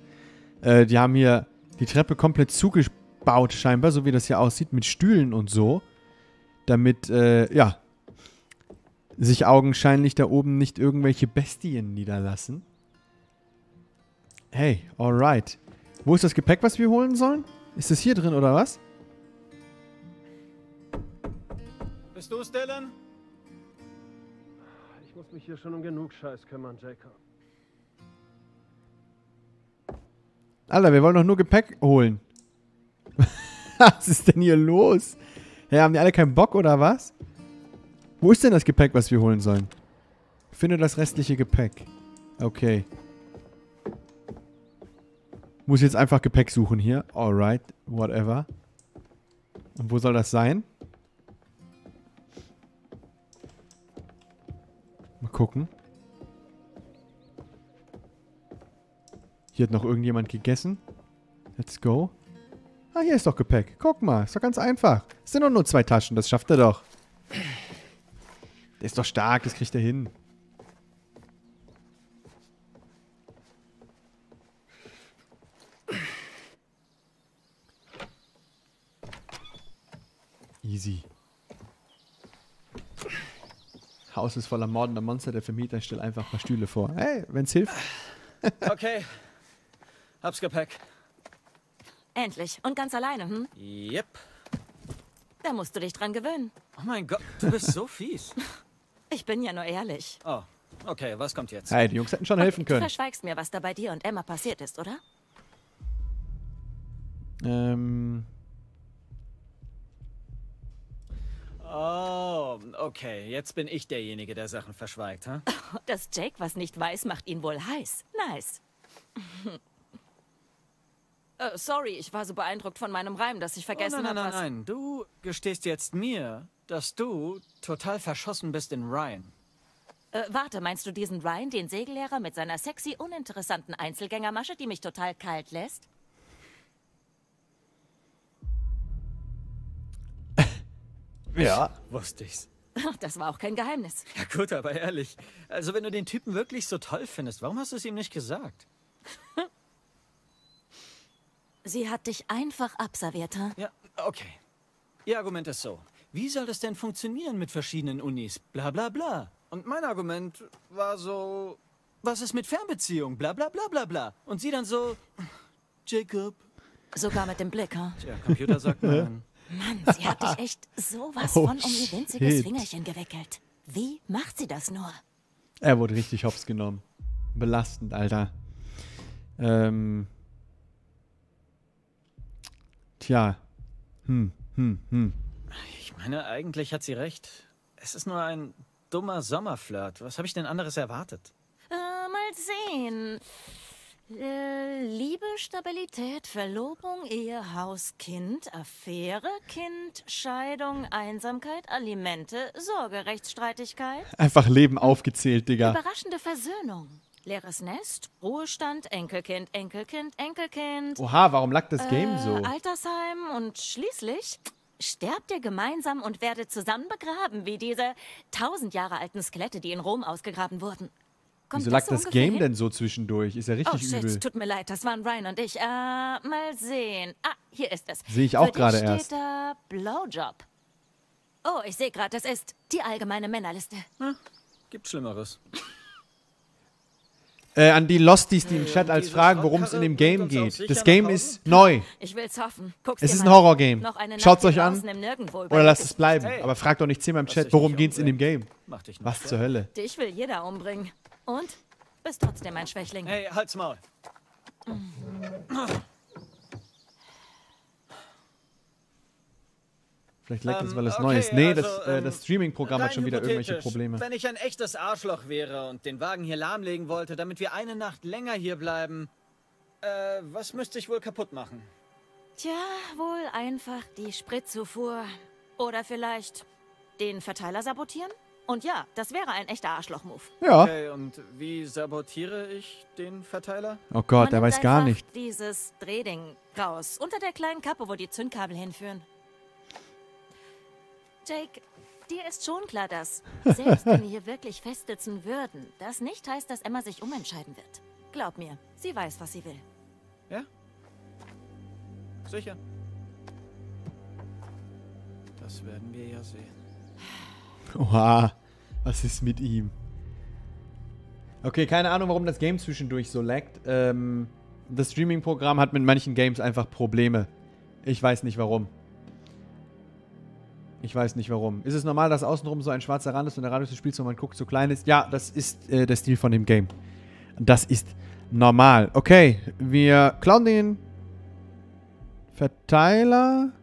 Äh, die haben hier die Treppe komplett zugebaut, scheinbar, so wie das hier aussieht, mit Stühlen und so. Damit, äh, ja, sich augenscheinlich da oben nicht irgendwelche Bestien niederlassen. Hey, alright. Wo ist das Gepäck, was wir holen sollen? Ist das hier drin oder was? Bist du's, Dylan? Ich muss mich hier schon um genug Scheiß kümmern, Jacob. Alter, wir wollen doch nur Gepäck holen. was ist denn hier los? Hey, haben die alle keinen Bock oder was? Wo ist denn das Gepäck, was wir holen sollen? Finde das restliche Gepäck. Okay. Muss jetzt einfach Gepäck suchen hier. Alright, whatever. Und wo soll das sein? Mal gucken. Hier hat noch irgendjemand gegessen. Let's go. Ah, hier ist doch Gepäck. Guck mal, ist doch ganz einfach. Es sind doch nur zwei Taschen, das schafft er doch. Der ist doch stark, das kriegt er hin. Easy. Haus ist voller mordender Monster, der Vermieter stellt einfach ein paar Stühle vor. Hey, wenn's hilft. Okay. Hab's Gepäck. Endlich. Und ganz alleine, hm? Yep. Da musst du dich dran gewöhnen. Oh mein Gott, du bist so fies. Ich bin ja nur ehrlich. Oh, okay, was kommt jetzt? Hey, die Jungs hätten schon helfen Du können. verschweigst mir, was da bei dir und Emma passiert ist, oder? Ähm, Oh, okay. Jetzt bin ich derjenige, der Sachen verschweigt, hä? Dass Jake was nicht weiß, macht ihn wohl heiß. Nice. äh, sorry, ich war so beeindruckt von meinem Reim, dass ich vergessen oh, nein, nein, habe, nein, nein. Du gestehst jetzt mir, dass du total verschossen bist in Ryan. Äh, warte, meinst du diesen Ryan, den Segellehrer mit seiner sexy, uninteressanten Einzelgängermasche, die mich total kalt lässt? Ja. Wusste ich's. Ach, Das war auch kein Geheimnis. Ja gut, aber ehrlich. Also wenn du den Typen wirklich so toll findest, warum hast du es ihm nicht gesagt? Sie hat dich einfach abserviert, hm? Ja, okay. Ihr Argument ist so. Wie soll das denn funktionieren mit verschiedenen Unis? Bla bla bla. Und mein Argument war so, was ist mit Fernbeziehung? Bla bla bla bla bla. Und sie dann so, Jacob. Sogar mit dem Blick, hm? Tja, Computer sagt nein. Mann, sie hat dich echt sowas Oh, von um ihr winziges shit. Fingerchen gewickelt. Wie macht sie das nur? Er wurde richtig hops genommen. Belastend, Alter. Ähm. Tja. Hm, hm, hm. Ich meine, eigentlich hat sie recht. Es ist nur ein dummer Sommerflirt. Was habe ich denn anderes erwartet? Äh, mal sehen. Äh, Liebe, Stabilität, Verlobung, Ehe, Haus, Kind, Affäre, Kind, Scheidung, Einsamkeit, Alimente, Sorgerechtsstreitigkeit, Einfach Leben aufgezählt, Digga. überraschende Versöhnung, leeres Nest, Ruhestand, Enkelkind, Enkelkind, Enkelkind. Oha, warum lag das Game äh, so? Altersheim und schließlich sterbt ihr gemeinsam und werdet zusammen begraben, wie diese tausend Jahre alten Skelette, die in Rom ausgegraben wurden. Kommt Wieso lag so das ungefähr Game hin? denn so zwischendurch? Ist ja Oh richtig shit, übel. tut mir leid, das waren Ryan und ich. Äh, mal sehen. Ah, hier ist es. Sehe ich auch gerade steht erst. da Blowjob. Oh, ich sehe gerade, das ist die allgemeine Männerliste. Gibt Schlimmeres. Äh, an die Losties, die im Chat als fragen, worum es in dem Game geht. Das Game ist neu. Ich will's hoffen. Guck's Es ist ein. Horror-Game. Schaut's Nacht euch an oder lasst es bleiben. Hey. Aber fragt doch nicht zehnmal im Chat, worum geht's in dem Game? Was zur Hölle? Dich will jeder umbringen. Und? Bist trotzdem ein Schwächling. Hey, halt's Maul. Vielleicht leckt es, Ähm, weil es okay, neu ist. Nee, also, das, äh, ähm, das Streaming-Programm hat schon wieder irgendwelche Probleme. Wenn ich ein echtes Arschloch wäre und den Wagen hier lahmlegen wollte, damit wir eine Nacht länger hier bleiben, äh, was müsste ich wohl kaputt machen? Tja, wohl einfach die Spritzufuhr. Oder vielleicht den Verteiler sabotieren? Und ja, das wäre ein echter Arschloch-Move. Ja. Okay, und wie sabotiere ich den Verteiler? Oh Gott, Man er weiß nimmt gar einfach nicht. dieses Drehding raus. Unter der kleinen Kappe, wo die Zündkabel hinführen. Jake, dir ist schon klar, dass, selbst wenn wir hier wirklich festsitzen würden, das nicht heißt, dass Emma sich umentscheiden wird. Glaub mir, sie weiß, was sie will. Ja? Sicher. Das werden wir ja sehen. Oha, was ist mit ihm? Okay, keine Ahnung, warum das Game zwischendurch so laggt. Ähm, das Streaming-Programm hat mit manchen Games einfach Probleme. Ich weiß nicht warum. Ich weiß nicht warum. Ist es normal, dass außenrum so ein schwarzer Rand ist und der Radius des Spiels, wenn man guckt, so klein ist? Ja, das ist äh, der Stil von dem Game. Das ist normal. Okay, wir klauen den Verteiler.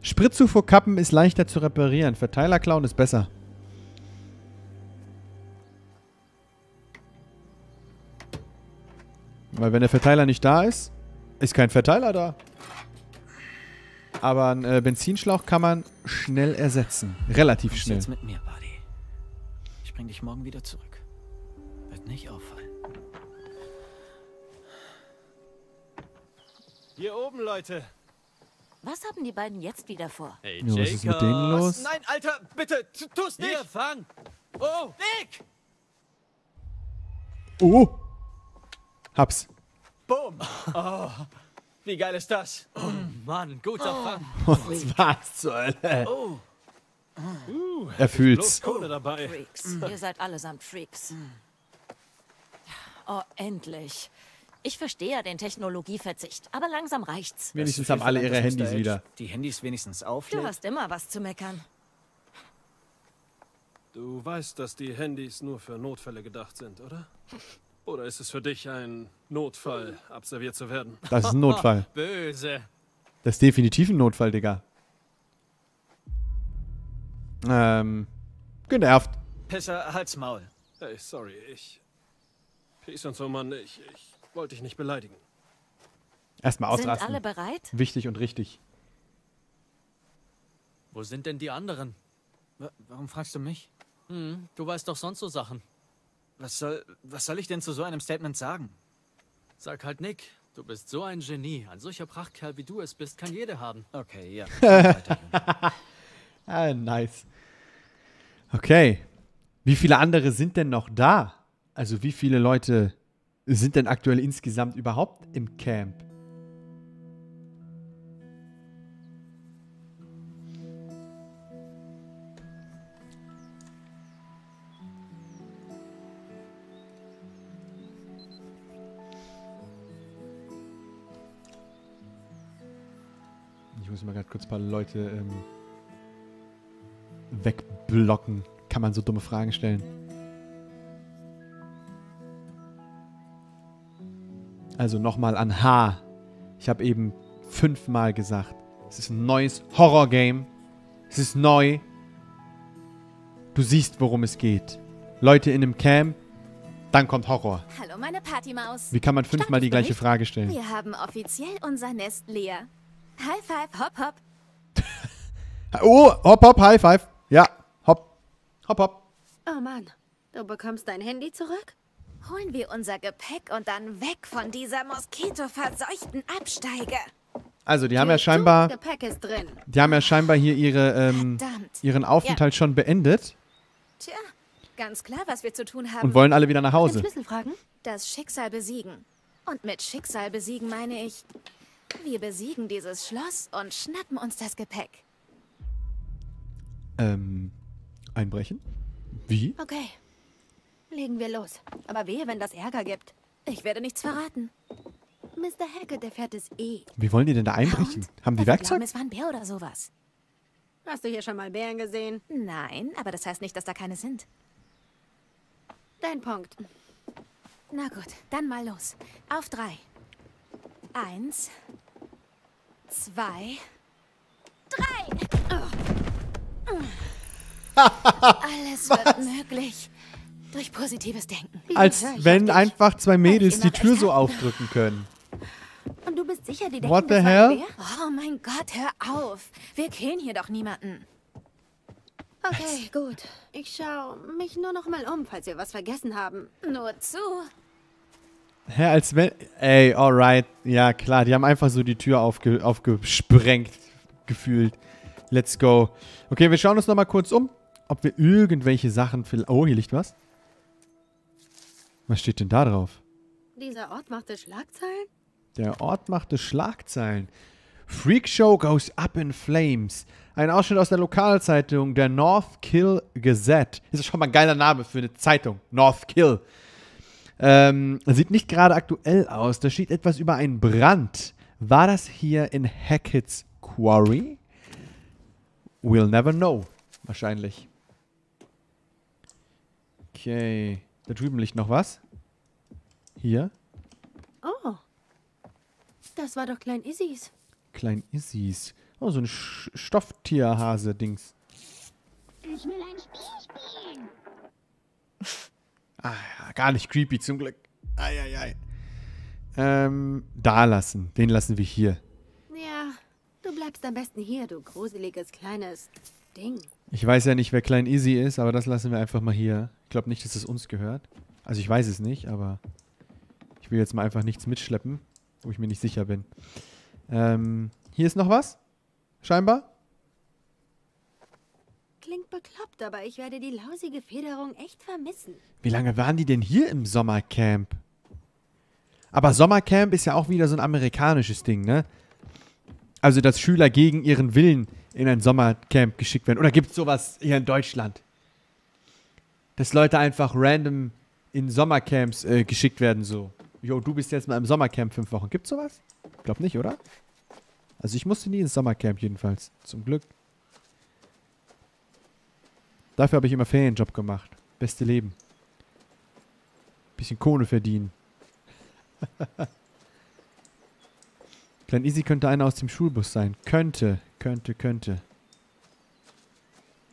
Spritzufuhr Kappen ist leichter zu reparieren. Verteiler klauen ist besser. Weil wenn der Verteiler nicht da ist, ist kein Verteiler da. Aber einen äh, Benzinschlauch kann man schnell ersetzen. Relativ Kommst schnell. jetzt mit mir, Buddy. Ich bring dich morgen wieder zurück. Wird nicht auffallen. Hier oben, Leute. Was haben die beiden jetzt wieder vor? Hey, Ja, was ist mit denen los? Nein, Alter, bitte, tu- tu's nicht! Hier, fang! Oh! Nick! Oh! Hab's. Boom! Oh, wie geil ist das? Mann, guter Fang. Was war's zur Hölle? Oh. Er fühlt's. Kohle dabei. Freaks. Ihr seid allesamt Freaks. Oh, endlich. Ich verstehe ja den Technologieverzicht, aber langsam reicht's. Wenigstens haben alle ihre Handys wieder. Die Handys wenigstens Du auflädt. hast immer was zu meckern. Du weißt, dass die Handys nur für Notfälle gedacht sind, oder? Oder ist es für dich ein Notfall, observiert zu werden? Das ist ein Notfall. Böse. Das ist definitiv ein Notfall, Digga. Ähm, genervt. Pisser, halt's Maul. Hey, sorry, ich... Peace und so, Mann, ich, ich wollte dich nicht beleidigen. Erstmal Sind ausrasten. alle bereit? Wichtig und richtig. Wo sind denn die anderen? Wa- Warum fragst du mich? Hm, du weißt doch sonst so Sachen. Was soll, was soll ich denn zu so einem Statement sagen? Sag halt Nick, du bist so ein Genie. Ein solcher Prachtkerl wie du es bist, kann jeder haben. Okay, ja. Ah, nice. Okay. Wie viele andere sind denn noch da? Also wie viele Leute sind denn aktuell insgesamt überhaupt im Camp? Kurz ein paar Leute ähm, wegblocken. Kann man so dumme Fragen stellen. Also nochmal an H. Ich habe eben fünfmal gesagt, es ist ein neues Horror-Game. Es ist neu. Du siehst, worum es geht. Leute in einem Camp, dann kommt Horror. Hallo, meine Partymaus. Wie kann man fünfmal die gleiche Frage stellen? Wir haben offiziell unser Nest leer. High five, hopp, hopp. Oh, hopp, hopp, High Five. Ja, hopp, hopp, hopp. Oh Mann, du bekommst dein Handy zurück? Holen wir unser Gepäck und dann weg von dieser moskitoverseuchten Absteige. Also, die haben ja scheinbar, Gepäck ist drin. die haben ja scheinbar hier ihre, ähm, ihren Aufenthalt schon beendet Tja, ganz klar, was wir zu tun haben. und wollen alle wieder nach Hause. Schlüsselfragen? Das Schicksal besiegen. Und mit Schicksal besiegen meine ich, wir besiegen dieses Schloss und schnappen uns das Gepäck. Ähm, einbrechen? Wie? Okay. Legen wir los. Aber wehe, wenn das Ärger gibt. Ich werde nichts verraten. Mr. Hackett, der fährt es eh. Wie wollen die denn da einbrechen? Haben die Wir Werkzeug? glauben, es war ein Bär oder sowas. Hast du hier schon mal Bären gesehen? Nein, aber das heißt nicht, dass da keine sind. Dein Punkt. Na gut, dann mal los. Auf drei. Eins, zwei, drei. Alles wird möglich. Durch positives Denken. Als wenn einfach zwei Mädels die Tür so aufdrücken können. Und du bist sicher, die denken, What the hell? Oh mein Gott, hör auf. Wir killen hier doch niemanden. Okay, gut. Ich schau mich nur noch mal um, falls wir was vergessen haben. Nur zu. Hä, als wenn. Ey, alright. Ja, klar, die haben einfach so die Tür aufge, aufgesprengt gefühlt. Let's go. Okay, wir schauen uns nochmal kurz um, ob wir irgendwelche Sachen. Oh, hier liegt was. Was steht denn da drauf? Dieser Ort machte Schlagzeilen? Der Ort machte Schlagzeilen. Freak Show goes up in flames. Ein Ausschnitt aus der Lokalzeitung, der North Kill Gazette. Das ist schon mal ein geiler Name für eine Zeitung. North Kill. Ähm, sieht nicht gerade aktuell aus. Da steht etwas über einen Brand. War das hier in Hackett's Quarry? We'll never know. Wahrscheinlich. Okay. Da drüben liegt noch was. Hier. Oh. Das war doch Klein Isis. Klein Issis. Oh, so ein Stofftierhase-Dings. Ich will ein Spiel spielen. Ah, ja, gar nicht creepy zum Glück. Eieiei. Ähm, da lassen. Den lassen wir hier. Ja, du bleibst am besten hier, du gruseliges kleines Ding. Ich weiß ja nicht, wer Klein Izzy ist, aber das lassen wir einfach mal hier. Ich glaube nicht, dass es uns gehört. Also ich weiß es nicht, aber ich will jetzt mal einfach nichts mitschleppen, wo ich mir nicht sicher bin. Ähm, hier ist noch was? Scheinbar? Klingt bekloppt, aber ich werde die lausige Federung echt vermissen. Wie lange waren die denn hier im Sommercamp? Aber Sommercamp ist ja auch wieder so ein amerikanisches Ding, ne? Also, dass Schüler gegen ihren Willen in ein Sommercamp geschickt werden. Oder gibt es sowas hier in Deutschland? Dass Leute einfach random in Sommercamps äh, geschickt werden, so. Jo, du bist jetzt mal im Sommercamp fünf Wochen. Gibt's sowas? Glaub nicht, oder? Also, ich musste nie ins Sommercamp, jedenfalls. Zum Glück. Dafür habe ich immer Ferienjob gemacht. Beste Leben. Bisschen Kohle verdienen. Klein Easy könnte einer aus dem Schulbus sein. Könnte, könnte, könnte.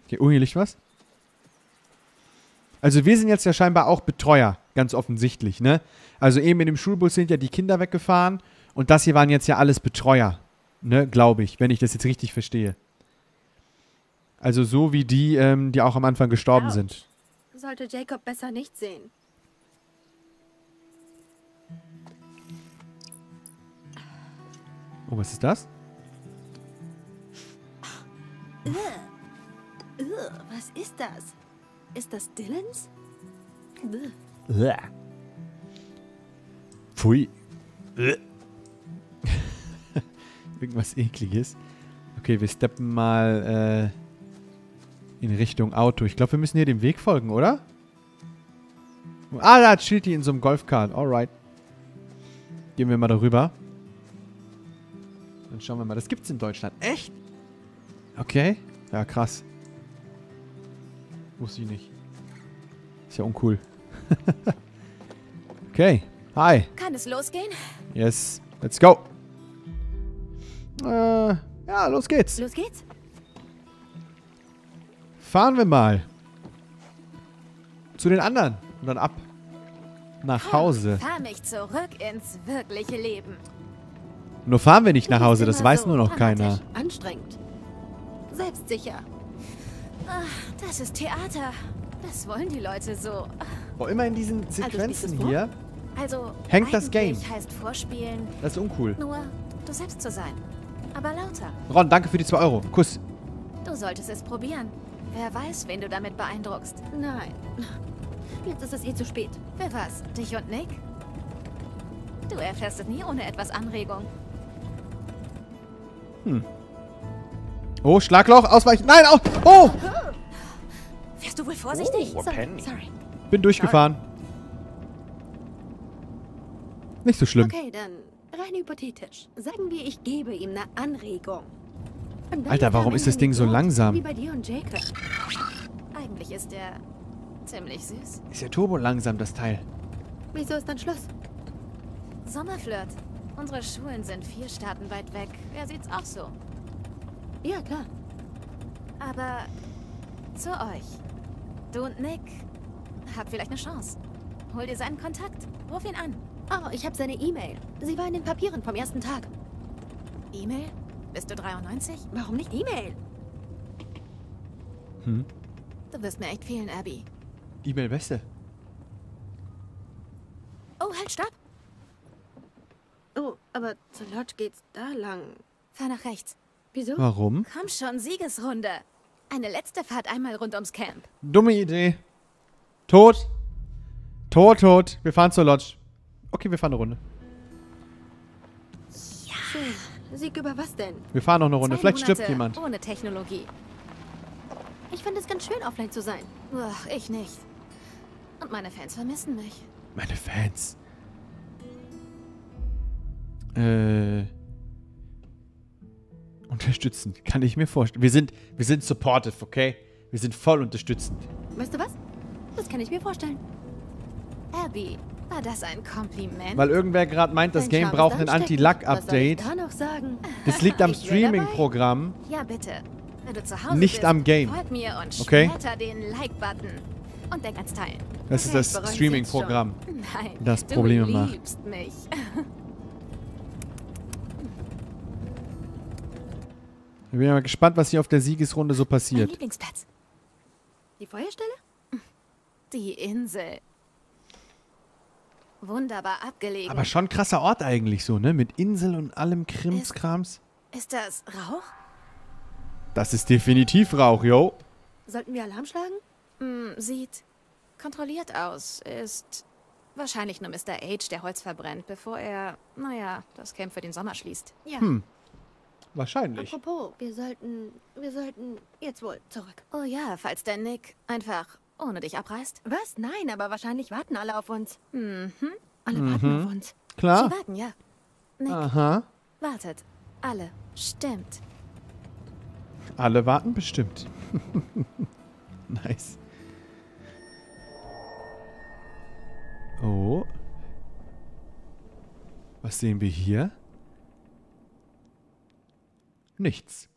Okay, oh, hier liegt was. Also wir sind jetzt ja scheinbar auch Betreuer, ganz offensichtlich, ne? Also eben in dem Schulbus sind ja die Kinder weggefahren und das hier waren jetzt ja alles Betreuer, ne? Glaube ich, wenn ich das jetzt richtig verstehe. Also so wie die, ähm, die auch am Anfang gestorben Autsch. sind. Sollte Jacob besser nicht sehen. Oh, was ist das? Ugh. Ugh, was ist das? Ist das Dylans? Ugh. Bäh. Pfui. Irgendwas ekliges. Okay, wir steppen mal äh, in Richtung Auto. Ich glaube, wir müssen hier dem Weg folgen, oder? Ah, da chillt die in so einem Golfkart. Alright. Gehen wir mal darüber. Dann schauen wir mal. Das gibt's in Deutschland. Echt? Okay. Ja, krass. Wusste ich nicht. Ist ja uncool. okay. Hi. Kann es losgehen? Yes. Let's go. Äh, ja, los geht's. Los geht's. Fahren wir mal. Zu den anderen. Und dann ab. Nach Hause. Fahr mich zurück ins wirkliche Leben. Nur fahren wir nicht nach Hause, das weiß so nur noch keiner. Anstrengend. Selbstsicher. Ach, das ist Theater. Das wollen die Leute so. Wo immer in diesen spielst Sequenzen vor? hier, Also, Hängt das Game. heißt vorspielen, das ist uncool. nur du selbst zu sein. Aber lauter. Ron, danke für die 2 Euro. Kuss. Du solltest es probieren. Wer weiß, wen du damit beeindruckst. Nein. Jetzt ist es eh zu spät. Für was? Dich und Nick? Du erfährst es nie ohne etwas Anregung. Hm. Oh, Schlagloch, ausweichen. Nein, au Oh! Wärst du wohl vorsichtig? Oh, sorry, Penny. sorry. Bin durchgefahren. Nicht so schlimm. Okay, dann rein hypothetisch. Sagen wir, ich gebe ihm eine Anregung. Alter, er warum ist das Ding so langsam? Wie bei dir und Jacob. Eigentlich ist er ziemlich süß. Ist ja turbo langsam, das Teil. Wieso ist dann Schluss? Sommerflirt. Unsere Schulen sind vier Staaten weit weg. Wer sieht's auch so? Ja, klar. Aber zu euch. Du und Nick habt vielleicht eine Chance. Hol dir seinen Kontakt. Ruf ihn an. Oh, ich habe seine E-Mail. Sie war in den Papieren vom ersten Tag. E-Mail? Bist du 93? Warum nicht E-Mail? Hm. Du wirst mir echt fehlen, Abby. E-Mail beste. Oh, halt, stopp! Oh, aber zur Lodge geht's da lang. Fahr nach rechts. Wieso? Warum? Komm schon, Siegesrunde. Eine letzte Fahrt einmal rund ums Camp. Dumme Idee. Tot. Tot, tot. Wir fahren zur Lodge. Okay, wir fahren eine Runde. Sieg über was denn? Wir fahren noch eine Runde. Zwei Vielleicht stirbt jemand. Ohne Technologie. Ich finde es ganz schön, offline zu sein. Ach, ich nicht. Und meine Fans vermissen mich. Meine Fans. Äh. Unterstützend. Kann ich mir vorstellen. Wir sind, wir sind supportive, okay? Wir sind voll unterstützend. Weißt du was? Das kann ich mir vorstellen. Abby, war das ein Kompliment? Weil irgendwer gerade meint, das Game braucht ein sagen? Das liegt am. Streaming-Programm. Ja, bitte. Wenn du zu Hause Nicht bist, am Game. folg mir und Okay. den Like-Button. Und denk ans Teilen. Das ist das Streaming-Programm, das Probleme macht. mich. Ich bin mal gespannt, was hier auf der Siegesrunde so Mein passiert. Lieblingsplatz. Die Feuerstelle? Die Insel. Wunderbar abgelegen. Aber schon krasser Ort eigentlich so, ne? Mit Insel und allem Krimskrams. Ist das Rauch? Das ist definitiv Rauch, yo. Sollten wir Alarm schlagen? Hm, sieht kontrolliert aus. Ist wahrscheinlich nur Mr. H, der Holz verbrennt, bevor er, naja, das Camp für den Sommer schließt. Ja. Hm. Wahrscheinlich. Apropos, wir sollten, wir sollten jetzt wohl zurück. Oh ja, falls der Nick einfach ohne dich abreißt. Was? Nein, aber wahrscheinlich warten alle auf uns. Mhm. Alle Mhm. warten auf uns. Klar. Sie warten, ja. Nick Aha. wartet. Alle. Stimmt. Alle warten bestimmt. nice. Oh. Was sehen wir hier? Nichts.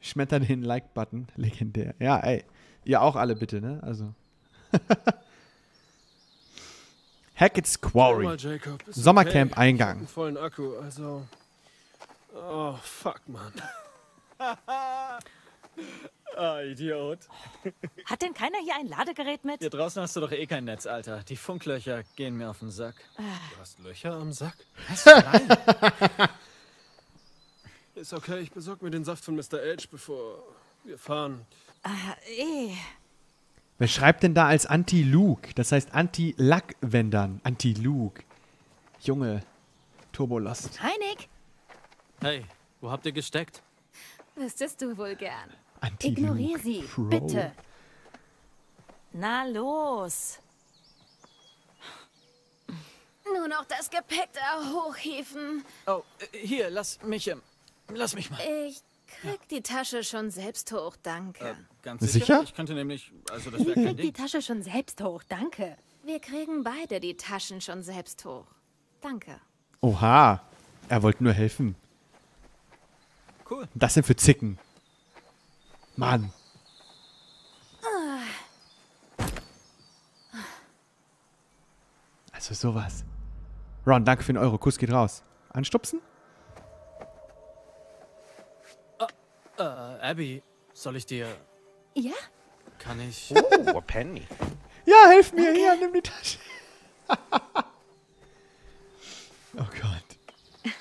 Schmetter den Like-Button. Legendär. Ja, ey. Ihr auch alle bitte, ne? Also. Hackett's Quarry. mal, Sommercamp okay. Ich hab Eingang. einen vollen Akku, also. Oh, fuck, Mann. Ah, Idiot. Hat denn keiner hier ein Ladegerät mit? Hier draußen hast du doch eh kein Netz, Alter. Die Funklöcher gehen mir auf den Sack. Du hast Löcher am Sack? Was? Nein. Ist okay, ich besorg mir den Saft von Mr. H, bevor wir fahren. Ah, eh. Wer schreibt denn da als Anti-Luke? Das heißt dann. Anti-Luke. Junge. Turbolost. Hi, Nick. Hey, wo habt ihr gesteckt? Wüsstest du wohl gern. Ignoriere sie, Pro. bitte. Na los. Nur noch das Gepäck da hochhieven. Oh, äh, hier, lass mich, ähm, lass mich mal. Ich Krieg ja. die Tasche schon selbst hoch, danke. Äh, ganz sicher? sicher? Ich könnte nämlich, also das wäre kein Ding. die Tasche schon selbst hoch, danke. Wir kriegen beide die Taschen schon selbst hoch. Danke. Oha, er wollte nur helfen. Cool. Das sind für Zicken. Mann. Also sowas. Ron, danke für den Euro. Kuss geht raus. Anstupsen? Äh, Abby, soll ich dir. Ja? Kann ich. Oh, Penny. Ja, helf mir. Hier, nimm die Tasche. oh Gott.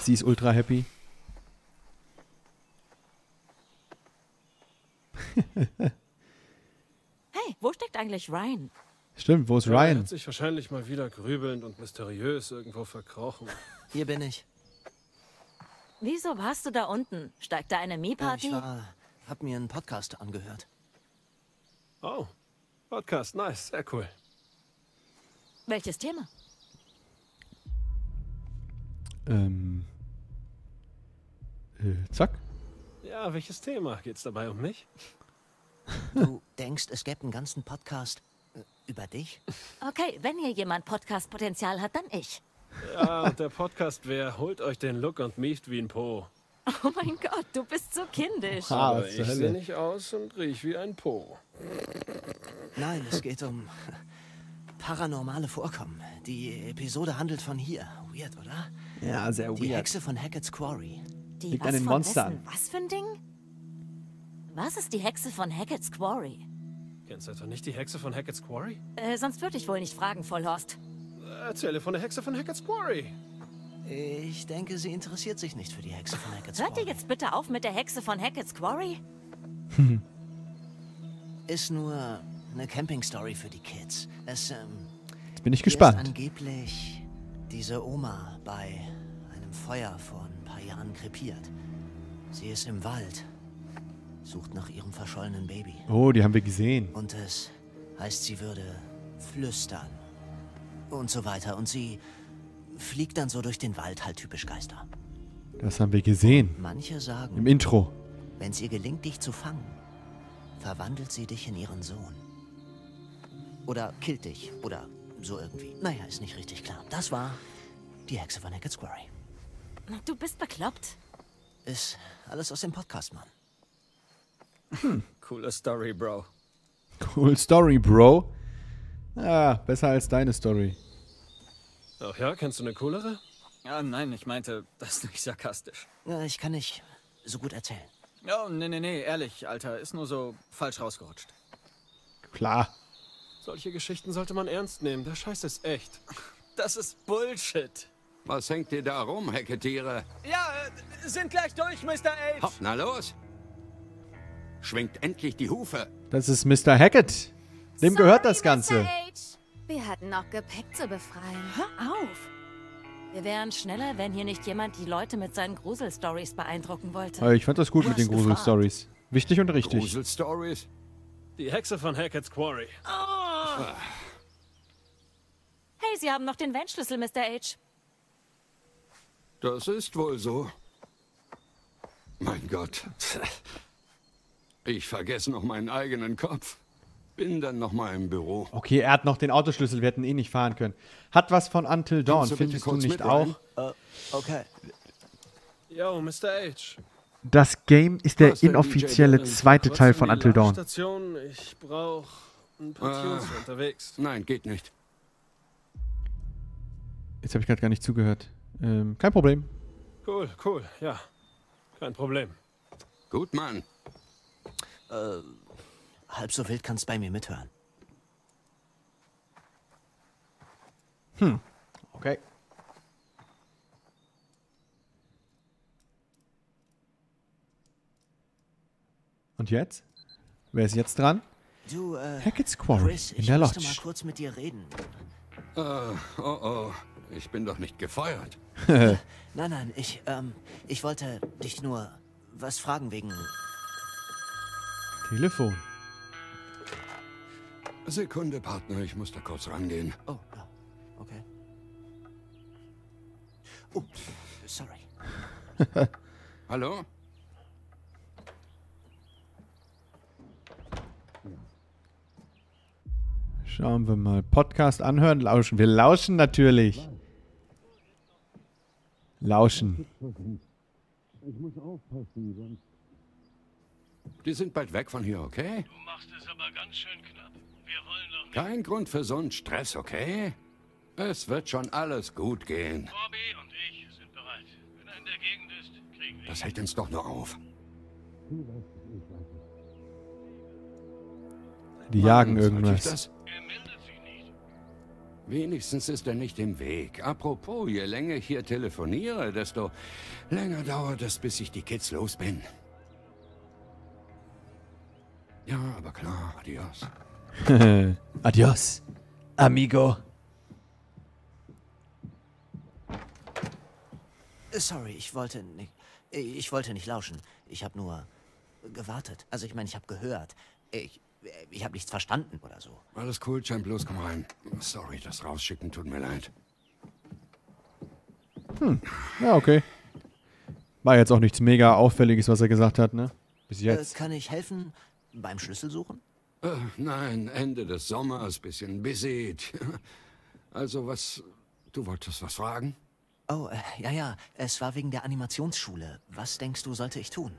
Sie ist ultra happy. Hey, wo steckt eigentlich Ryan? Stimmt, wo ist Ja, Er Ryan? hat sich wahrscheinlich mal wieder grübelnd und mysteriös irgendwo verkrochen. Hier bin ich. Wieso warst du da unten? Steigt da eine Ja, Me-Party? ich war, hab mir einen Podcast angehört. Oh, Podcast, nice, sehr cool. Welches Thema? Ähm. Äh, zack. Ja, welches Thema? Geht's dabei um mich? Du denkst, es gäbe einen ganzen Podcast äh, über dich? Okay, wenn hier jemand Podcast-Potenzial hat, dann ich. Ja, und der Podcast wäre, holt euch den Look und mieft wie ein Po. Oh mein Gott, du bist so kindisch. Aber ich sehe nicht aus und riech wie ein Po. Nein, es geht um paranormale Vorkommen. Die Episode handelt von hier. Weird, oder? Ja, sehr Die weird. Hexe von Hackett's Quarry. Die Liegt was an den Monstern. wessen? Was für ein Ding? Was ist die Hexe von Hackett's Quarry? Kennst du etwa nicht die Hexe von Hackett's Quarry? Äh, sonst würde ich wohl nicht fragen, Vollhorst. Erzähle von der Hexe von Hackett's Quarry. Ich denke, sie interessiert sich nicht für die Hexe von Hackett's Hört ihr Quarry. jetzt bitte auf mit der Hexe von Hackett's Quarry? Ist nur eine Camping-Story für die Kids. Es, ähm, Jetzt bin ich gespannt. Ist angeblich diese Oma bei einem Feuer vor ein paar Jahren krepiert. Sie ist im Wald, sucht nach ihrem verschollenen Baby. Oh, die haben wir gesehen. Und es heißt, sie würde flüstern und so weiter. Und sie fliegt dann so durch den Wald, halt typisch Geister. Das haben wir gesehen. Manche sagen, Im Intro. wenn es ihr gelingt, dich zu fangen, verwandelt sie dich in ihren Sohn. Oder killt dich. Oder so irgendwie. Naja, ist nicht richtig klar. Das war die Hexe von Hackett's Quarry. Du bist bekloppt. Ist alles aus dem Podcast, Mann. Coole Story, Bro. Cool Story, Bro. Ja, besser als deine Story. Ach ja, kennst du eine coolere? Ja, nein, ich meinte das nicht sarkastisch. Ja, ich kann nicht so gut erzählen. Oh, nee, nee, nee, ehrlich, Alter, ist nur so falsch rausgerutscht. Klar. Solche Geschichten sollte man ernst nehmen. Der Scheiß ist echt. Das ist Bullshit. Was hängt ihr da rum, Hecketiere? Ja, äh, sind gleich durch, Mr. H. Hopp, na los! Schwingt endlich die Hufe. Das ist Mr. Hackett. Dem gehört das Ganze. Wir hatten noch Gepäck zu befreien. Hör auf! Wir wären schneller, wenn hier nicht jemand die Leute mit seinen Gruselstories beeindrucken wollte. Aber ich fand das gut mit den Grusel-Stories. Wichtig und richtig. Grusel-Stories? Die Hexe von Hackett's Quarry. Hey, Sie haben noch den Van-Schlüssel, Mr. H. Das ist wohl so. Mein Gott. Ich vergesse noch meinen eigenen Kopf. Bin dann noch mal im Büro. Okay, er hat noch den Autoschlüssel, wir hätten eh nicht fahren können. Hat was von Until Dawn, du findest du nicht auch? okay. Yo, Mr. H. Das Game ist der inoffizielle zweite Teil von Until Dawn. Ich brauche ein paar Ah. Tunes unterwegs. Nein, geht nicht. Jetzt habe ich gerade gar nicht zugehört. Ähm, kein Problem. Cool, cool, ja. Kein Problem. Gut, Mann. Äh, halb so wild kannst bei mir mithören. Hm. Okay. Und jetzt? Wer ist jetzt dran? Du, äh, Hackett's Quarry Chris, in ich der musste Lodge. mal kurz mit dir reden. Äh, oh oh. Ich bin doch nicht gefeuert. Nein, nein, ich, ähm, ich wollte dich nur was fragen wegen... Telefon. Sekunde, Partner, ich muss da kurz rangehen. Oh, ja, okay. Oh, sorry. Hallo? Schauen wir mal. Podcast anhören, lauschen. Wir lauschen natürlich. Lauschen. Ich muss aufpassen, sonst... Die sind bald weg von hier, okay? Du machst es aber ganz schön knapp. Kein Grund für so einen Stress, okay? Es wird schon alles gut gehen. Bobby und ich sind bereit. Wenn er in der Gegend ist, kriegen wir Das hält uns doch nur auf. Die jagen Mann, irgendwas. Wenigstens ist er nicht im Weg. Apropos, je länger ich hier telefoniere, desto länger dauert es, bis ich die Kids los bin. Ja, aber klar, adios. Adios, amigo. Äh, Sorry, ich wollte nicht. Ich wollte nicht lauschen. Ich habe nur gewartet. Also ich meine, ich habe gehört. Ich, ich habe nichts verstanden oder so. Alles cool, Champ, bloß komm rein. Sorry, das Rausschicken tut mir leid. Hm. Ja, okay. War jetzt auch nichts mega Auffälliges, was er gesagt hat, ne? Bis Äh, jetzt. kann ich helfen beim Schlüssel suchen? Äh, nein, Ende des Sommers, bisschen busy. Also was, du wolltest was fragen? Oh, äh, ja, ja. Es war wegen der Animationsschule. Was denkst du, sollte ich tun?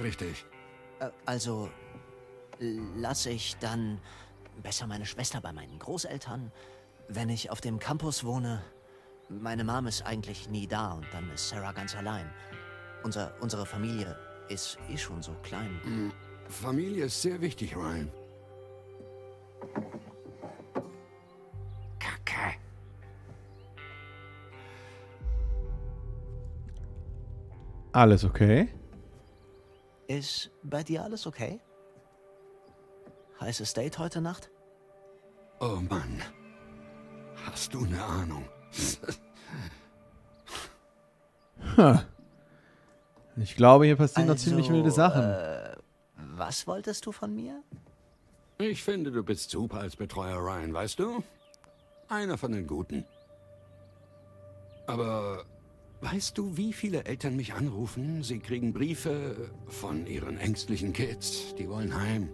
Richtig. Äh, also, lasse ich dann besser meine Schwester bei meinen Großeltern, wenn ich auf dem Campus wohne. Meine Mom ist eigentlich nie da und dann ist Sarah ganz allein. Unser, unsere Familie ist eh schon so klein. Hm, Familie ist sehr wichtig, Ryan. Kacke. Alles okay? Ist bei dir alles okay? Heißes Date heute Nacht? Oh Mann. Hast du eine Ahnung? Ich glaube, hier passieren noch Also, ziemlich wilde Sachen. Äh, was wolltest du von mir? Ich finde, du bist super als Betreuer, Ryan, weißt du? Einer von den Guten. Aber weißt du, wie viele Eltern mich anrufen? Sie kriegen Briefe von ihren ängstlichen Kids. Die wollen heim.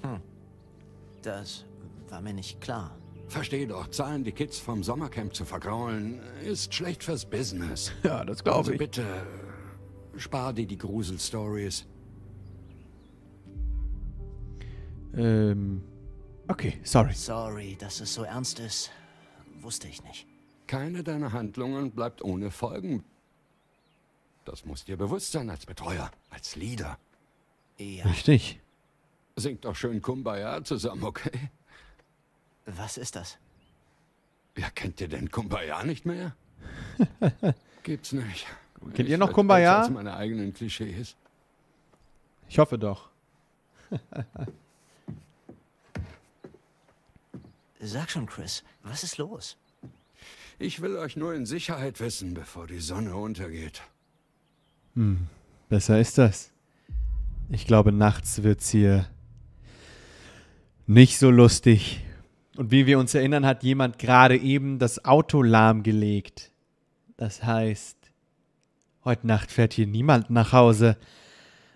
Hm. Das war mir nicht klar. Versteh doch, Zahlen die Kids vom Sommercamp zu vergraulen, ist schlecht fürs Business. Ja, das glaub also ich. bitte, spar dir die Gruselstories. Ähm. Okay, sorry. Sorry, dass es so ernst ist. Wusste ich nicht. Keine deiner Handlungen bleibt ohne Folgen. Das muss dir bewusst sein als Betreuer, als Leader. Ja. Richtig. Singt doch schön Kumbaya zusammen, okay? Was ist das? Ja, kennt ihr denn Kumbaya nicht mehr? Gibt's nicht. Kennt ihr Ich noch werd Kumbaya? als meine eigenen Klischees. Ich hoffe doch. Sag schon, Chris, was ist los? Ich will euch nur in Sicherheit wissen, bevor die Sonne untergeht. Hm, besser ist das. Ich glaube, nachts wird's hier nicht so lustig. Und wie wir uns erinnern, hat jemand gerade eben das Auto lahmgelegt. Das heißt, heute Nacht fährt hier niemand nach Hause.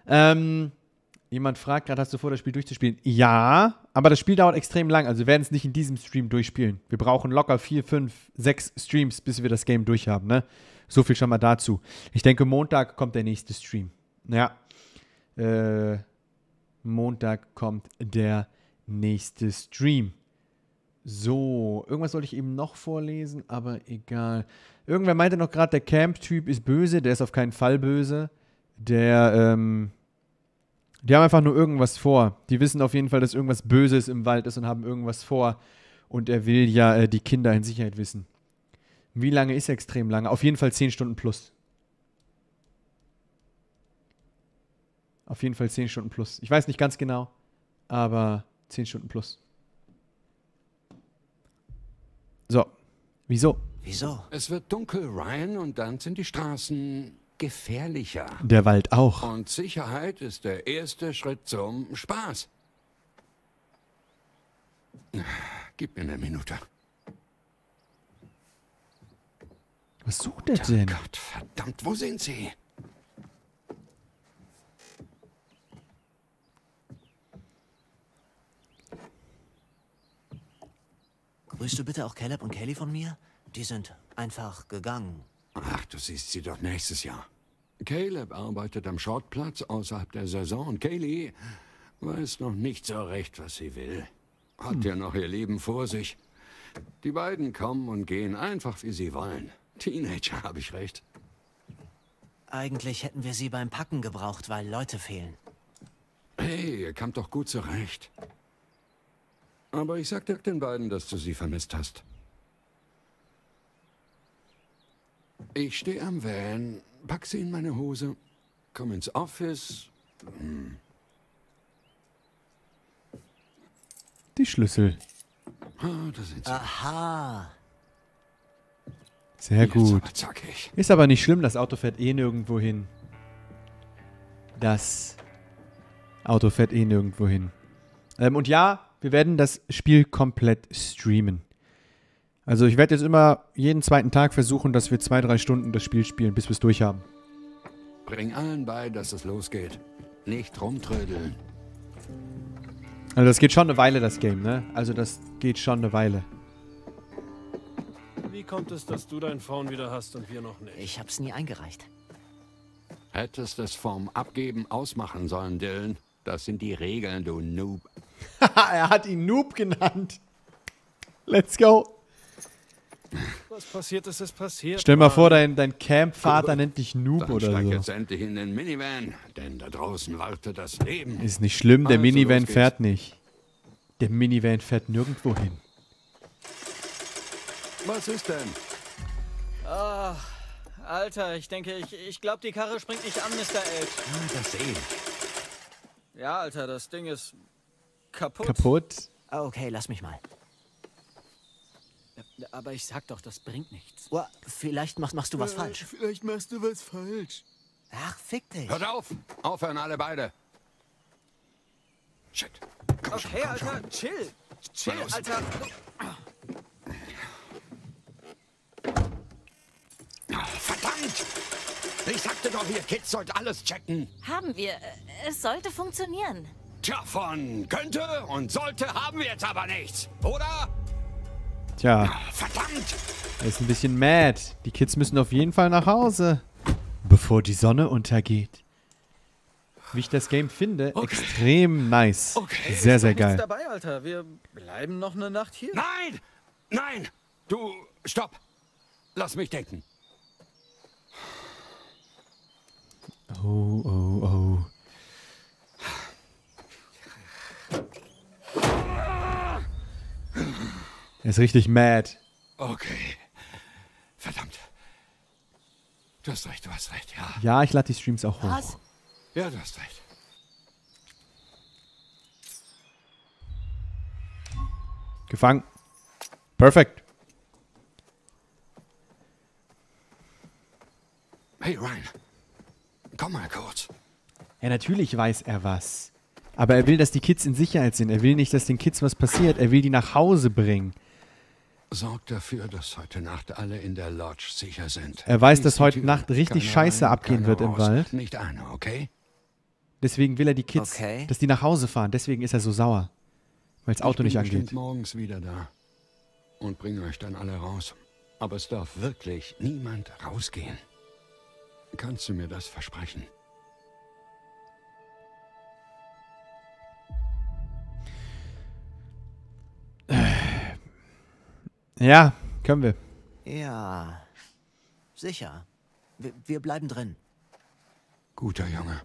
Ähm, jemand fragt gerade, hast du vor, das Spiel durchzuspielen? Ja, aber das Spiel dauert extrem lang. Also wir werden es nicht in diesem Stream durchspielen. Wir brauchen locker vier, fünf, sechs Streams, bis wir das Game durchhaben. Ne? So viel schon mal dazu. Ich denke, Montag kommt der nächste Stream. Ja. Äh, Montag kommt der nächste Stream. So, irgendwas wollte ich eben noch vorlesen, aber egal. Irgendwer meinte noch gerade, der Camp-Typ ist böse, der ist auf keinen Fall böse. Der, ähm, die haben einfach nur irgendwas vor. Die wissen auf jeden Fall, dass irgendwas Böses im Wald ist und haben irgendwas vor. Und er will ja äh, die Kinder in Sicherheit wissen. Wie lange ist extrem lange? Auf jeden Fall 10 Stunden plus. Auf jeden Fall 10 Stunden plus. Ich weiß nicht ganz genau, aber 10 Stunden plus. So. Wieso? Wieso? Es wird dunkel, Ryan, und dann sind die Straßen gefährlicher. Der Wald auch. Und Sicherheit ist der erste Schritt zum Spaß. Gib mir eine Minute. Was sucht er denn? Gott, verdammt, wo sind sie? Grüßt du bitte auch Caleb und Kelly von mir? Die sind einfach gegangen. Ach, du siehst sie doch nächstes Jahr. Caleb arbeitet am Schrottplatz außerhalb der Saison und Kaylee weiß noch nicht so recht, was sie will. Hat ja noch ihr Leben vor sich. Die beiden kommen und gehen einfach, wie sie wollen. Teenager, habe ich recht. Eigentlich hätten wir sie beim Packen gebraucht, weil Leute fehlen. Hey, ihr kamt doch gut zurecht. Aber ich sag Dirk den beiden, dass du sie vermisst hast. Ich stehe am Van, pack sie in meine Hose, komm ins Office. Hm. Die Schlüssel. Ah, da sind sie. Aha. Sehr gut. aber. Ist aber nicht schlimm, das Auto fährt eh nirgendwo hin. Das Auto fährt eh nirgendwo hin. Ähm, und ja, wir werden das Spiel komplett streamen. Also ich werde jetzt immer jeden zweiten Tag versuchen, dass wir zwei, drei Stunden das Spiel spielen, bis wir es durch haben. Bring allen bei, dass es losgeht. Nicht rumtrödeln. Also das geht schon eine Weile, das Game, ne? Also das geht schon eine Weile. Wie kommt es, dass du dein Phone wieder hast und wir noch nicht? Ich hab's nie eingereicht. Hättest es vom Abgeben ausmachen sollen, Dylan. Das sind die Regeln, du Noob. er hat ihn Noob genannt. Let's go. Was passiert ist, ist passiert. Stell mal vor, dein, dein Camp-Vater nennt dich Noob Dann oder steig so. jetzt endlich in den Minivan, denn da draußen wartet das Leben. Ist nicht schlimm, der Also, Minivan fährt nicht. Der Minivan fährt nirgendwo hin. Was ist denn? Ah, Alter, ich denke, ich, ich glaube, die Karre springt nicht an, Mr. H. Das sehe ich. Ja, Alter, das Ding ist kaputt. Kaputt? Ah, Okay, lass mich mal. Aber ich sag doch, das bringt nichts. Oh, vielleicht machst, machst du was Äh, falsch. Vielleicht machst du was falsch. Ach, fick dich. Hört auf! Aufhören alle beide. Shit. Komm schon, Okay, komm Alter, schon. chill. Chill. Alter. Verdammt! Ich sagte doch, ihr Kids sollt alles checken. Haben wir. Äh, Es sollte funktionieren. Tja, von könnte und sollte haben wir jetzt aber nichts, oder? Tja, Verdammt! er ist ein bisschen mad. Die Kids müssen auf jeden Fall nach Hause. Bevor die Sonne untergeht. Wie ich das Game finde, extrem nice. Sehr, sehr doch geil. dabei, Alter. Wir bleiben noch eine Nacht hier. Nein! Nein! Du, stopp! Lass mich denken. Oh, oh, oh. Er ist richtig mad. Okay. Verdammt. Du hast recht, du hast recht, ja. Ja, ich lade die Streams auch hoch. Was? Ja, du hast recht. Gefangen. Perfekt. Hey, Ryan. Komm mal kurz. Ja, natürlich weiß er was. Aber er will, dass die Kids in Sicherheit sind. Er will nicht, dass den Kids was passiert. Er will die nach Hause bringen. Sorg dafür, dass heute Nacht alle in der Lodge sicher sind. Er weiß, dass heute. Nacht richtig Scheiße rein, abgehen wird im. Wald. Nicht einer, okay? Deswegen will er die Kids, Okay. dass die nach Hause fahren. Deswegen ist er so sauer. Weil das Auto ich nicht bin bestimmt angeht. morgens wieder da. Und bringe euch dann alle raus. Aber es darf wirklich niemand rausgehen. Kannst du mir das versprechen? Ja, können wir. Ja, sicher. Wir, wir bleiben drin. Guter Junge.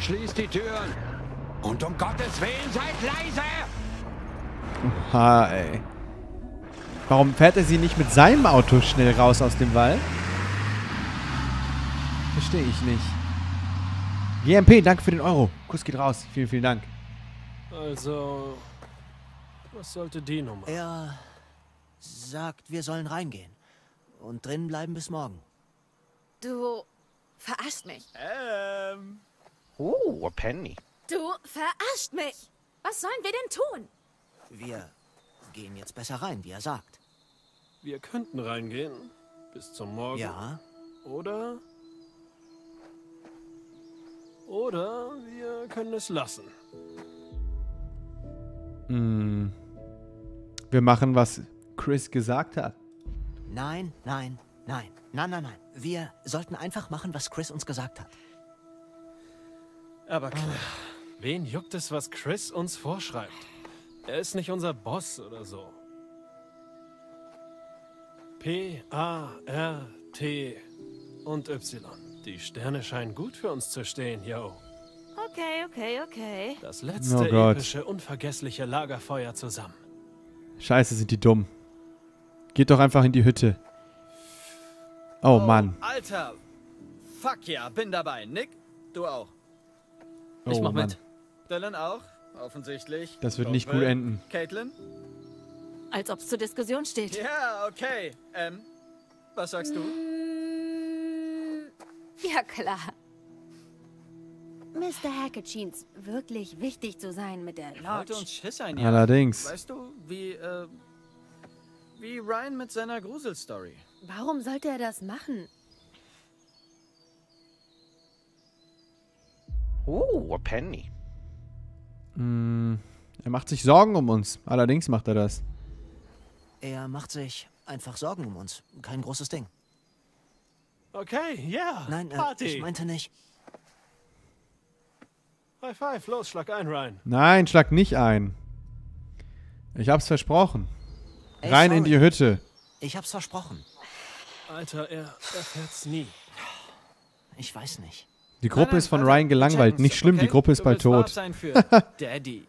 Schließt die Türen. Und um Gottes Willen seid leise! Ha, ey. Warum fährt er sie nicht mit seinem Auto schnell raus aus dem Wald? Verstehe ich nicht. GMP, danke für den Euro. Kuss geht raus. Vielen, vielen Dank. Also, was sollte die Nummer? Er sagt, wir sollen reingehen. Und drin bleiben bis morgen. Du verarschst mich. Ähm. Oh, Penny. Du verarscht mich. Was sollen wir denn tun? Wir gehen jetzt besser rein, wie er sagt. Wir könnten reingehen. Bis zum Morgen. Ja. Oder? Oder wir können es lassen. Hm. Wir machen, was Chris gesagt hat. Nein, nein, nein, nein, nein, nein. Wir sollten einfach machen, was Chris uns gesagt hat. Aber klar. Wen juckt es, was Chris uns vorschreibt? Er ist nicht unser Boss oder so. P, A, R, T und Y. Die Sterne scheinen gut für uns zu stehen, yo. Okay, okay, okay. Das letzte Oh epische, unvergessliche Lagerfeuer zusammen. Scheiße, sind die dumm. Geht doch einfach in die Hütte. Oh, Mann. Alter! Fuck ja, bin dabei. Nick, du auch. Oh, ich mach Mann. mit. Dylan auch, offensichtlich. Das wird Don't nicht gut enden. Caitlin? Als ob es zur Diskussion steht. Ja, okay. Ähm, was sagst du? Ja, klar. Mr. Hackett scheint's wirklich wichtig zu sein mit der Lodge. uns Schiss einjagen. Allerdings. Weißt du, wie, äh, wie Ryan mit seiner Gruselstory. Warum sollte er das machen? Oh, a penny. Mm, er macht sich Sorgen um uns. Allerdings macht er das. Er macht sich einfach Sorgen um uns. Kein großes Ding. Okay, ja. Nein, äh, ich meinte nicht. High five, los, schlag ein, Ryan. Nein, schlag nicht ein. Ich hab's versprochen. Ey, Rein in sorry. die Hütte. Ich hab's versprochen. Alter, er erfährt's nie. Ich weiß nicht. Die Gruppe ist von Ryan gelangweilt. Nicht schlimm, die Gruppe ist du bald tot. sein für Daddy.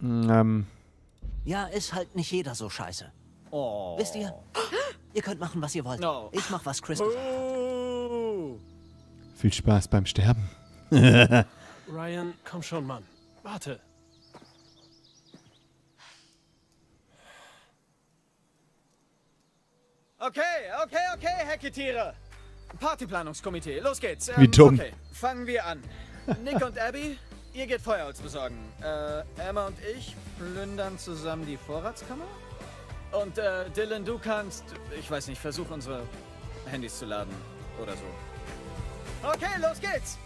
Mm, Ähm, Ja, ist halt nicht jeder so scheiße. Oh. Wisst ihr? Ihr könnt machen, was ihr wollt. No. Ich mach, was Chris gesagt hat. Viel Spaß beim Sterben. Ryan, komm schon, Mann. Warte. Okay, okay, okay, Hacketiere. Partyplanungskomitee, los geht's. Ähm, Wie dumm. Okay, fangen wir an. Nick und Abby, ihr geht Feuerholz besorgen. Äh, Emma und ich plündern zusammen die Vorratskammer. Und äh, Dylan, du kannst, ich weiß nicht, versuch unsere Handys zu laden oder so. Okay, los geht's.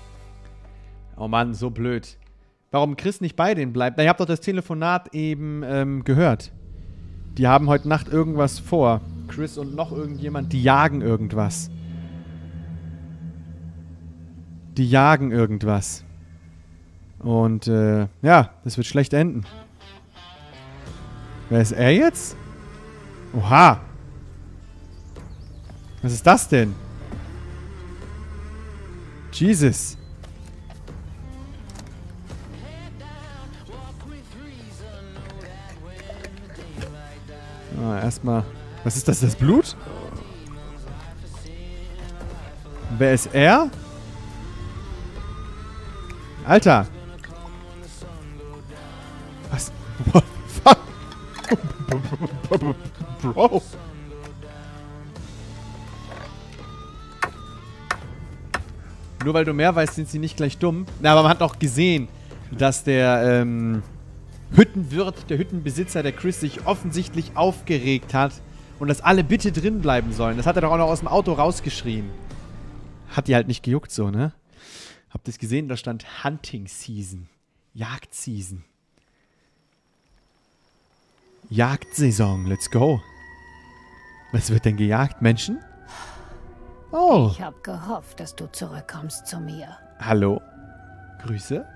Oh Mann, so blöd. Warum Chris nicht bei denen bleibt? Na, ihr habt doch das Telefonat eben ähm, gehört. Die haben heute Nacht irgendwas vor. Chris und noch irgendjemand, die jagen irgendwas. Die jagen irgendwas. Und äh, ja, das wird schlecht enden. Wer ist er jetzt? Oha. Was ist das denn? Jesus. Ah, erstmal. Was ist das? Das Blut? Wer ist er? Alter. Nur weil du mehr weißt, sind sie nicht gleich dumm. Na, aber man hat auch gesehen, dass der ähm, Hüttenwirt, der Hüttenbesitzer, der Chris, sich offensichtlich aufgeregt hat und dass alle bitte drin bleiben sollen. Das hat er doch auch noch aus dem Auto rausgeschrien. Hat die halt nicht gejuckt so, ne? Habt ihr es gesehen? Da stand Hunting Season. Jagdseason. Jagdsaison, let's go. Was wird denn gejagt? Menschen? Oh. Ich habe gehofft, dass du zurückkommst zu mir. Hallo. Grüße.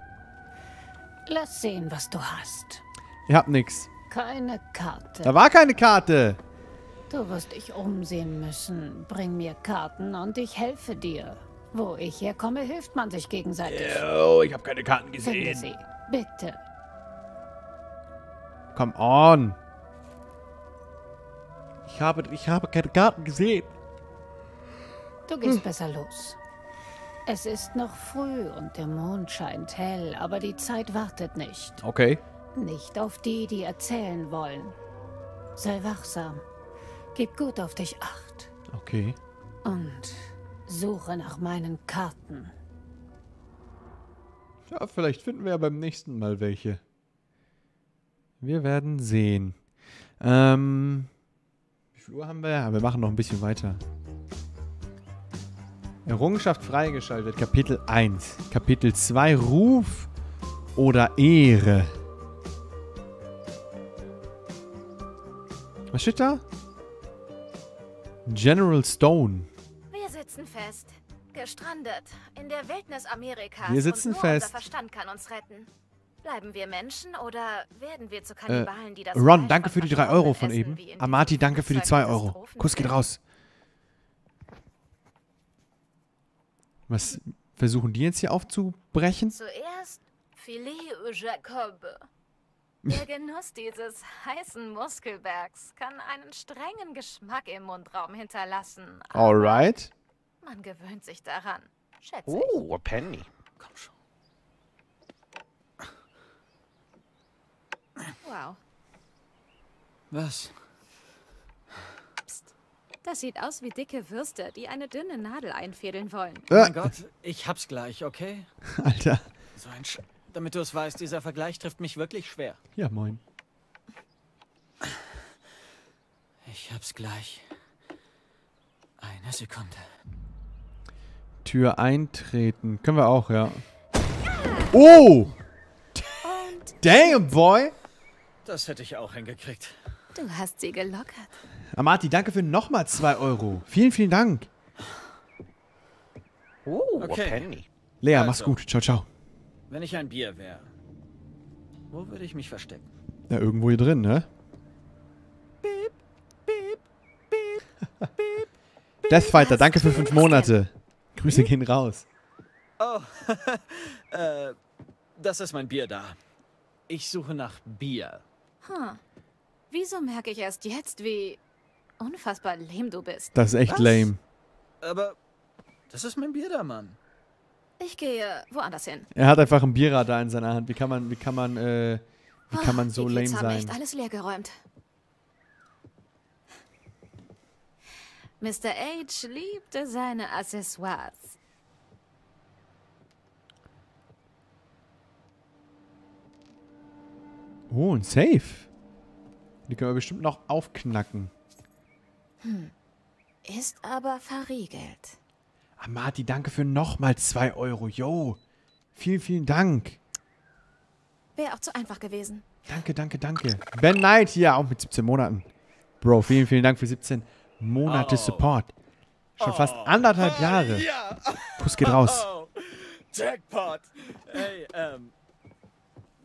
Lass sehen, was du hast. Ihr habt nix. Keine Karte. Da war keine Karte. Du wirst dich umsehen müssen. Bring mir Karten und ich helfe dir. Wo ich herkomme, hilft man sich gegenseitig. Yo, ich habe keine Karten Finde gesehen. sie. Bitte. Come on. Ich habe, ich habe keine Karten gesehen. Du gehst besser los. Es ist noch früh und der Mond scheint hell, aber die Zeit wartet nicht. Okay. Nicht auf die, die erzählen wollen. Sei wachsam. Gib gut auf dich acht. Okay. Und suche nach meinen Karten. Ja, vielleicht finden wir ja beim nächsten Mal welche. Wir werden sehen. Ähm, wie viel Uhr haben wir? Ja, wir machen noch ein bisschen weiter. Errungenschaft freigeschaltet, Kapitel 1. Kapitel 2, Ruf oder Ehre. Was steht da? General Stone. Wir sitzen fest. Gestrandet. In der Wildnis Amerikas. Wir sitzen und nur fest. unser Verstand kann uns retten. Bleiben wir Menschen oder werden wir zu Kannibalen, die das Äh, Ron, danke für die 3 Euro von eben. Amati, danke für die 2 Euro. Kuss geht raus. Was versuchen die jetzt hier aufzubrechen? Zuerst Filet au Jacob. Der Genuss dieses heißen Muskelbergs kann einen strengen Geschmack im Mundraum hinterlassen. Alright. Man gewöhnt sich daran. Schätze ich. Oh, a penny. Wow. Was? Das sieht aus wie dicke Würste, die eine dünne Nadel einfädeln wollen. Oh mein Gott, ich hab's gleich, okay? Alter. So ein Sch Damit du es weißt, dieser Vergleich trifft mich wirklich schwer. Ja, moin. Ich hab's gleich. Eine Sekunde. Tür eintreten. Können wir auch, ja. Oh! Damn, boy! Das hätte ich auch hingekriegt. Du hast sie gelockert. Amati, danke für nochmal 2 Euro. Vielen, vielen Dank. Oh, Okay. a penny. Lea, Also. mach's gut. Ciao, ciao. Wenn ich ein Bier wäre, wo würde ich mich verstecken? Ja, irgendwo hier drin, ne? Deathfighter, danke für fünf Monate. Grüße gehen raus. Oh, äh, das ist mein Bier da. Ich suche nach Bier. Hm. Wieso merke ich erst jetzt, wie unfassbar lame du bist? Das ist echt Was? lame. Aber das ist mein Bier da, Mann. Ich gehe woanders hin. Er hat einfach ein Bierradar in seiner Hand. Wie kann man, wie kann man, äh, wie kann man so Die lame Kids haben echt sein? alles leergeräumt. Mr. H liebte seine Accessoires. Oh, ein Safe. Die können wir bestimmt noch aufknacken. Hm. Ist aber verriegelt. Amati, danke für nochmal 2 Euro. Yo. Vielen, vielen Dank. Wäre auch zu einfach gewesen. Danke, danke, danke. Ben Knight hier, auch mit 17 Monaten. Bro, vielen, vielen Dank für 17 Monate Oh. Support. Schon fast anderthalb Jahre. Ja. Kuss geht raus. Oh, Jackpot. Hey, ähm.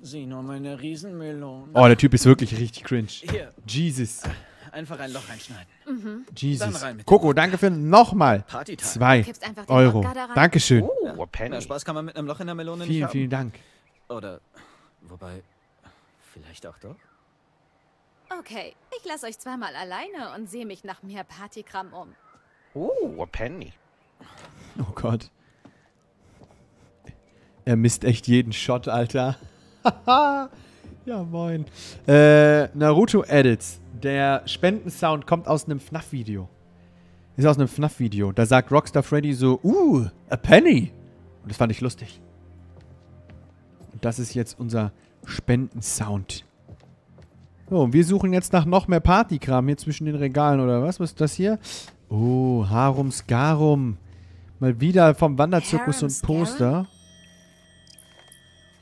Sieh nur meine Riesenmelone. Oh, der Typ ist wirklich richtig cringe. Hier. Jesus. Einfach ein Loch reinschneiden. Mhm. Jesus. rein Coco, danke für nochmal Partytime. 2 Kippst einfach den Euro. Dankeschön. Ja, mehr Spaß kann man mit einem Loch in der Melone nicht Vielen, haben. vielen Dank. Oder, wobei, vielleicht auch doch. Okay, ich lasse euch zweimal alleine und sehe mich nach mehr Partykram um. Oh, a penny. Oh Gott. Er misst echt jeden Shot, Alter. ja, moin. Äh, Naruto Edits. Der Spendensound kommt aus einem FNAF-Video. Ist aus einem FNAF-Video. Da sagt Rockstar Freddy so, uh, a penny. Und das fand ich lustig. Und das ist jetzt unser Spendensound. So, und wir suchen jetzt nach noch mehr Partykram hier zwischen den Regalen, oder was? Was ist das hier? Oh, Harum Skarum. Mal wieder vom Wanderzirkus Harum und Poster.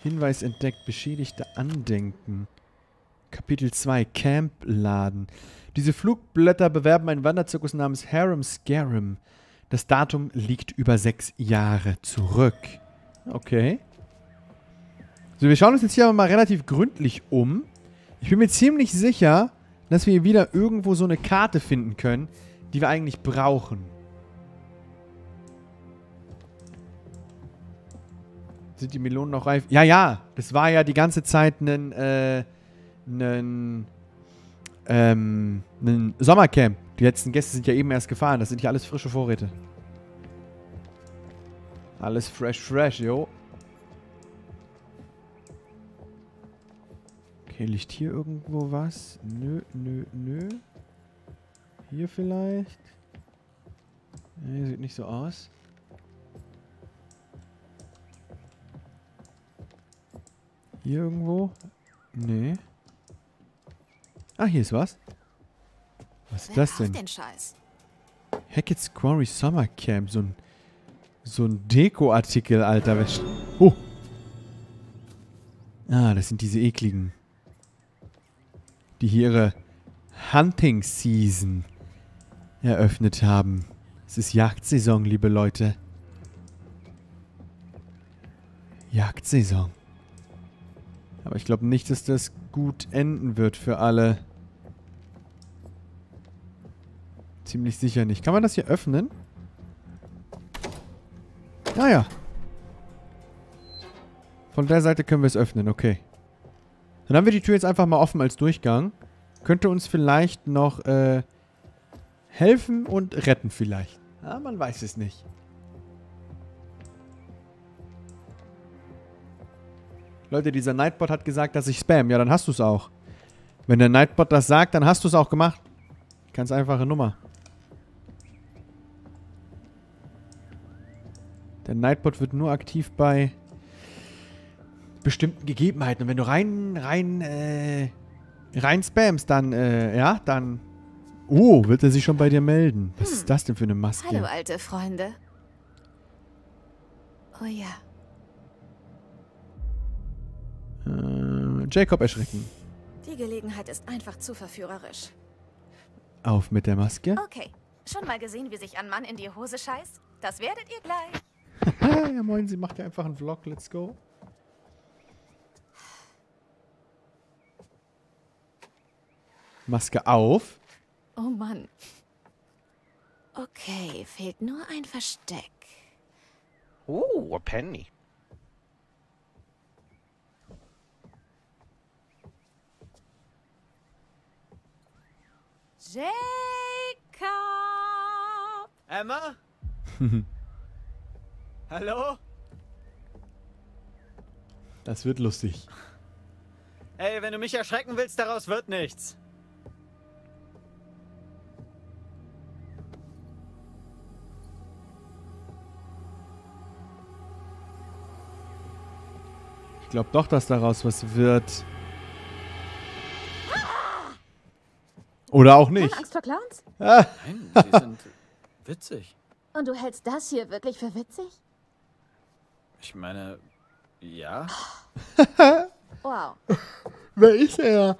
Hinweis entdeckt, beschädigte Andenken. Kapitel 2, Campladen. Diese Flugblätter bewerben einen Wanderzirkus namens Harem Scarum. Das Datum liegt über sechs Jahre zurück. Okay. So, wir schauen uns jetzt hier aber mal relativ gründlich um. Ich bin mir ziemlich sicher, dass wir hier wieder irgendwo so eine Karte finden können, die wir eigentlich brauchen. Sind die Melonen noch reif? Ja, ja. Das war ja die ganze Zeit ein, äh, ein, ähm, ein Sommercamp. Die letzten Gäste sind ja eben erst gefahren. Das sind ja alles frische Vorräte. Alles fresh, fresh, jo. Okay, liegt hier irgendwo was? Nö, nö, nö. Hier vielleicht? Nee, sieht nicht so aus. Hier irgendwo? Nee. Ah, hier ist was. Was ist das denn? den Scheiß? Hackett's Quarry Summer Camp. So ein, so ein Deko-Artikel, Alter. Oh. Ah, das sind diese ekligen. Die hier ihre Hunting Season eröffnet haben. Es ist Jagdsaison, liebe Leute. Jagdsaison. Aber ich glaube nicht, dass das gut enden wird für alle. Ziemlich sicher nicht. Kann man das hier öffnen? Ah ja. Von der Seite können wir es öffnen, okay. Dann haben wir die Tür jetzt einfach mal offen als Durchgang. Könnte uns vielleicht noch äh, helfen und retten vielleicht. Ja, man weiß es nicht. Leute, dieser Nightbot hat gesagt, dass ich spam. Ja, dann hast du es auch. Wenn der Nightbot das sagt, dann hast du es auch gemacht. Ganz einfache Nummer. Der Nightbot wird nur aktiv bei bestimmten Gegebenheiten. Und wenn du rein, rein, äh, rein spamst, dann, äh, ja, dann... Oh, wird er sich schon bei dir melden. Was ist das denn für eine Maske? Hallo, alte Freunde. Oh ja. Äh, Jacob erschrecken. Die Gelegenheit ist einfach zu verführerisch. Auf mit der Maske. Okay. Schon mal gesehen, wie sich ein Mann in die Hose scheißt? Das werdet ihr gleich. ja, moin, sie macht ja einfach einen Vlog. Let's go. Maske auf. Oh Mann. Okay, fehlt nur ein Versteck. Oh, a penny. Jacob! Emma? Hallo? Das wird lustig. Ey, wenn du mich erschrecken willst, daraus wird nichts. Ich glaube doch, dass daraus was wird. Oder auch nicht. Keine Angst vor Clowns? Nein, sie sind witzig. Und du hältst das hier wirklich für witzig? Ich meine, ja. Wow. Wer ist er?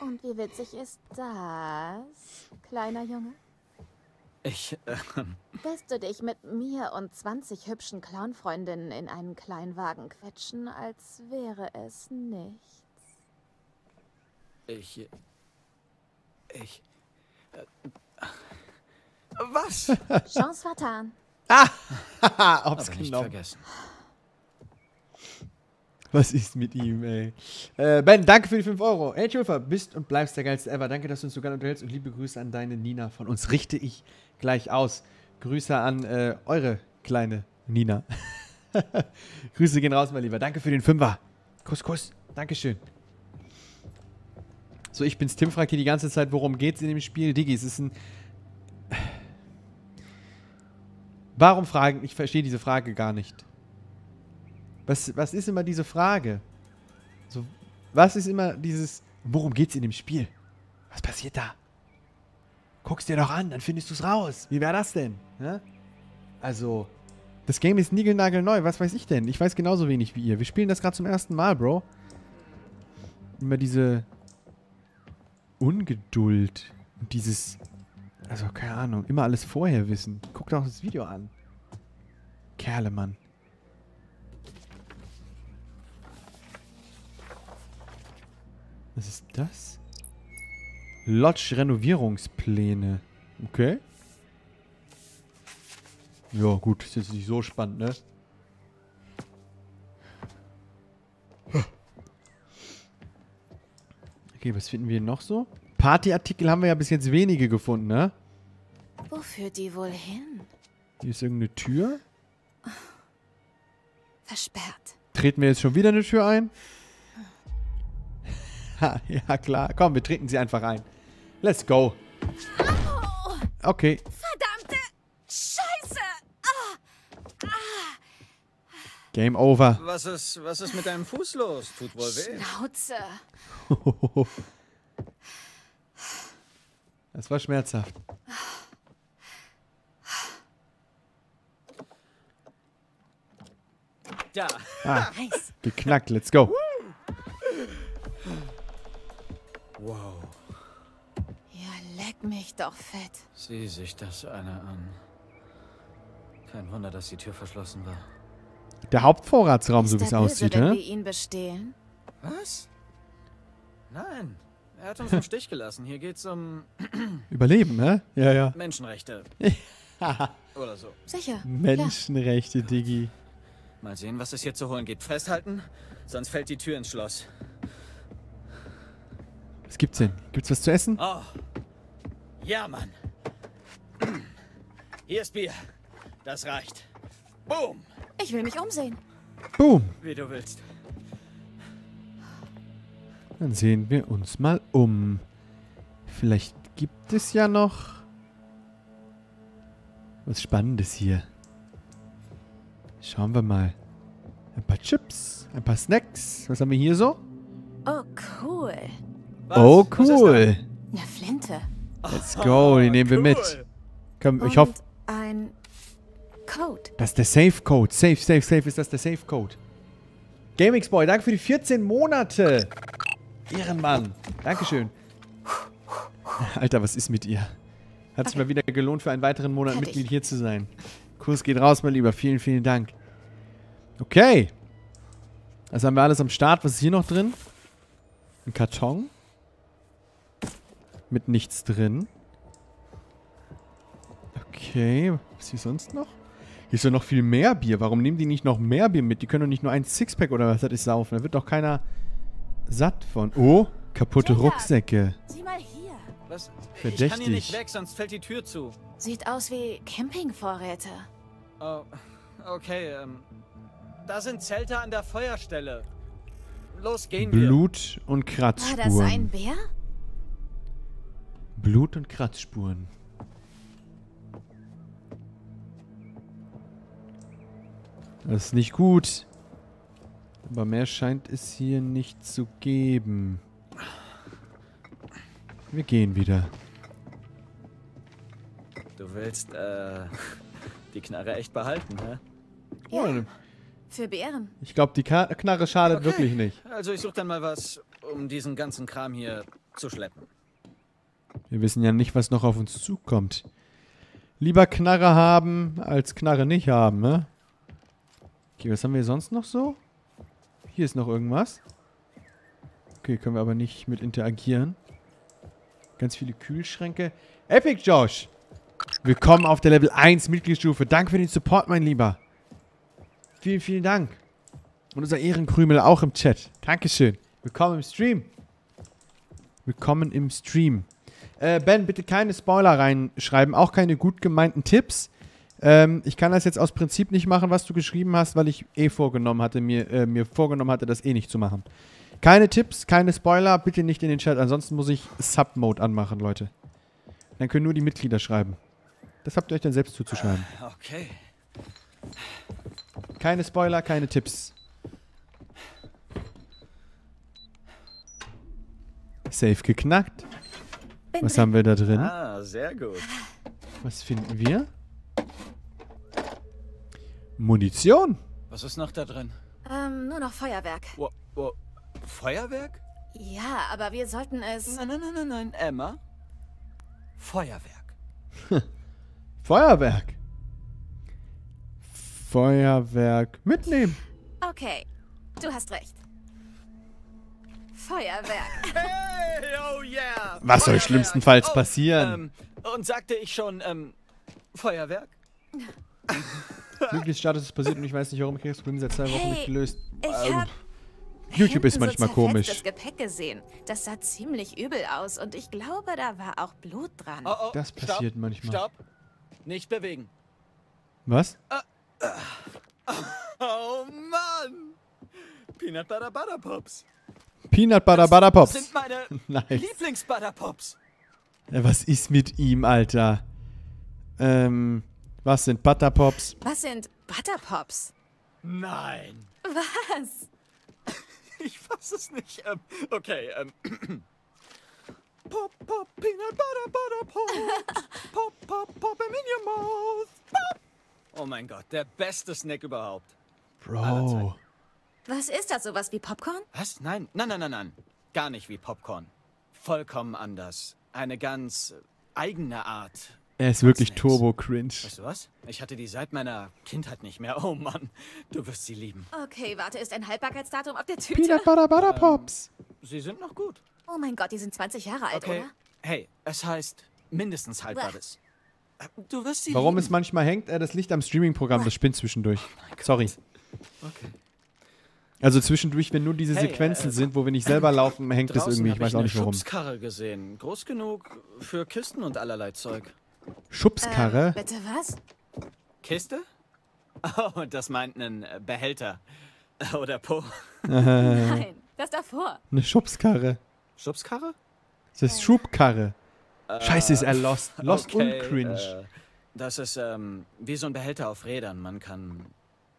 Und wie witzig ist das, kleiner Junge? Ich, ähm, Lässt du dich mit mir und 20 hübschen Clownfreundinnen in einen kleinen Wagen quetschen, als wäre es nichts? ich, ich, äh, was? Chance vertan. Haha, Aber Ob's nicht genommen. vergessen. Was ist mit ihm, ey? Äh, ben, danke für die 5 Euro. Hey, Schulfer, bist und bleibst der geilste ever. Danke, dass du uns so gerne unterhältst und liebe Grüße an deine Nina. Von uns richte ich gleich aus. Grüße an äh, eure kleine Nina. Grüße gehen raus, mein Lieber. Danke für den Fünfer. Kuss, Kuss. Dankeschön. So, ich bin's. Tim fragt hier die ganze Zeit, worum geht's in dem Spiel? Diggi, es ist ein... Warum fragen? Ich verstehe diese Frage gar nicht. Was, was ist immer diese Frage? So, was ist immer dieses, worum geht's in dem Spiel? Was passiert da? Guck's dir doch an, dann findest du's raus. Wie wäre das denn? Ja? Also, das Game ist niegelnagelneu, was weiß ich denn? Ich weiß genauso wenig wie ihr. Wir spielen das gerade zum ersten Mal, Bro. Immer diese Ungeduld und dieses, also keine Ahnung, immer alles vorher wissen. Guck doch das Video an. Kerle, Mann. Was ist das? Lodge Renovierungspläne. Okay. Ja, gut, ist jetzt nicht so spannend, ne? Okay, was finden wir noch so? Partyartikel haben wir ja bis jetzt wenige gefunden, ne? Wo führt die wohl hin? Hier ist irgendeine Tür. Versperrt. Treten wir jetzt schon wieder eine Tür ein? Ha, ja, klar. Komm, wir treten sie einfach ein. Let's go. Okay. Verdammte Scheiße! Ah! Game over. Was ist, was ist mit deinem Fuß los? Tut wohl weh. Schnauze. Das war schmerzhaft. Da. Ah, Nice. geknackt. Let's go. Wow. Ja, leck mich doch fett. Sieh sich das einer an. Kein Wunder, dass die Tür verschlossen war. Der Hauptvorratsraum, so wie es aussieht, wir ne? ihn bestehlen? Was? Nein, er hat uns im Stich gelassen. Hier geht's um Überleben, ne? Ja, ja. Menschenrechte. Oder so. Sicher. Menschenrechte, Diggi. Mal sehen, was es hier zu holen gibt. Festhalten, sonst fällt die Tür ins Schloss. Was gibt's denn? Gibt's was zu essen? Oh. Ja, Mann. Hier ist Bier. Das reicht. Boom. Ich will mich umsehen. Boom. Wie du willst. Dann sehen wir uns mal um. Vielleicht gibt es ja noch was Spannendes hier. Schauen wir mal. Ein paar Chips, ein paar Snacks. Was haben wir hier so? Oh, cool. oh, cool. Eine Flinte. Let's go, die nehmen wir mit. Komm, ich hoffe, Code. das ist der Safe Code. Safe, safe, safe ist das der Safe Code. GameX Boy, danke für die 14 Monate. Ehrenmann. Dankeschön. Alter, was ist mit ihr? Hat sich mal wieder gelohnt, für einen weiteren Monat Fertig. Mitglied hier zu sein. Kurs geht raus, mein Lieber. Vielen, vielen Dank. Okay. Also haben wir alles am Start. Was ist hier noch drin? Ein Karton. Mit nichts drin. Okay. Was ist hier sonst noch? Hier ist doch noch viel mehr Bier. Warum nehmen die nicht noch mehr Bier mit? Die können doch nicht nur ein Sixpack oder was das ist saufen. Da wird doch keiner satt von. Oh, kaputte Rucksäcke. Sieh mal hier. Was? Ich kann hier Verdächtig. nicht weg, sonst fällt die Tür zu. Sieht aus wie Campingvorräte. Oh, okay, ähm. Da sind Zelte an der Feuerstelle. Los, gehen wir. Blut und War das ein Kratzspuren. Bär? Blut und Kratzspuren. Das ist nicht gut. Aber mehr scheint es hier nicht zu geben. Wir gehen wieder. Du willst, äh, die Knarre echt behalten, hä? Ja. Für Bären. Ich glaube, die Ka Knarre schadet wirklich nicht. Also ich suche dann mal was, um diesen ganzen Kram hier zu schleppen. Wir wissen ja nicht, was noch auf uns zukommt. Lieber Knarre haben, als Knarre nicht haben, ne? Okay, was haben wir sonst noch so? Hier ist noch irgendwas. Okay, können wir aber nicht mit interagieren. Ganz viele Kühlschränke. Epic Josh! Willkommen auf der Level 1 Mitgliedsstufe. Danke für den Support, mein Lieber. Vielen, vielen Dank. Und unser Ehrenkrümel auch im Chat. Dankeschön. Willkommen im Stream. Willkommen im Stream. Äh, ben, bitte keine Spoiler reinschreiben, auch keine gut gemeinten Tipps. Ähm, ich kann das jetzt aus Prinzip nicht machen, was du geschrieben hast, weil ich eh vorgenommen hatte, mir, äh, mir vorgenommen hatte, das eh nicht zu machen. Keine Tipps, keine Spoiler, bitte nicht in den Chat, ansonsten muss ich Sub-Mode anmachen, Leute. Dann können nur die Mitglieder schreiben. Das habt ihr euch dann selbst zuzuschreiben. Okay. Keine Spoiler, keine Tipps. Safe geknackt. Was haben wir da drin? Ah, sehr gut. Was finden wir? Munition. Was ist noch da drin? Ähm, nur noch Feuerwerk. Wo, wo, Feuerwerk? Ja, aber wir sollten es. Nein, nein, nein, nein, nein, Emma. Feuerwerk. Feuerwerk. Feuerwerk mitnehmen. Okay, du hast recht. Feuerwerk. Hey, oh yeah! Was soll Feuerwerk. schlimmstenfalls Oh, passieren? Ähm, und sagte ich schon, ähm, Feuerwerk? Mitgliedsstatus ist passiert und ich weiß nicht, warum ich das Problem seit zwei Wochen Hey, nicht gelöst. ich Ähm, hab YouTube ist manchmal so komisch. Das Gepäck gesehen. Das sah ziemlich übel aus und ich glaube, da war auch Blut dran. Oh, oh, Das stopp, passiert manchmal. Stopp. Nicht bewegen. Was? Oh Mann! Peanut Butter Butter Pops. Peanut Butter Butter Pops. sind meine Nice. Lieblings-Butter Pops. Ja, was ist mit ihm, Alter? Ähm, was sind Butterpops? Was sind Butterpops? Nein. Was? Ich fass es nicht. Ähm, okay, ähm. Pop, pop, Peanut Butter Butter Pops. pop, pop, pop 'em in your mouth. Pop. Oh mein Gott, der beste Snack überhaupt. Bro. Was ist das? Sowas wie Popcorn? Was? Nein, nein, nein, nein, nein. Gar nicht wie Popcorn. Vollkommen anders. Eine ganz eigene Art Er ist wirklich turbo cringe. Weißt du was? Ich hatte die seit meiner Kindheit nicht mehr. Oh Mann, du wirst sie lieben. Okay, warte, ist ein Haltbarkeitsdatum auf der Tüte? Peanut Butter Butter Pops. Sie sind noch gut. Oh mein Gott, die sind 20 Jahre alt, Okay. oder? Hey, es heißt mindestens haltbares. Du wirst sie Warum lieben. es manchmal hängt? Äh, das liegt am Streaming-Programm, das spinnt zwischendurch. Sorry. Okay. Also zwischendurch, wenn nur diese Hey, Sequenzen äh, sind, wo wir nicht selber laufen, hängt das Draußen irgendwie. Ich weiß auch eine nicht warum. Schubskarre gesehen. Groß genug für Kisten und allerlei Zeug. Schubskarre? Ähm, bitte was? Kiste? Oh, das meint einen äh, Behälter. Oder Po. Äh, Nein, das davor. eine Schubskarre. Schubskarre? Das ist Schubkarre. Scheiße, ist er Äh, lost. Lost okay, und cringe. Äh, das ist ähm, wie so ein Behälter auf Rädern. Man kann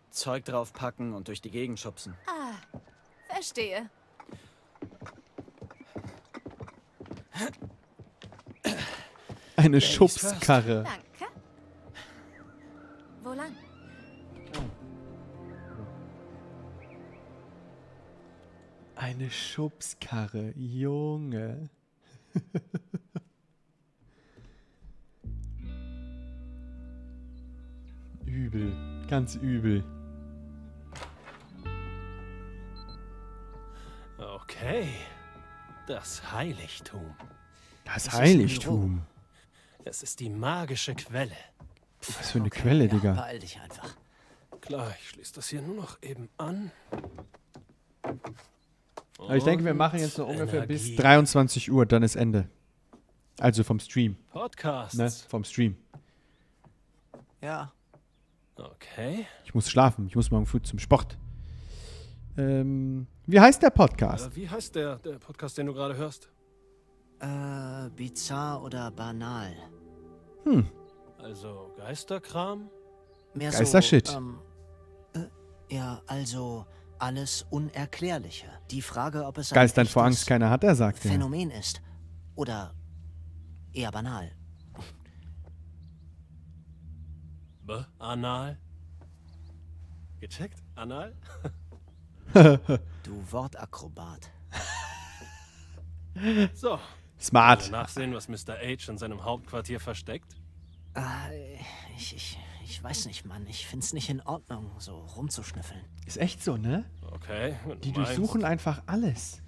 Zeug draufpacken und durch die Gegend schubsen. Ah, verstehe. Eine Schubskarre. Danke. Wo lang? Eine Schubskarre. Junge. übel. Ganz übel. Okay. Das Heiligtum. Das ein Heiligtum. Es ist die magische Quelle. Was für eine Quelle, Digga. Beeil dich einfach. Klar, ich schließe das hier nur noch eben an. Aber ich denke, wir Und machen jetzt noch ungefähr bis Energie. 23 Uhr, dann ist Ende. Also vom Stream. Podcasts. Ne? Vom Stream. Ja. Okay. Ich muss schlafen. Ich muss morgen früh zum Sport. Ähm, wie heißt der Podcast? Äh, wie heißt der, der Podcast, den du gerade hörst? Äh, bizarr oder banal. Hm. Also Geisterkram? Mehr Geistershit. so. Ähm, äh, ja, also alles Unerklärliche. Die Frage, ob es ein Geistern vor Angst keiner hat, er sagt. Phänomen ist. Oder eher banal. B Anal? Gecheckt? Anal? Du Wortakrobat. So. Smart. Also nachsehen, was Mr. H in seinem Hauptquartier versteckt? Äh, ich, ich, ich weiß nicht, Mann. Ich find's nicht in Ordnung, so rumzuschnüffeln. Ist echt so, ne? Okay. Die meinst. durchsuchen einfach alles.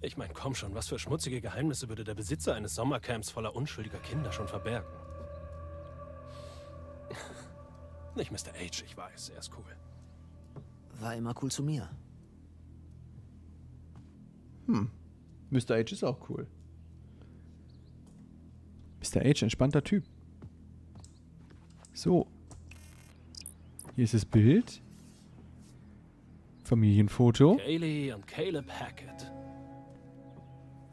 Ich meine, komm schon, was für schmutzige Geheimnisse würde der Besitzer eines Sommercamps voller unschuldiger Kinder schon verbergen? Nicht Mr. H, ich weiß, er ist cool. War immer cool zu mir. Hm. Mr. H ist auch cool. Mr. H, entspannter Typ. So. Hier ist das Bild. Familienfoto. Kaylee und Caleb Hackett.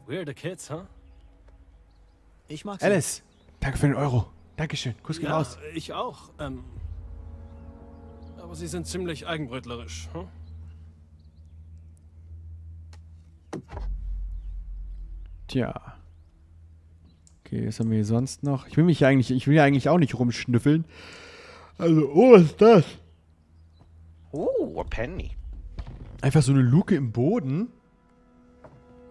Weirde Kids, huh? Ich mag Alice, danke für den Euro. Dankeschön. Kuss geht ja, raus. ich auch. Ähm, aber sie sind ziemlich eigenbrötlerisch. Hm? Tja. Okay, was haben wir hier sonst noch? Ich will mich ja eigentlich, ich will ja eigentlich auch nicht rumschnüffeln. Also, oh, was ist das? Oh, a penny. Einfach so eine Luke im Boden.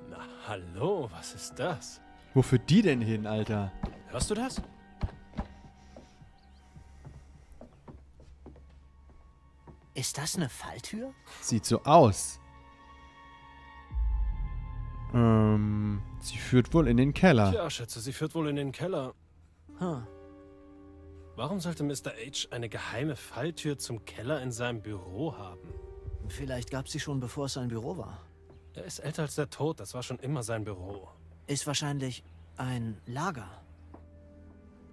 Na, hallo, was ist das? Wo führt die denn hin, Alter? Hörst du das? Ist das eine Falltür? Sieht so aus. Ähm, sie führt wohl in den Keller. Tja, Schätze, sie führt wohl in den Keller. Huh. Warum sollte Mr. H eine geheime Falltür zum Keller in seinem Büro haben? Vielleicht gab sie schon, bevor es sein Büro war. Er ist älter als der Tod, das war schon immer sein Büro. Ist wahrscheinlich ein Lager.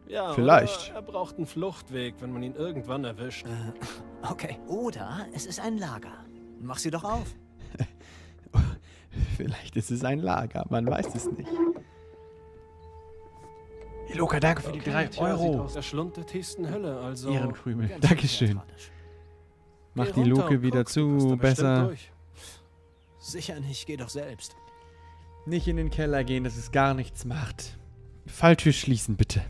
Ja, Vielleicht. Oder er braucht einen Fluchtweg, wenn man ihn irgendwann erwischt. Okay. Oder es ist ein Lager. Mach sie doch auf. Vielleicht ist es ein Lager, man weiß es nicht. Hey, Luca, danke für die 3 tja, sieht Euro. aus der Schlund der tiefsten Hölle, also... Ehrenkrümel. Dankeschön. Mach die Luke wieder guck, zu, besser. durch. Sicher nicht, geh doch selbst. Nicht in den Keller gehen, dass es gar nichts macht. Falltür schließen, bitte.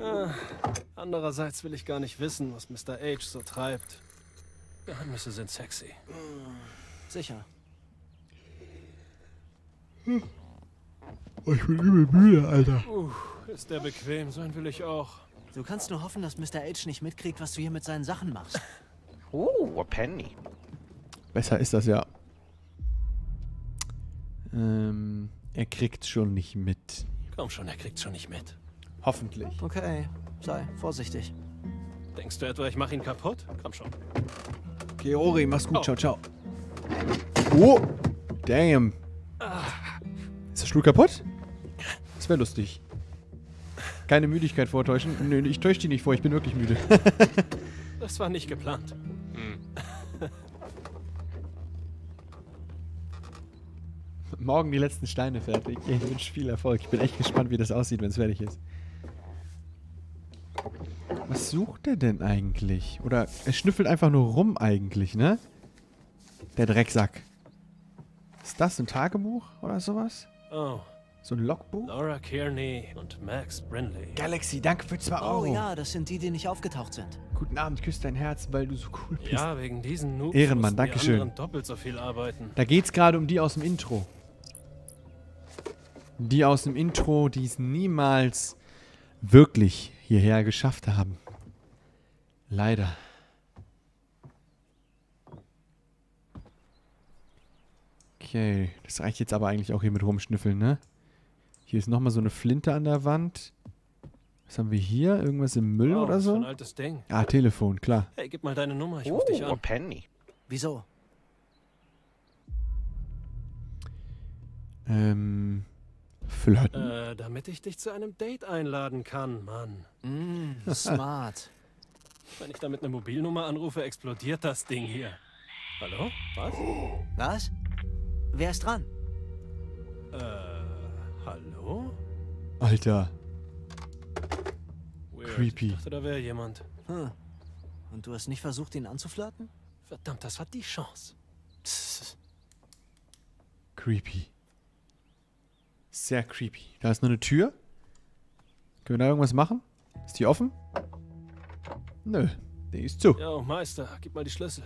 Ah, andererseits will ich gar nicht wissen, was Mr. H so treibt. Geheimnisse sind sexy. Sicher. Oh, ich bin übel müde, Alter. Uh, ist der bequem, sein will ich auch. Du kannst nur hoffen, dass Mr. H nicht mitkriegt, was du hier mit seinen Sachen machst. Oh, a penny. Besser ist das ja. Ähm, er kriegt schon nicht mit. Komm schon, er kriegt's schon nicht mit. Hoffentlich. Okay, sei vorsichtig. Denkst du etwa, ich mach ihn kaputt? Komm schon. Okay, Ori, mach's gut. Oh. Ciao, ciao. Oh! Damn. Ist der Stuhl kaputt? Das wäre lustig. Keine Müdigkeit vortäuschen. Nö, ich täusche die nicht vor, ich bin wirklich müde. Das war nicht geplant. Morgen die letzten Steine fertig. Ich wünsche viel Erfolg. Ich bin echt gespannt, wie das aussieht, wenn es fertig ist. Was sucht er denn eigentlich? Oder er schnüffelt einfach nur rum eigentlich, ne? Der Drecksack. Ist das ein Tagebuch oder sowas? Oh, So ein Logbuch? Laura Kearney und Max Brindley. Galaxy, danke für 2 Euro. Oh ja, das sind die, die nicht aufgetaucht sind. Guten Abend, ich küsse dein Herz, weil du so cool bist. Ja, wegen diesen Noobs Ehrenmann, danke die schön. doppelt so viel arbeiten. Da geht's gerade um die aus dem Intro. Die aus dem Intro, die es niemals wirklich hierher geschafft haben. Leider. Okay, das reicht jetzt aber eigentlich auch hier mit rumschnüffeln, ne? Hier ist nochmal so eine Flinte an der Wand. Was haben wir hier? Irgendwas im Müll Oh, oder so? ein altes Ding. Ah, Telefon, klar. Hey, gib mal deine Nummer, ich ruf dich Oh, an. penny. Wieso? Ähm, flirten. Äh, damit ich dich zu einem Date einladen kann, Mann. Mm, smart. Wenn ich damit eine Mobilnummer anrufe, explodiert das Ding hier. Hallo? Was? Was? Wer ist dran? Äh, hallo? Alter. Weird. Creepy. Ich dachte, da wäre jemand. Hm. Und du hast nicht versucht, ihn anzuflirten? Verdammt, das war die Chance. Creepy. Sehr creepy. Da ist nur eine Tür. Können wir da irgendwas machen? Ist die offen? Nö, die ist zu. Yo, Meister, gib mal die Schlüssel.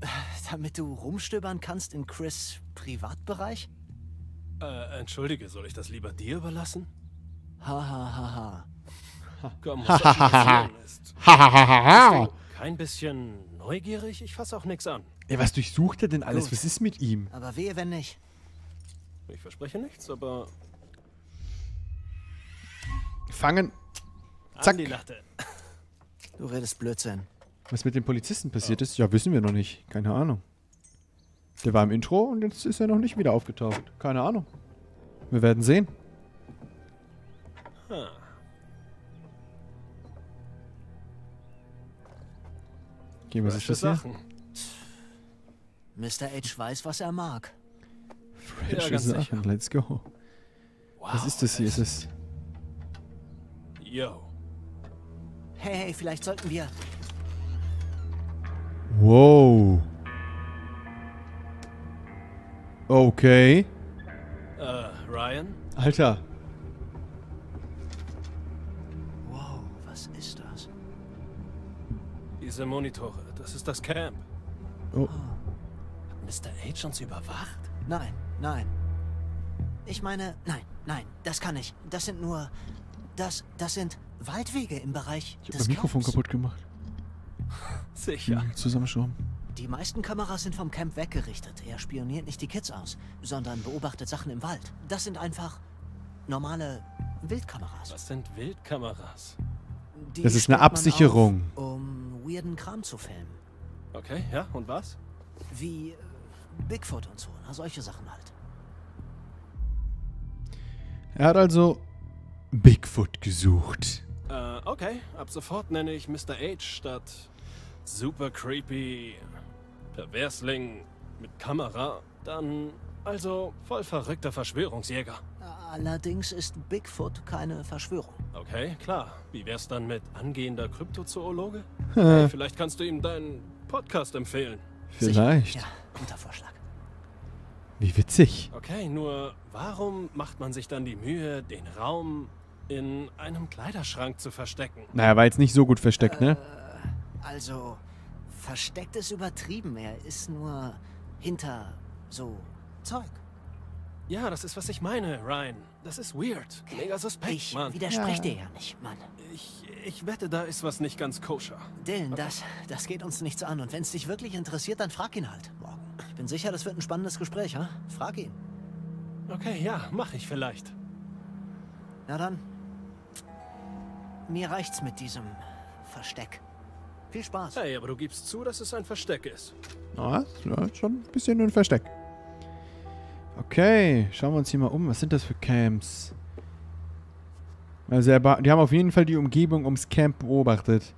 Damit du rumstöbern kannst in Chris' Privatbereich? Äh, entschuldige, soll ich das lieber dir überlassen? Ha ha ha ha. Komm, was ist. Hahaha. Bist du kein bisschen neugierig? Ich fass auch nix an. Ey, was durchsucht er denn alles? Gut. Was ist mit ihm? Aber wehe, wenn nicht. Ich verspreche nichts, aber Fangen. Zack. an die Latte. Du redest Blödsinn. Was mit dem Polizisten passiert ist? Ja, wissen wir noch nicht. Keine Ahnung. Der war im Intro und jetzt ist er noch nicht wieder aufgetaucht. Keine Ahnung. Wir werden sehen. Okay, was ist Frische das hier? Sachen. Mr. H weiß, was er mag. Frische ganz Sachen. sicher. Let's go. was ist das hier? Ist es. Yo. Hey, hey, vielleicht sollten wir. Wow. Okay. Äh, Ryan? Alter. Wow, was ist das? Diese Monitore, das ist das Camp. Oh. Mr. H uns überwacht? Nein, nein. Ich meine, nein, nein, das kann ich. Das sind nur. Das, das sind Waldwege im Bereich Ich hab des mein Mikrofon Camps. kaputt gemacht. Sicher. Hm, Zusammenschrauben. Die meisten Kameras sind vom Camp weggerichtet. Er spioniert nicht die Kids aus, sondern beobachtet Sachen im Wald. Das sind einfach normale Wildkameras. Was sind Wildkameras? Die Das ist eine Absicherung. Auf, um weirden Kram zu filmen. Okay, ja, und was? Wie äh, Bigfoot und so. Na, solche Sachen halt. Er hat also Bigfoot gesucht. Äh, okay. Ab sofort nenne ich Mr. H statt super creepy Perversling mit Kamera. Dann also voll verrückter Verschwörungsjäger. Allerdings ist Bigfoot keine Verschwörung. Okay, klar. Wie wär's dann mit angehender Kryptozoologe? Hey, vielleicht kannst du ihm deinen Podcast empfehlen. Vielleicht. Ja, guter Vorschlag. Wie witzig. Okay, nur warum macht man sich dann die Mühe, den Raum in einem Kleiderschrank zu verstecken? Naja, war jetzt nicht so gut versteckt, ne? Also, versteckt ist übertrieben. Er ist nur hinter so Zeug. Ja, das ist, was ich meine, Ryan. Das ist weird. Mega suspekt, Ich Mann. widerspreche dir ja nicht, Mann. Ich, ich wette, da ist was nicht ganz koscher. Dylan, das, das geht uns nichts an. Und wenn es dich wirklich interessiert, dann frag ihn halt morgen. Ich bin sicher, das wird ein spannendes Gespräch, ha? Frag ihn. Okay, ja, mach ich vielleicht. Na dann. Mir reicht's mit diesem Versteck. Viel Spaß. Hey, aber du gibst zu, dass es ein Versteck ist. Ist ja schon ein bisschen ein Versteck. Okay, schauen wir uns hier mal um. Was sind das für Camps? Also, die haben auf jeden Fall die Umgebung ums Camp beobachtet.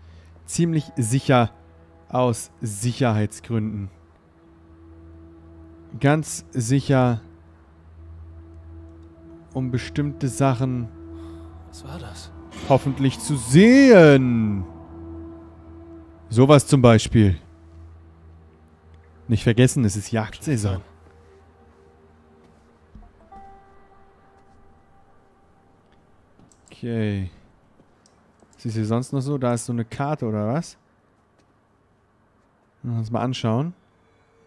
Ziemlich sicher aus Sicherheitsgründen. Ganz sicher, um bestimmte Sachen Was war das? hoffentlich zu sehen. Sowas zum Beispiel. Nicht vergessen, es ist Jagdsaison. Okay. Was ist hier sonst noch so? Da ist so eine Karte oder was? Uns mal anschauen.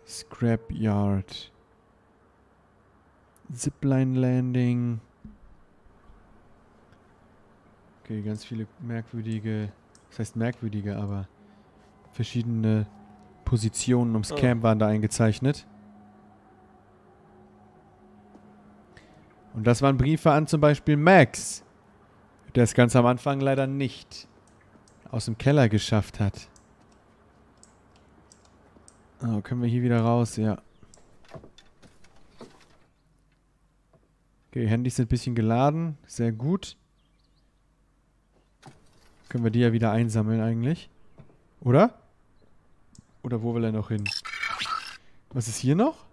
Scrapyard. Zipline Landing. Okay, ganz viele merkwürdige, das heißt merkwürdige, aber verschiedene Positionen ums Oh. Camp waren da eingezeichnet. Und das waren Briefe an zum Beispiel Max, der es ganz am Anfang leider nicht aus dem Keller geschafft hat. Oh, können wir hier wieder raus? Ja. Okay, Handys sind ein bisschen geladen. Sehr gut. Können wir die ja wieder einsammeln eigentlich. Oder? Oder wo will er noch hin? Was ist hier noch?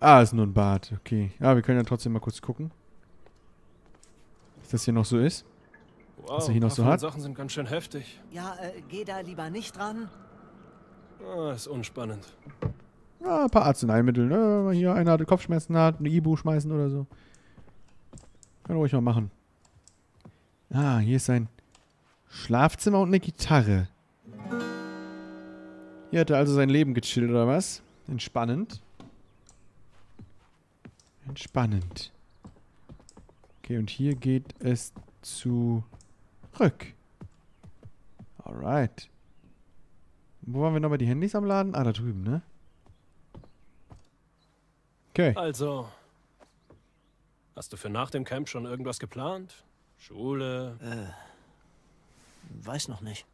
Ah, ist nur ein Bad. Okay. Ja, wir können ja trotzdem mal kurz gucken. Was das hier noch so ist. Wow, Was er hier noch so hat. Sachen sind ganz schön heftig. Ja, äh, geh da lieber nicht dran. Ah, ist unspannend. Ja, ein paar Arzneimittel. Ne? Hier einer hatte Kopfschmerzen hat, eine Ibu schmeißen oder so. Kann ruhig mal machen. Ah, hier ist ein Schlafzimmer und eine Gitarre. Hier hat er also sein Leben gechillt, oder was? Entspannend. Entspannend. Okay, und hier geht es zurück. Alright. Wo waren wir nochmal die Handys am Laden? Ah, da drüben, ne? Okay. Also, hast du für nach dem Camp schon irgendwas geplant? Schule? Äh, weiß noch nicht.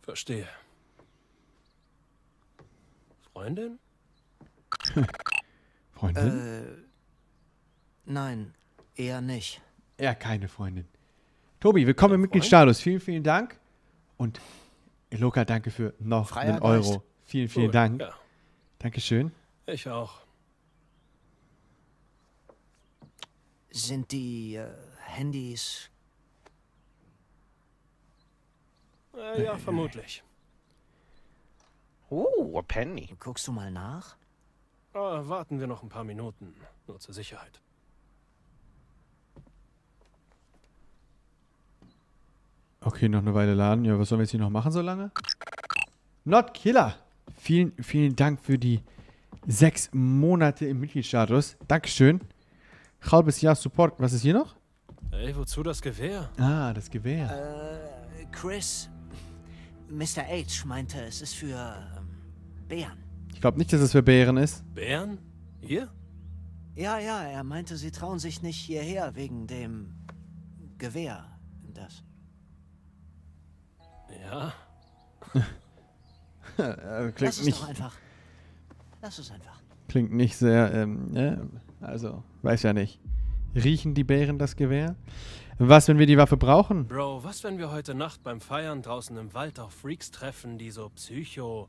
Verstehe. Freundin? Freundin? Äh, nein, eher nicht. Ja, keine Freundin. Tobi, willkommen im Mitgliedsstatus. Vielen, vielen Dank. Und Eloka, danke für noch Freier einen Euro. Geist. Vielen, vielen Cool, Dank. ja. Dankeschön. Ich auch. Sind die äh, Handys. Äh, ja, vermutlich. Oh, a penny. Guckst du mal nach? Ah, warten wir noch ein paar Minuten. Nur zur Sicherheit. Okay, noch eine Weile laden. Ja, was sollen wir jetzt hier noch machen so lange? Not Killer. Vielen, vielen Dank für die sechs Monate im Mitgliedsstatus. Dankeschön. Halbes Jahr Support. Was ist hier noch? Ey, wozu das Gewehr? Ah, das Gewehr. Äh, Chris. Mr. H meinte, es ist für Bären. Ich glaube nicht, dass es für Bären ist. Bären? Hier? Ja, ja, er meinte, sie trauen sich nicht hierher wegen dem Gewehr. Das. Ja. Äh, klingt Lass es nicht, doch einfach. Lass es einfach. Klingt nicht sehr, ähm, ja, also, weiß ja nicht. Riechen die Bären das Gewehr? Was, wenn wir die Waffe brauchen? Bro, was, wenn wir heute Nacht beim Feiern draußen im Wald auf Freaks treffen, die so psycho,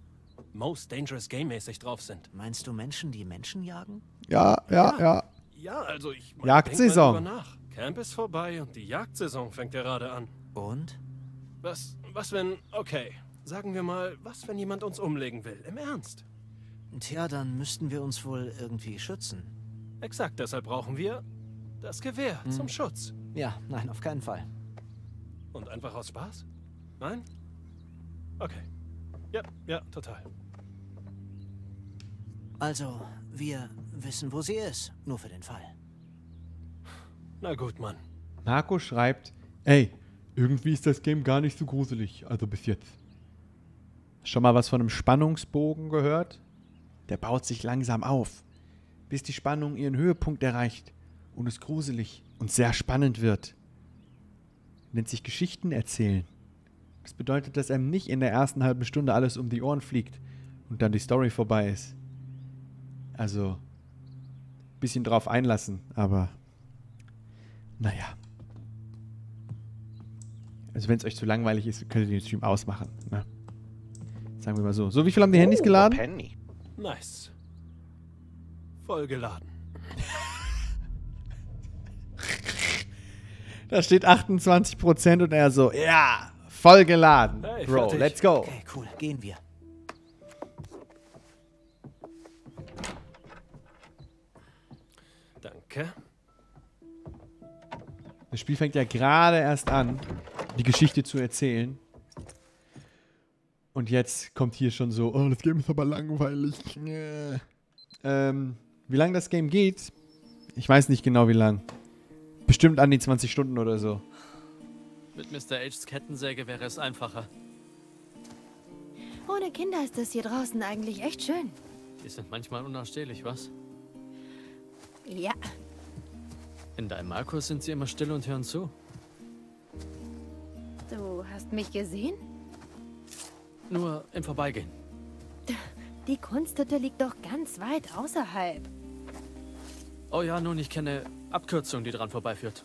most dangerous game-mäßig drauf sind? Meinst du Menschen, die Menschen jagen? Ja, ja, ja. Ja, also ich. mein, Jagdsaison. denk mal drüber nach. Camp ist vorbei und die Jagdsaison fängt gerade an. Und? Was, was wenn, okay, sagen wir mal, was wenn jemand uns umlegen will? Im Ernst? Tja, dann müssten wir uns wohl irgendwie schützen. Exakt, deshalb brauchen wir das Gewehr Hm. zum Schutz. Ja, nein, auf keinen Fall. Und einfach aus Spaß? Nein? Okay. Ja, ja, total. Also, wir wissen, wo sie ist. Nur für den Fall. Na gut, Mann. Marco schreibt, ey, irgendwie ist das Game gar nicht so gruselig, also bis jetzt. Schon mal was von einem Spannungsbogen gehört? Der baut sich langsam auf, bis die Spannung ihren Höhepunkt erreicht und es gruselig und sehr spannend wird. Nennt sich Geschichten erzählen. Das bedeutet, dass einem nicht in der ersten halben Stunde alles um die Ohren fliegt und dann die Story vorbei ist. Also, bisschen drauf einlassen, aber naja. Also wenn es euch zu langweilig ist, könnt ihr den Stream ausmachen. Ne? Sagen wir mal so. So, wie viel haben die Handys geladen? Penny. Nice. Vollgeladen. Da steht 28% und er so, ja, voll geladen. Hey, Bro, fertig. let's go. Okay, cool. Gehen wir. Danke. Das Spiel fängt ja gerade erst an, die Geschichte zu erzählen. Und jetzt kommt hier schon so, oh, das Game ist aber langweilig. Äh. Ähm, wie lange das Game geht? Ich weiß nicht genau, wie lang. Bestimmt an die 20 Stunden oder so. Mit Mr. H's Kettensäge wäre es einfacher. Ohne Kinder ist es hier draußen eigentlich echt schön. Die sind manchmal unausstehlich, was? Ja. In deinem Markus sind sie immer still und hören zu. Du hast mich gesehen? Nur im Vorbeigehen. Die Kunsthütte liegt doch ganz weit außerhalb. Oh ja, nun, ich kenne Abkürzung, die dran vorbeiführt.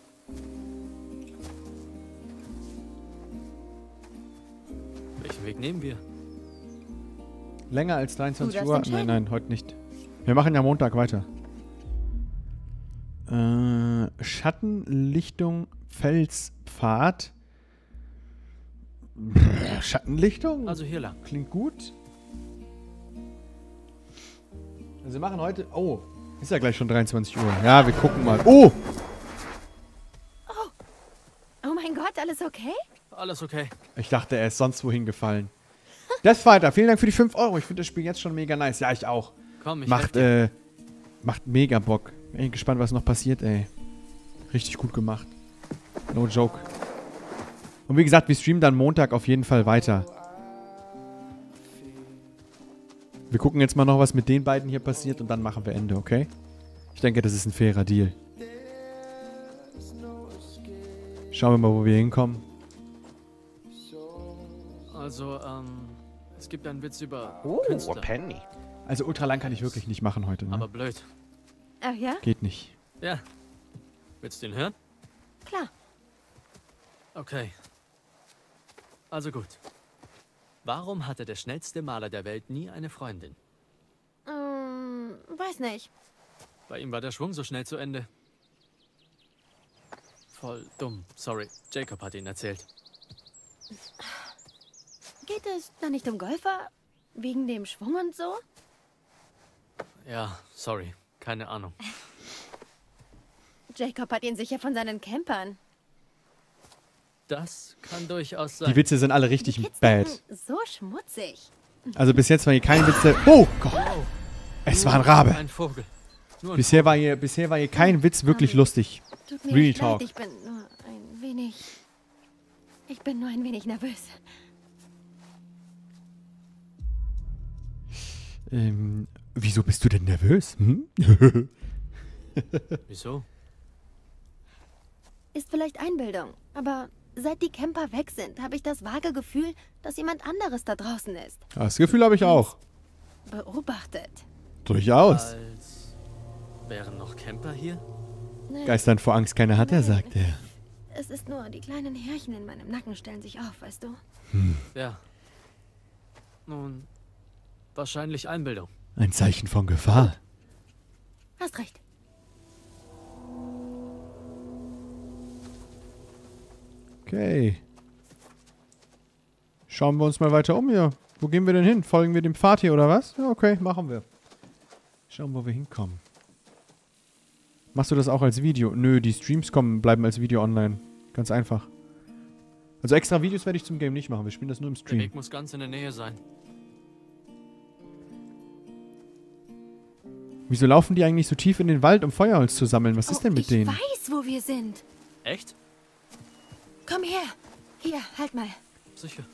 Welchen Weg nehmen wir? Länger als 23 darfst Uhr? Nein, nein, heute nicht. Wir machen ja Montag weiter. Äh, Schattenlichtung, Felspfad. Schattenlichtung? Also hier lang. Klingt gut. Also wir machen heute... Oh, ist ja gleich schon 23 Uhr. Ja, wir gucken mal. Oh! Oh mein Gott, alles okay? Alles okay. Ich dachte, er ist sonst wohin gefallen. Deathfighter, vielen Dank für die 5 Euro. Ich finde das Spiel jetzt schon mega nice. Ja, ich auch. Komm, ich macht, äh, macht mega Bock. Bin gespannt, was noch passiert, ey. Richtig gut gemacht. No joke. Und wie gesagt, wir streamen dann Montag auf jeden Fall weiter. Wir gucken jetzt mal noch, was mit den beiden hier passiert und dann machen wir Ende, okay? Ich denke, das ist ein fairer Deal. Schauen wir mal, wo wir hinkommen. Also, ähm, es gibt einen Witz über Oh, Künstler. Penny. Also ultra lang kann ich wirklich nicht machen heute, ne? Aber blöd. Ach ja? Geht nicht. Ja. Willst du den hören? Klar. Okay. Also gut. Warum hatte der schnellste Maler der Welt nie eine Freundin? Ähm, weiß nicht. Bei ihm war der Schwung so schnell zu Ende. Voll dumm. Sorry. Jacob hat ihn erzählt. Geht es da nicht um Golfer? Wegen dem Schwung und so? Ja, sorry. Keine Ahnung. Jacob hat ihn sicher von seinen Campern. Das kann durchaus sein. Die Witze sind alle richtig bad. So schmutzig. Also bis jetzt war hier kein Witz. Oh Gott. Es war ein Rabe. Ein Vogel. Nur ein Bisher war hier, bisher war hier kein Witz wirklich lustig. Tut mir Real Talk. leid, ich bin nur ein wenig... Ich bin nur ein wenig nervös. Ähm, wieso bist du denn nervös? Hm? Wieso? Ist vielleicht Einbildung, aber seit die Camper weg sind, habe ich das vage Gefühl, dass jemand anderes da draußen ist. Das Gefühl habe ich auch. Beobachtet. Durchaus. Als wären noch Camper hier? Geistern vor Angst keine hat er, sagt er. Es ist nur, die kleinen Härchen in meinem Nacken stellen sich auf, weißt du? Ja. Nun, wahrscheinlich Einbildung. Ein Zeichen von Gefahr. Hast recht. Okay. Schauen wir uns mal weiter um hier. Wo gehen wir denn hin? Folgen wir dem Pfad hier oder was? Ja, okay, machen wir. Schauen, wo wir hinkommen. Machst du das auch als Video? Nö, die Streams kommen, bleiben als Video online. Ganz einfach. Also extra Videos werde ich zum Game nicht machen. Wir spielen das nur im Der Stream. Weg muss ganz in der Nähe sein. Wieso laufen die eigentlich so tief in den Wald, um Feuerholz zu sammeln? Was ist denn mit Oh, ich denen? weiß, wo wir sind. Echt? Komm her. Hier, halt mal. Sicher.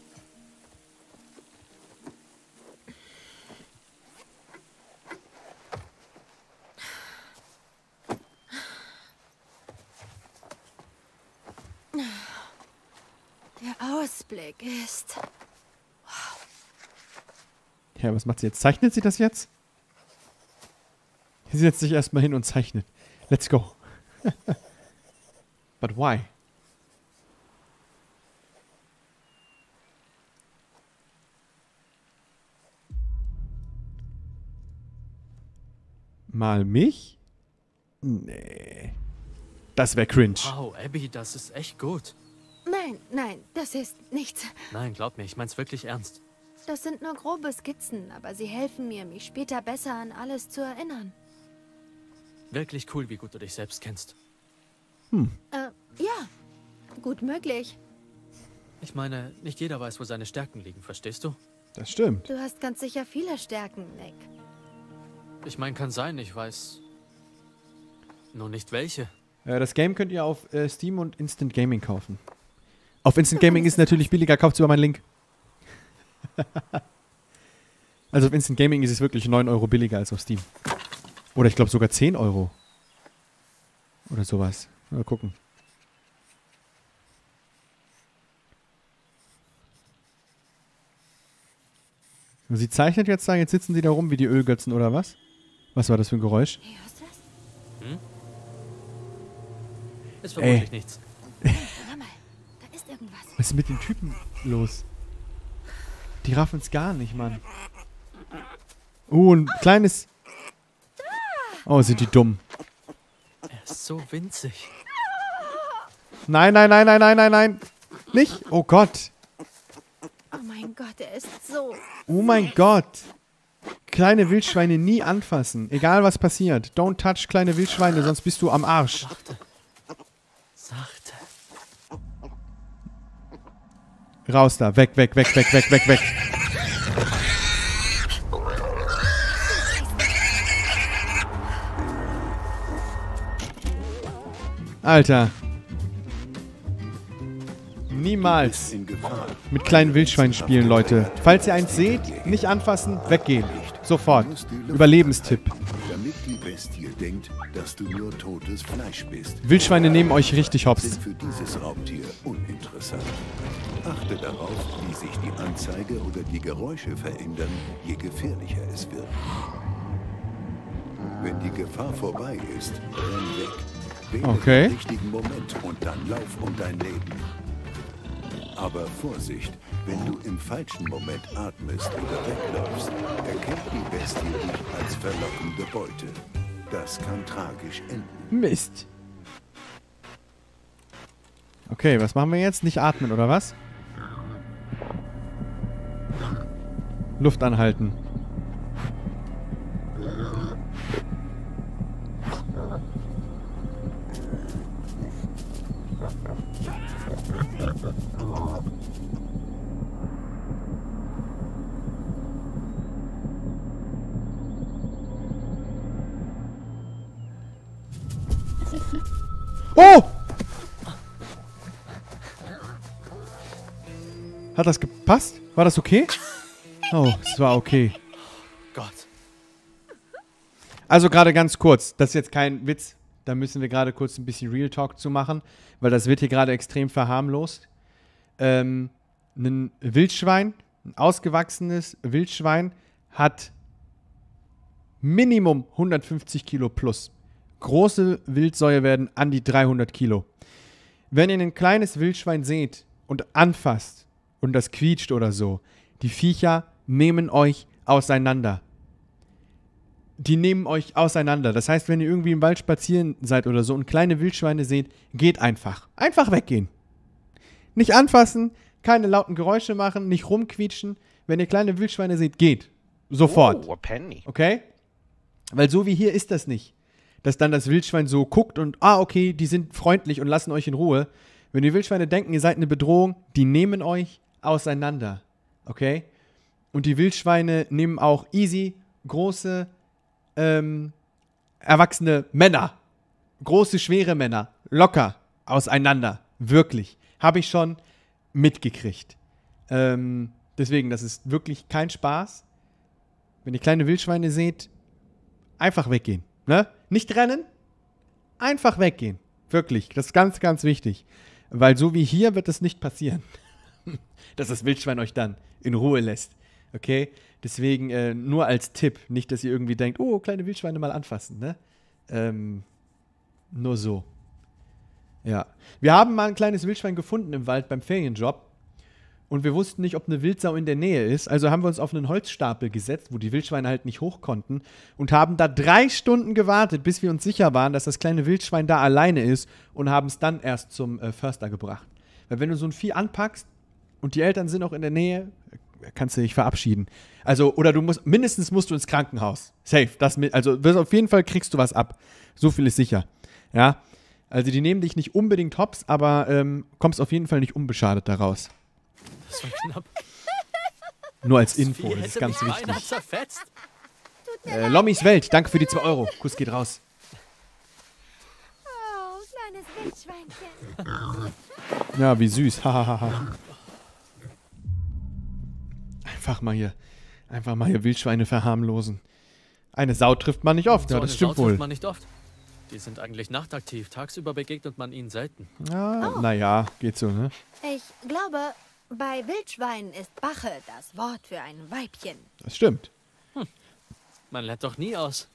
Der Ausblick ist. Ja, was macht sie jetzt? Zeichnet sie das jetzt? Sie setzt sich erstmal hin und zeichnet. Let's go. But why? Mal mich? Nee. Das wäre cringe. Wow, Abby, das ist echt gut. Nein, nein, das ist nichts. Nein, glaub mir, ich mein's wirklich ernst. Das sind nur grobe Skizzen, aber sie helfen mir, mich später besser an alles zu erinnern. Wirklich cool, wie gut du dich selbst kennst. Hm. Äh, ja. Gut möglich. Ich meine, nicht jeder weiß, wo seine Stärken liegen, verstehst du? Das stimmt. Du hast ganz sicher viele Stärken, Nick. Ich meine, kann sein, ich weiß. Nur nicht welche. Äh, das Game könnt ihr auf äh, Steam und Instant Gaming kaufen. Auf Instant Gaming ist natürlich billiger, kauft über meinen Link. also auf Instant Gaming ist es wirklich 9 Euro billiger als auf Steam. Oder ich glaube sogar 10 Euro. Oder sowas. Mal gucken. Und Sie zeichnet jetzt da, jetzt sitzen sie da rum wie die Ölgötzen oder was? Was war das für ein Geräusch? Hm? Ist Ey. vermutlich nichts. Hör mal, da ist irgendwas. Was ist mit den Typen los? Die raffen es gar nicht, Mann. Oh, ein kleines. Oh, sind die dumm. Er ist so winzig. Nein, nein, nein, nein, nein, nein, nein. Nicht? Oh Gott. Oh mein Gott, er ist so. Oh mein Gott. Kleine Wildschweine nie anfassen. Egal was passiert. Don't touch kleine Wildschweine, sonst bist du am Arsch. Sachte. Raus da. Weg, weg, weg, weg, weg, weg, weg. Alter. Niemals mit kleinen Wildschweinen spielen, Leute. Falls ihr eins seht, nicht anfassen, weggehen. Sofort. Überlebenstipp. Damit die Bestie denkt, dass du nur totes Fleisch bist. Wildschweine nehmen euch richtig hops. Für dieses Raubtier uninteressant. Achte darauf, wie sich die Anzeige oder die Geräusche verändern, je gefährlicher es wird. Wenn die Gefahr vorbei ist, renn weg. Wähle Okay. den richtigen Moment und dann lauf um dein Leben. Aber Vorsicht, wenn du im falschen Moment atmest oder wegläufst, erkennt die Bestie dich als verlockende Beute. Das kann tragisch enden. Mist. Okay, was machen wir jetzt? Nicht atmen, oder was? Luft anhalten. Gepasst? War das okay? Oh, es war okay. Gott. Also gerade ganz kurz, das ist jetzt kein Witz. Da müssen wir gerade kurz ein bisschen Real Talk zu machen, weil das wird hier gerade extrem verharmlost. Ähm, ein Wildschwein, ein ausgewachsenes Wildschwein hat Minimum 150 Kilo plus. Große Wildsäue werden an die 300 Kilo. Wenn ihr ein kleines Wildschwein seht und anfasst und das quietscht oder so, die Viecher nehmen euch auseinander. Die nehmen euch auseinander. Das heißt, wenn ihr irgendwie im Wald spazieren seid oder so und kleine Wildschweine seht, geht einfach. Einfach weggehen. Nicht anfassen, keine lauten Geräusche machen, nicht rumquietschen. Wenn ihr kleine Wildschweine seht, geht. Sofort. Oh, a penny. Okay? Weil so wie hier ist das nicht. Dass dann das Wildschwein so guckt und, ah, okay, die sind freundlich und lassen euch in Ruhe. Wenn die Wildschweine denken, ihr seid eine Bedrohung, die nehmen euch auseinander. Okay? Und die Wildschweine nehmen auch easy große ähm, erwachsene Männer. Große, schwere Männer. Locker. Auseinander. Wirklich. Habe ich schon mitgekriegt. Ähm, deswegen, das ist wirklich kein Spaß. Wenn ihr kleine Wildschweine seht, einfach weggehen. Ne? Nicht rennen, einfach weggehen. Wirklich. Das ist ganz, ganz wichtig. Weil so wie hier wird es nicht passieren. dass das Wildschwein euch dann in Ruhe lässt. Okay? Deswegen äh, nur als Tipp. Nicht, dass ihr irgendwie denkt, oh, kleine Wildschweine mal anfassen. Ne? Ähm, nur so. Ja. Wir haben mal ein kleines Wildschwein gefunden im Wald beim Ferienjob. Und wir wussten nicht, ob eine Wildsau in der Nähe ist. Also haben wir uns auf einen Holzstapel gesetzt, wo die Wildschweine halt nicht hoch konnten. Und haben da drei Stunden gewartet, bis wir uns sicher waren, dass das kleine Wildschwein da alleine ist. Und haben es dann erst zum äh, Förster gebracht. Weil wenn du so ein Vieh anpackst und die Eltern sind auch in der Nähe, äh, kannst du dich verabschieden. Also, oder du musst, mindestens musst du ins Krankenhaus. Safe. Das mit, also auf jeden Fall kriegst du was ab. So viel ist sicher. Ja. Also die nehmen dich nicht unbedingt hops, aber ähm, kommst auf jeden Fall nicht unbeschadet daraus. Das war knapp. Nur als Info, Vieh das ist ganz wichtig. zerfetzt. Äh, Lommys Welt, danke für die 2 Euro. Kuss geht raus. Oh, kleines Wildschweinchen. Ja, wie süß. Hahaha. Einfach mal hier, einfach mal hier Wildschweine verharmlosen. Eine Sau trifft man nicht oft, So ja, das eine stimmt Sau wohl. trifft man nicht oft. Die sind eigentlich nachtaktiv. Tagsüber begegnet man ihnen selten. Ja, naja, geht so, ne? Ich glaube, bei Wildschweinen ist Bache das Wort für ein Weibchen. Das stimmt. Man lernt doch nie aus.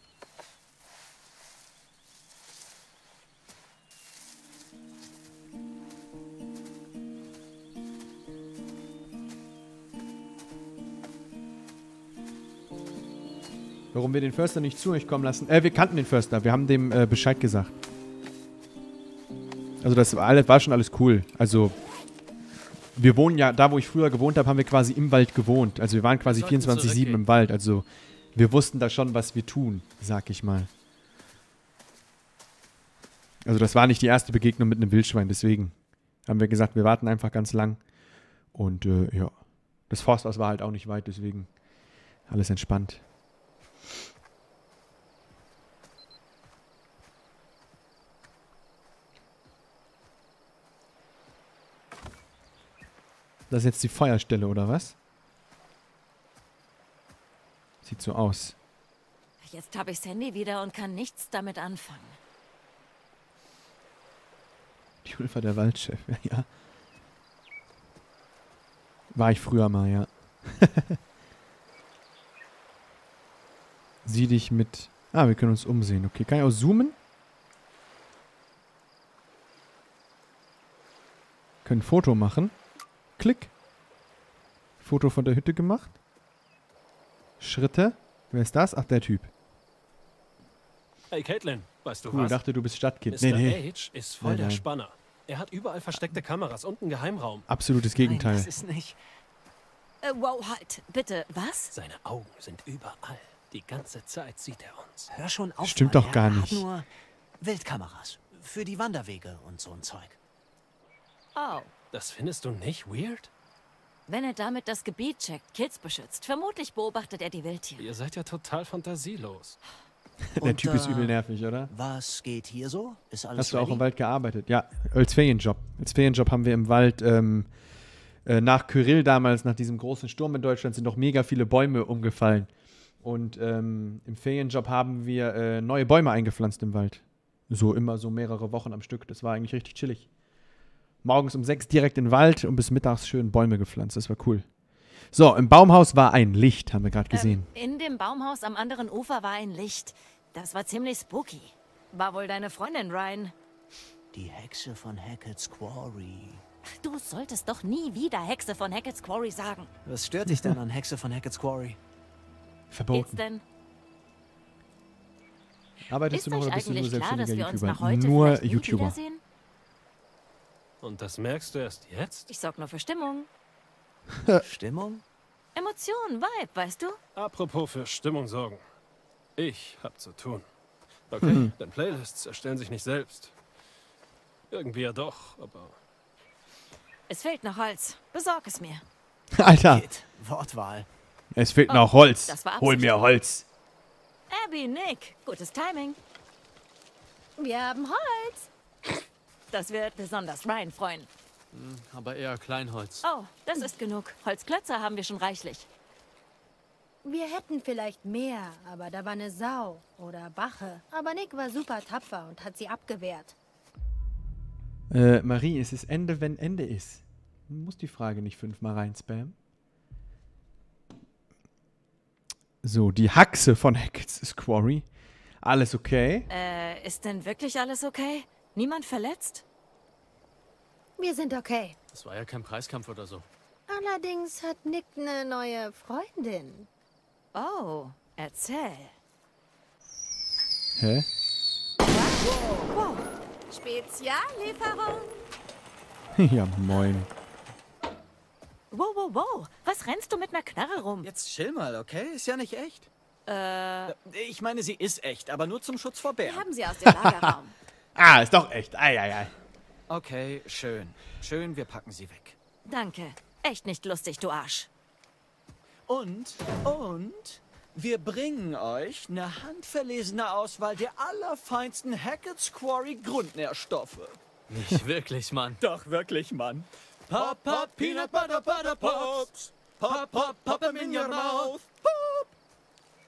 Warum wir den Förster nicht zu euch kommen lassen. Äh, wir kannten den Förster, wir haben dem äh, Bescheid gesagt. Also das war, alles, war schon alles cool. Also wir wohnen ja, da wo ich früher gewohnt habe, haben wir quasi im Wald gewohnt. Also wir waren quasi Wir sollten 24-7 zurückgehen. im Wald. Also wir wussten da schon, was wir tun, sag ich mal. Also das war nicht die erste Begegnung mit einem Wildschwein, deswegen haben wir gesagt, wir warten einfach ganz lang. Und äh, ja, das Forsthaus war halt auch nicht weit, deswegen alles entspannt. Das ist jetzt die Feuerstelle, oder was? Sieht so aus. Jetzt habe ich Sandy wieder und kann nichts damit anfangen. Die Ulfa der Waldchef, ja, ja. War ich früher mal, ja. Sieh dich mit. Ah, wir können uns umsehen. Okay, kann ich auch zoomen? Können ein Foto machen. Klick. Foto von der Hütte gemacht. Schritte. Wer ist das? Ach, der Typ. Hey, Caitlin, weißt du Cool, was? dachte, du bist Stadtkind. Mr. Nee, nee. H ist voll Nein, der nein. Spanner. Er hat überall versteckte Kameras und einen Geheimraum. Absolutes Gegenteil. Nein, das ist nicht. Äh, wow, halt, bitte, was? Seine Augen sind überall. Die ganze Zeit sieht er uns. Hör schon auf. Stimmt Mann, doch gar er nicht. Hat nur Wildkameras. Für die Wanderwege und so ein Zeug. Oh, Das findest du nicht weird? wenn er damit das Gebiet checkt, Kids beschützt. Vermutlich beobachtet er die Wildtiere. Ihr seid ja total fantasielos. Der Und, Typ ist äh, übel nervig, oder? Was geht hier so? Ist alles Hast du auch ready? im Wald gearbeitet? Ja, als Ferienjob. Als Ferienjob haben wir im Wald ähm, äh, nach Kyrill damals, nach diesem großen Sturm in Deutschland, sind noch mega viele Bäume umgefallen. Und ähm, im Ferienjob haben wir äh, neue Bäume eingepflanzt im Wald. So immer so mehrere Wochen am Stück. Das war eigentlich richtig chillig. Morgens um sechs direkt in den Wald und bis mittags schön Bäume gepflanzt. Das war cool. So, im Baumhaus war ein Licht, haben wir gerade gesehen. In dem Baumhaus am anderen Ufer war ein Licht. Das war ziemlich spooky. War wohl deine Freundin, Ryan. Die Hexe von Hackett's Quarry. Du solltest doch nie wieder Hexe von Hackett's Quarry sagen. Was stört dich denn an Hexe von Hackett's Quarry? Geht's Verboten. denn? Arbeitest Ist du noch oder bist du nur eigentlich klar, dass selbstständiger wir uns YouTuber? nach heute nur YouTuber. Und das merkst du erst jetzt? Ich sorg nur für Stimmung. Stimmung? Emotionen, Vibe, weißt du? Apropos für Stimmung sorgen. Ich hab zu tun. Okay, Mhm. denn Playlists erstellen sich nicht selbst. Irgendwie ja doch, aber Es fehlt noch Holz. Besorg es mir. Alter, Wortwahl. es fehlt Oh, noch Holz. das war Hol mir. Holz. Abby, Nick, gutes Timing. Wir haben Holz. Das wird besonders Ryan freuen. Hm, Aber eher Kleinholz. Oh, das ist genug. Holzklötzer haben wir schon reichlich. Wir hätten vielleicht mehr, aber da war eine Sau oder Bache. Aber Nick war super tapfer und hat sie abgewehrt. Äh, Marie, es ist Ende, wenn Ende ist. Du musst die Frage nicht fünfmal reinspammen. So, die Haxe von Hackett's Quarry. Alles okay? Äh, ist denn wirklich alles okay? Niemand verletzt? Wir sind okay. Das war ja kein Preiskampf oder so. Allerdings hat Nick eine neue Freundin. Oh, erzähl. Hä? Wow. Speziallieferung. ja, moin. Wow, wow, wow. Was rennst du mit einer Knarre rum? Jetzt chill mal, okay? Ist ja nicht echt. Äh. Ich meine, sie ist echt, aber nur zum Schutz vor Bären. Wir haben sie aus dem Lagerraum. Ah, ist doch echt. Ei, ei, ei. Okay, schön. Schön, wir packen sie weg. Danke. Echt nicht lustig, du Arsch. Und, und, wir bringen euch eine handverlesene Auswahl der allerfeinsten Hackett's Quarry Grundnährstoffe. Nicht wirklich, Mann. Doch, wirklich, Mann. Pop, pop, Peanut Butter Butter Pops. Pop, pop, pop 'em in your mouth. Pop.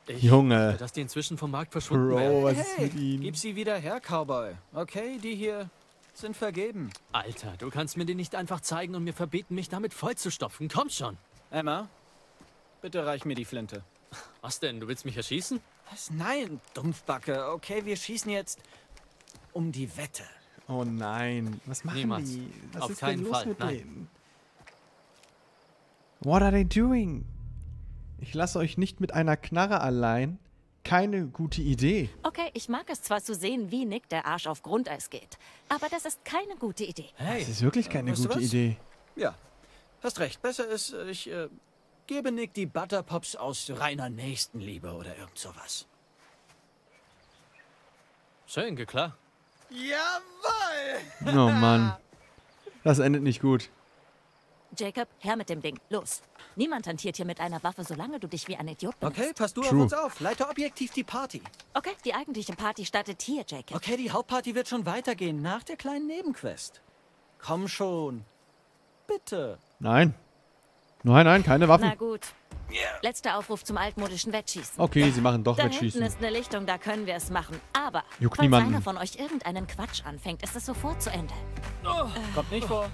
Ich Junge. hoffe, dass die inzwischen vom Markt verschwunden Bro, wären. was ist Hey, mit ihm? gib sie wieder her, Cowboy. Okay, die hier sind vergeben. Alter, du kannst mir den nicht einfach zeigen und mir verbieten, mich damit vollzustopfen. Komm schon. Emma, bitte reich mir die Flinte. Was denn? Du willst mich erschießen? Was? Nein, Dumpfbacke. Okay, wir schießen jetzt um die Wette. Oh nein. Was machen Niemals. die? Was Auf ist keinen denn los Fall, mit nein. denen? What are they doing? Ich lasse euch nicht mit einer Knarre allein. Keine gute Idee. Okay, ich mag es zwar zu sehen, wie Nick der Arsch auf Grundeis geht, aber das ist keine gute Idee. Hey, Das ist wirklich keine du gute? Idee. Ja, hast recht. Besser ist, äh, ich äh, gebe Nick die Butterpops aus reiner Nächstenliebe oder irgend sowas. Schön, klar. Jawoll! Oh Mann. Das endet nicht gut. Jacob, her mit dem Ding. Los. Niemand hantiert hier mit einer Waffe, solange du dich wie ein Idiot benutzt. Okay, pass du auf True. uns auf. Leite objektiv die Party. Okay, die eigentliche Party startet hier, Jacob. Okay, die Hauptparty wird schon weitergehen, nach der kleinen Nebenquest. Komm schon. Bitte. Nein. Nein, nein, keine Waffen. Na gut. Letzter Aufruf zum altmodischen Wettschießen. Okay, sie machen doch da Wettschießen. hinten ist eine Lichtung, da können wir es machen. Aber Juckt falls niemanden. einer von euch irgendeinen Quatsch anfängt, ist es sofort zu Ende. Kommt nicht vor.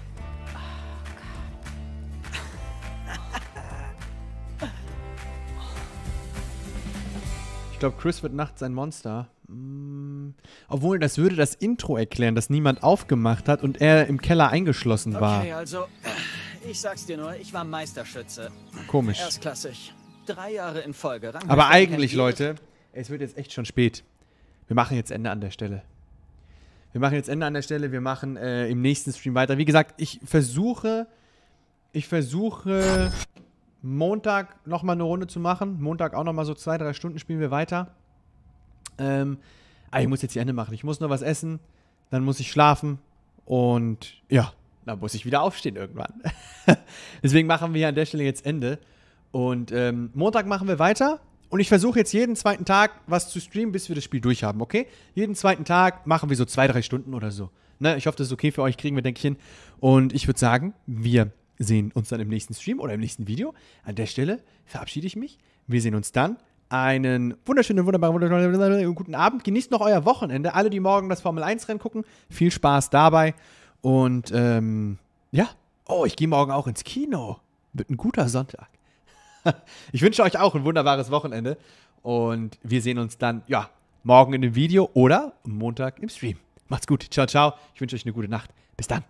Ich glaube, Chris wird nachts ein Monster. Mm, Obwohl, das würde das Intro erklären, das niemand aufgemacht hat und er im Keller eingeschlossen war. Okay, also, äh, ich sag's dir nur, ich war Meisterschütze. Komisch. Erstklassig. Drei Jahre in Folge. Ranghöchster Aber eigentlich, Leute, es wird jetzt echt schon spät. Wir machen jetzt Ende an der Stelle. Wir machen jetzt Ende an der Stelle. Wir machen äh, im nächsten Stream weiter. Wie gesagt, ich versuche, ich versuche Montag noch mal eine Runde zu machen. Montag auch noch mal so zwei, drei Stunden spielen wir weiter. Ähm, aber ich muss jetzt die Ende machen. Ich muss noch was essen, dann muss ich schlafen und ja, dann muss ich wieder aufstehen irgendwann. Deswegen machen wir hier an der Stelle jetzt Ende. Und ähm, Montag machen wir weiter. Und ich versuche jetzt jeden zweiten Tag was zu streamen, bis wir das Spiel durchhaben, okay? Jeden zweiten Tag machen wir so zwei, drei Stunden oder so. Ne? Ich hoffe, das ist okay für euch, kriegen wir, denke ich, hin. Und ich würde sagen, wir sehen uns dann im nächsten Stream oder im nächsten Video. An der Stelle verabschiede ich mich. Wir sehen uns dann. Einen wunderschönen, wunderbaren, wunderschönen guten Abend. Genießt noch euer Wochenende. Alle, die morgen das Formel 1-Rennen gucken, viel Spaß dabei. Und ähm, ja, oh, ich gehe morgen auch ins Kino. Wird ein guter Sonntag. Ich wünsche euch auch ein wunderbares Wochenende. Und wir sehen uns dann, ja, morgen in dem Video oder Montag im Stream. Macht's gut. Ciao, ciao. Ich wünsche euch eine gute Nacht. Bis dann.